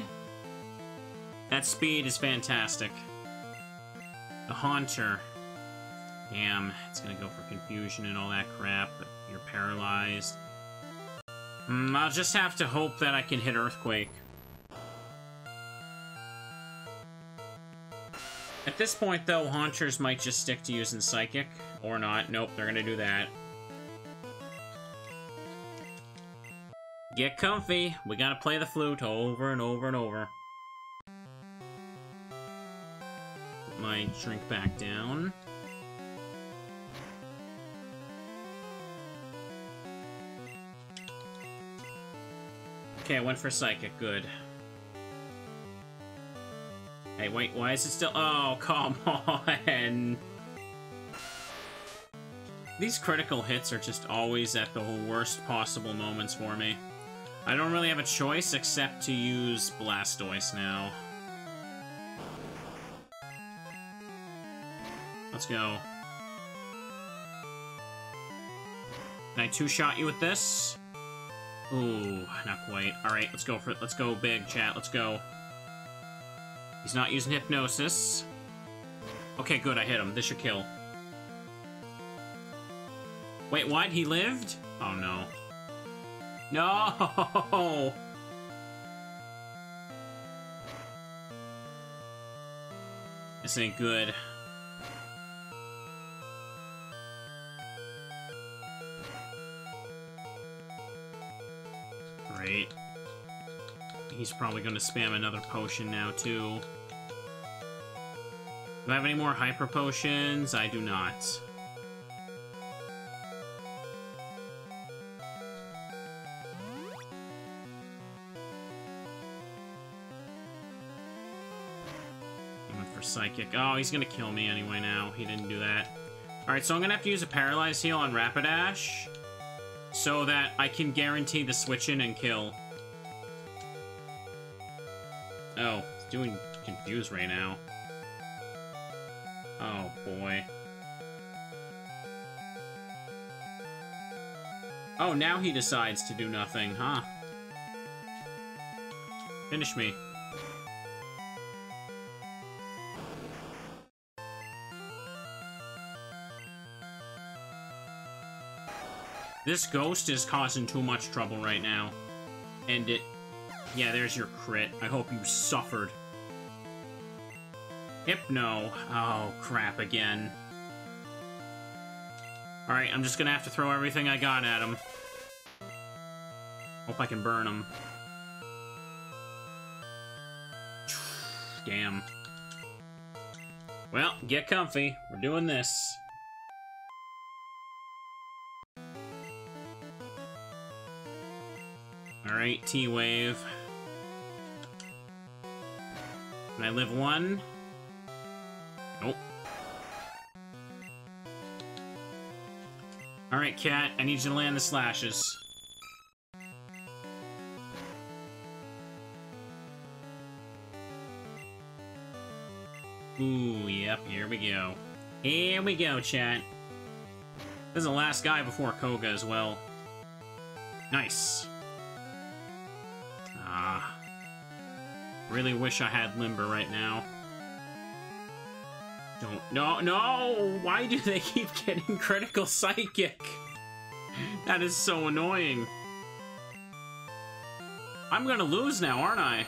That speed is fantastic. The Haunter. Damn, it's gonna go for confusion and all that crap, but you're paralyzed. Mm, I'll just have to hope that I can hit Earthquake. At this point, though, Haunters might just stick to using Psychic. Or not. Nope, they're gonna do that. Get comfy. We gotta play the flute over and over and over. Put my drink back down. Okay, I went for Psychic. Good. Hey, wait, why is it still- Oh, come on! These critical hits are just always at the worst possible moments for me. I don't really have a choice except to use Blastoise now. Let's go. Can I two-shot you with this? Ooh, not quite. Alright, let's go for it. Let's go big, chat. Let's go. He's not using Hypnosis. Okay, good. I hit him. This should kill. Wait, what? He lived? Oh, no. No! This ain't good. Great. He's probably going to spam another potion now, too. Do I have any more Hyper Potions? I do not. Psychic. Oh, he's to kill me anyway now. He didn't do that. Alright, so I'm to have to use a Paralyze Heal on Rapidash so that I can guarantee the switch in and kill. Oh, it's doing confuse right now. Oh, boy. Oh, now he decides to do nothing, huh? Finish me. This ghost is causing too much trouble right now. End it. Yeah, there's your crit. I hope you suffered. Hypno. Oh, crap again. Alright, I'm just gonna have to throw everything I got at him. Hope I can burn him. Damn. Well, get comfy. We're doing this. Alright, T-Wave. Can I live one? Nope. Alright, Cat, I need you to land the slashes. Ooh, yep, here we go. Here we go, chat. This is the last guy before Koga as well. Nice. Really wish I had Limber right now. Don't- no, no! Why do they keep getting critical psychic? That is so annoying. I'm gonna lose now, aren't I?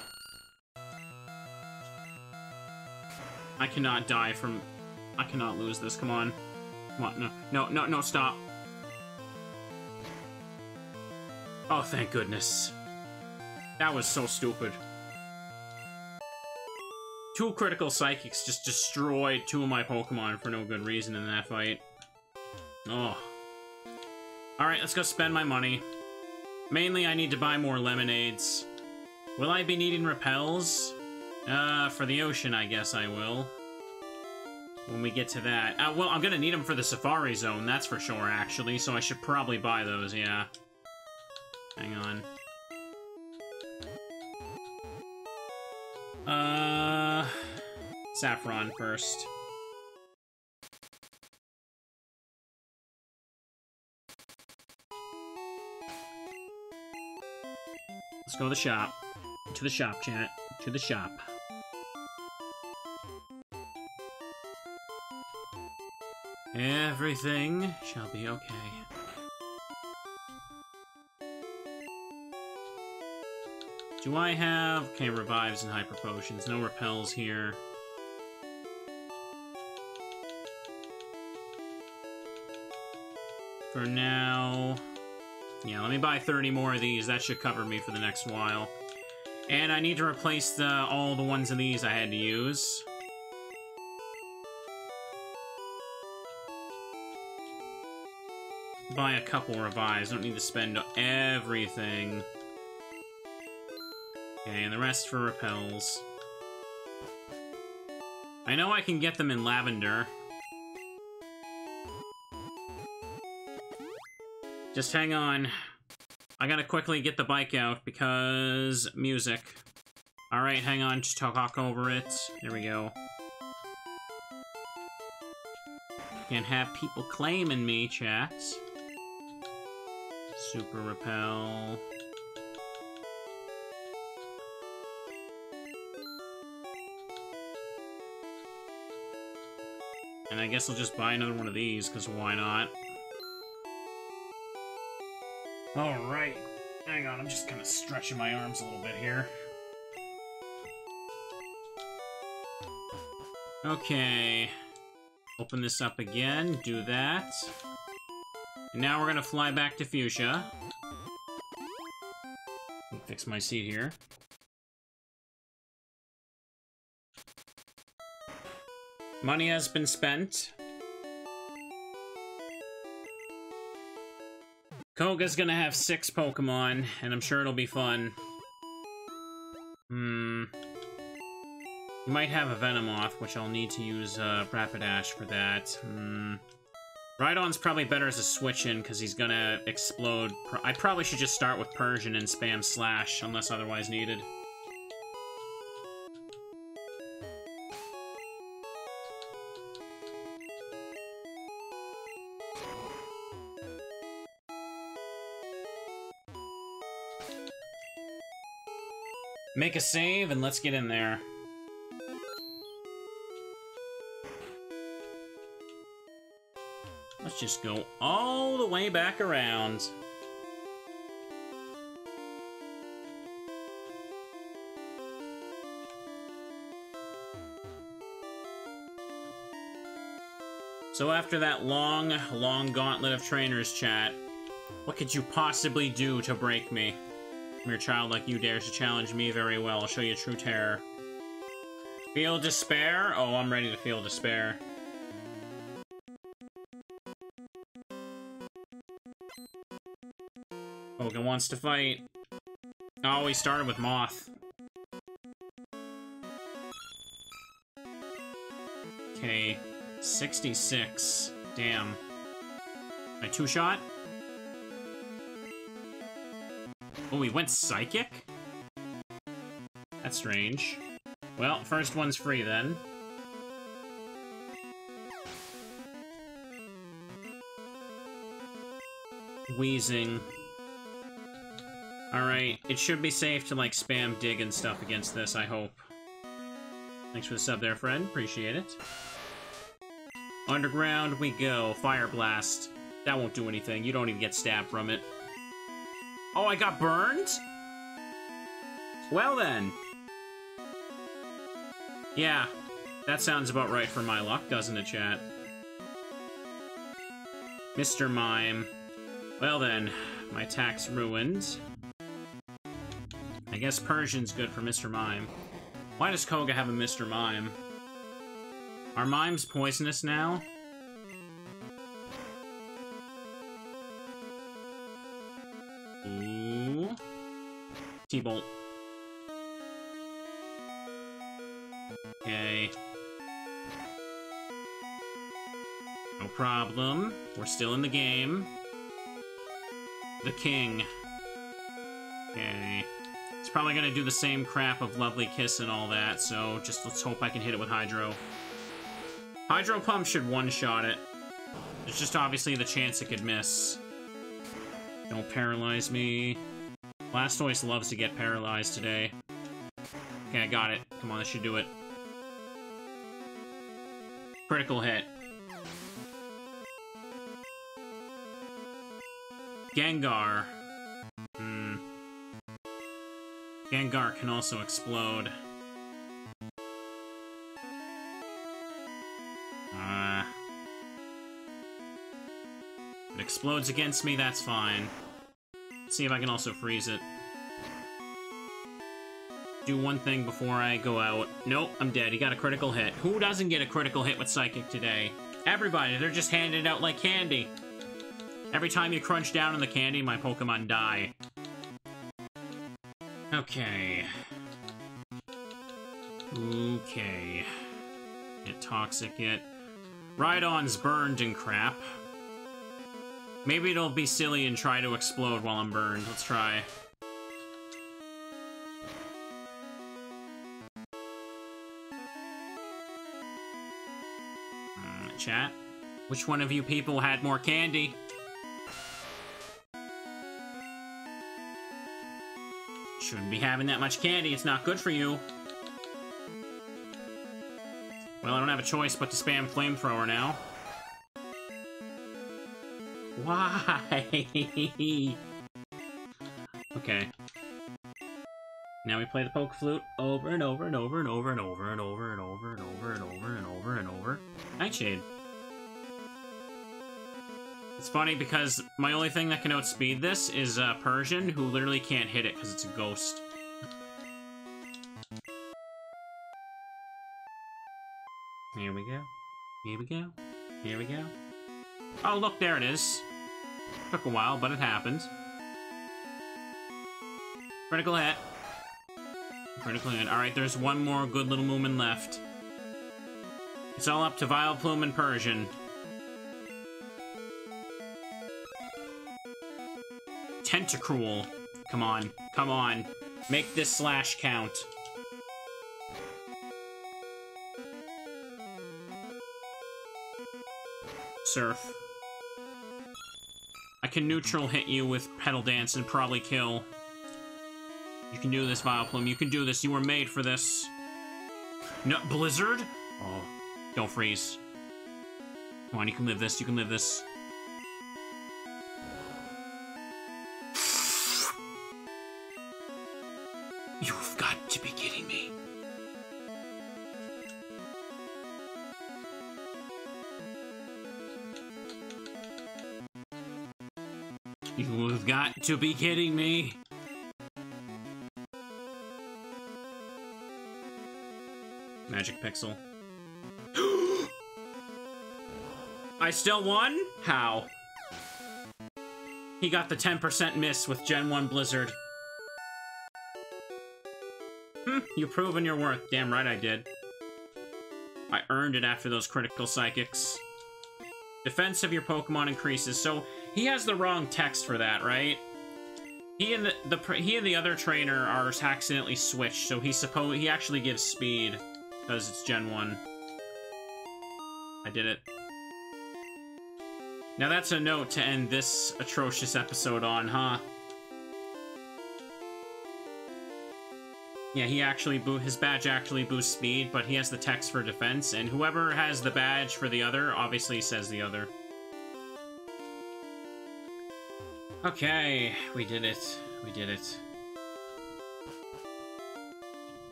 I cannot die from... I cannot lose this, come on. Come on, no, no, no, no, stop. Oh, thank goodness. That was so stupid. Two critical psychics just destroyed two of my Pokemon for no good reason in that fight. Oh. Alright, let's go spend my money. Mainly, I need to buy more lemonades. Will I be needing repels? Uh, for the ocean, I guess I will. When we get to that. Uh, well, I'm gonna need them for the Safari Zone, that's for sure, actually, so I should probably buy those, yeah. Hang on. Saffron first. Let's go to the shop. To the shop, chat. To the shop. Everything shall be okay. Do I have... Okay, revives and hyper potions. No repels here. For now... Yeah, let me buy 30 more of these. That should cover me for the next while. And I need to replace the all the ones of these I had to use. Buy a couple revives. Don't need to spend everything. Okay, and the rest for repels. I know I can get them in lavender. Just hang on. I gotta quickly get the bike out because music. Alright, hang on, just talk over it. There we go. Can't have people claiming me, chat. Super repel. And I guess I'll just buy another one of these, because why not? Alright. Hang on, I'm just kind of stretching my arms a little bit here. Okay. Open this up again, do that. And now we're gonna fly back to Fuchsia. Fix my seat here. Money has been spent. Koga's gonna have six Pokemon, and I'm sure it'll be fun. Hmm. We might have a Venomoth, which I'll need to use uh, Rapidash for that. Hmm. Rhydon's probably better as a switch-in, because he's gonna explode. I probably should just start with Persian and spam Slash, unless otherwise needed. Make a save, and let's get in there. Let's just go all the way back around. So after that long, long gauntlet of trainers chat, what could you possibly do to break me? Mere child like you dares to challenge me very well. I'll show you true terror. Feel despair? Oh, I'm ready to feel despair. Koga wants to fight. Oh, he started with Moth. Okay, 66. Damn. My two-shot? Oh, we went Psychic? That's strange. Well, first one's free then. Wheezing. Alright, it should be safe to, like, spam dig and stuff against this, I hope. Thanks for the sub there, friend. Appreciate it. Underground we go. Fire Blast. That won't do anything. You don't even get stabbed from it. Oh, I got burned? Well then. Yeah, that sounds about right for my luck, doesn't it, chat? Mr. Mime. Well then, my attack's ruined. I guess Persian's good for Mr. Mime. Why does Koga have a Mr. Mime? Are mimes poisonous now? Problem. We're still in the game. The king. Okay. It's probably gonna do the same crap of Lovely Kiss and all that, so just let's hope I can hit it with Hydro. Hydro Pump should one-shot it. There's just obviously the chance it could miss. Don't paralyze me. Blastoise loves to get paralyzed today. Okay, I got it. Come on, this should do it. Critical hit. Gengar. Hmm. Gengar can also explode. Uh, it explodes against me, that's fine. see if I can also freeze it. Do one thing before I go out. Nope, I'm dead. He got a critical hit. Who doesn't get a critical hit with Psychic today? Everybody, they're just it out like candy. Every time you crunch down on the candy, my Pokemon die. Okay. Okay. Get Toxic it. Rhydon's burned and crap. Maybe it'll be silly and try to explode while I'm burned. Let's try. Mm, chat. Which one of you people had more candy? Shouldn't be having that much candy. It's not good for you. Well, I don't have a choice but to spam Flamethrower now. Why? okay. Now we play the poke flute over and over and over and over and over and over and over and over and over and over and over. Nightshade. It's funny because my only thing that can outspeed this is uh, Persian, who literally can't hit it because it's a ghost. Here we go. Here we go. Here we go. Oh, look, there it is. Took a while, but it happened. Critical hit. Critical hit. Alright, there's one more good little Moomin left. It's all up to Vileplume and Persian. Tentacruel. Come on. Come on. Make this slash count. Surf. I can neutral hit you with Petal Dance and probably kill. You can do this, Vileplume. You can do this. You were made for this. No, Blizzard? Oh, don't freeze. Come on, you can live this. You can live this. To be kidding me. Magic Pixel. I still won? How? He got the 10% miss with Gen 1 Blizzard. Hmm, you've proven your worth. Damn right I did. I earned it after those critical psychics. Defense of your Pokemon increases. So, he has the wrong text for that, right? He and the, the he and the other trainer are accidentally switched, so he suppose he actually gives speed because it's Gen 1. I did it. Now that's a note to end this atrocious episode on, huh? Yeah, he actually boo his badge actually boosts speed, but he has the text for defense, and whoever has the badge for the other obviously says the other. Okay, we did it. We did it.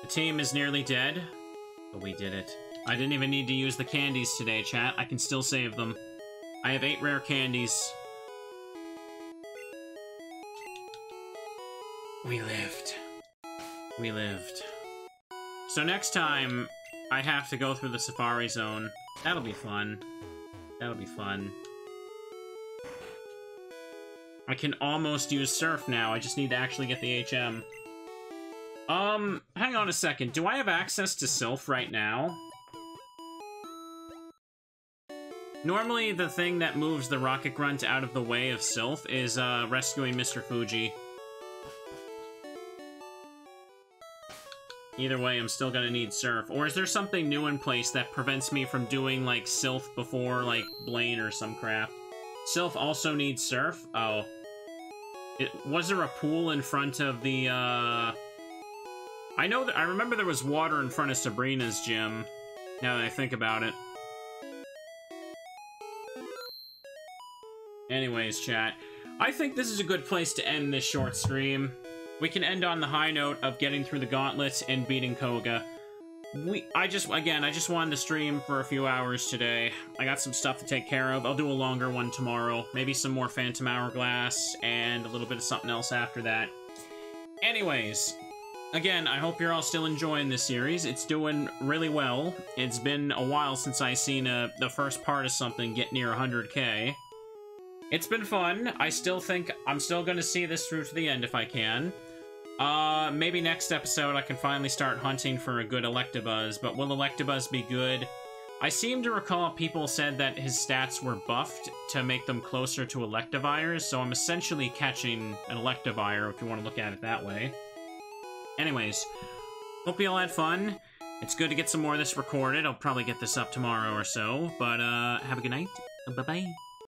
The team is nearly dead, but we did it. I didn't even need to use the candies today, chat. I can still save them. I have eight rare candies. We lived. We lived. So next time, I have to go through the Safari Zone. That'll be fun. That'll be fun. I can almost use Surf now, I just need to actually get the HM. Um, hang on a second. Do I have access to Silph right now? Normally, the thing that moves the Rocket Grunt out of the way of Silph is uh, rescuing Mr. Fuji. Either way, I'm still gonna need Surf. Or is there something new in place that prevents me from doing, like, Silph before, like, Blaine or some crap? Silph also needs Surf? Oh. It, was there a pool in front of the, uh... I know that I remember there was water in front of Sabrina's gym. Now that I think about it. Anyways, chat. I think this is a good place to end this short stream. We can end on the high note of getting through the gauntlet and beating Koga. We, I just, again, I just wanted to stream for a few hours today. I got some stuff to take care of. I'll do a longer one tomorrow. Maybe some more Phantom Hourglass and a little bit of something else after that. Anyways, Again, I hope you're all still enjoying this series. It's doing really well. It's been a while since I seen a, the first part of something get near 100k. It's been fun. I still think I'm still going to see this through to the end if I can. Uh, maybe next episode I can finally start hunting for a good Electabuzz, but will Electabuzz be good? I seem to recall people said that his stats were buffed to make them closer to Electivires, so I'm essentially catching an Electivire if you want to look at it that way. Anyways, hope you all had fun. It's good to get some more of this recorded. I'll probably get this up tomorrow or so. But uh, have a good night. Bye-bye.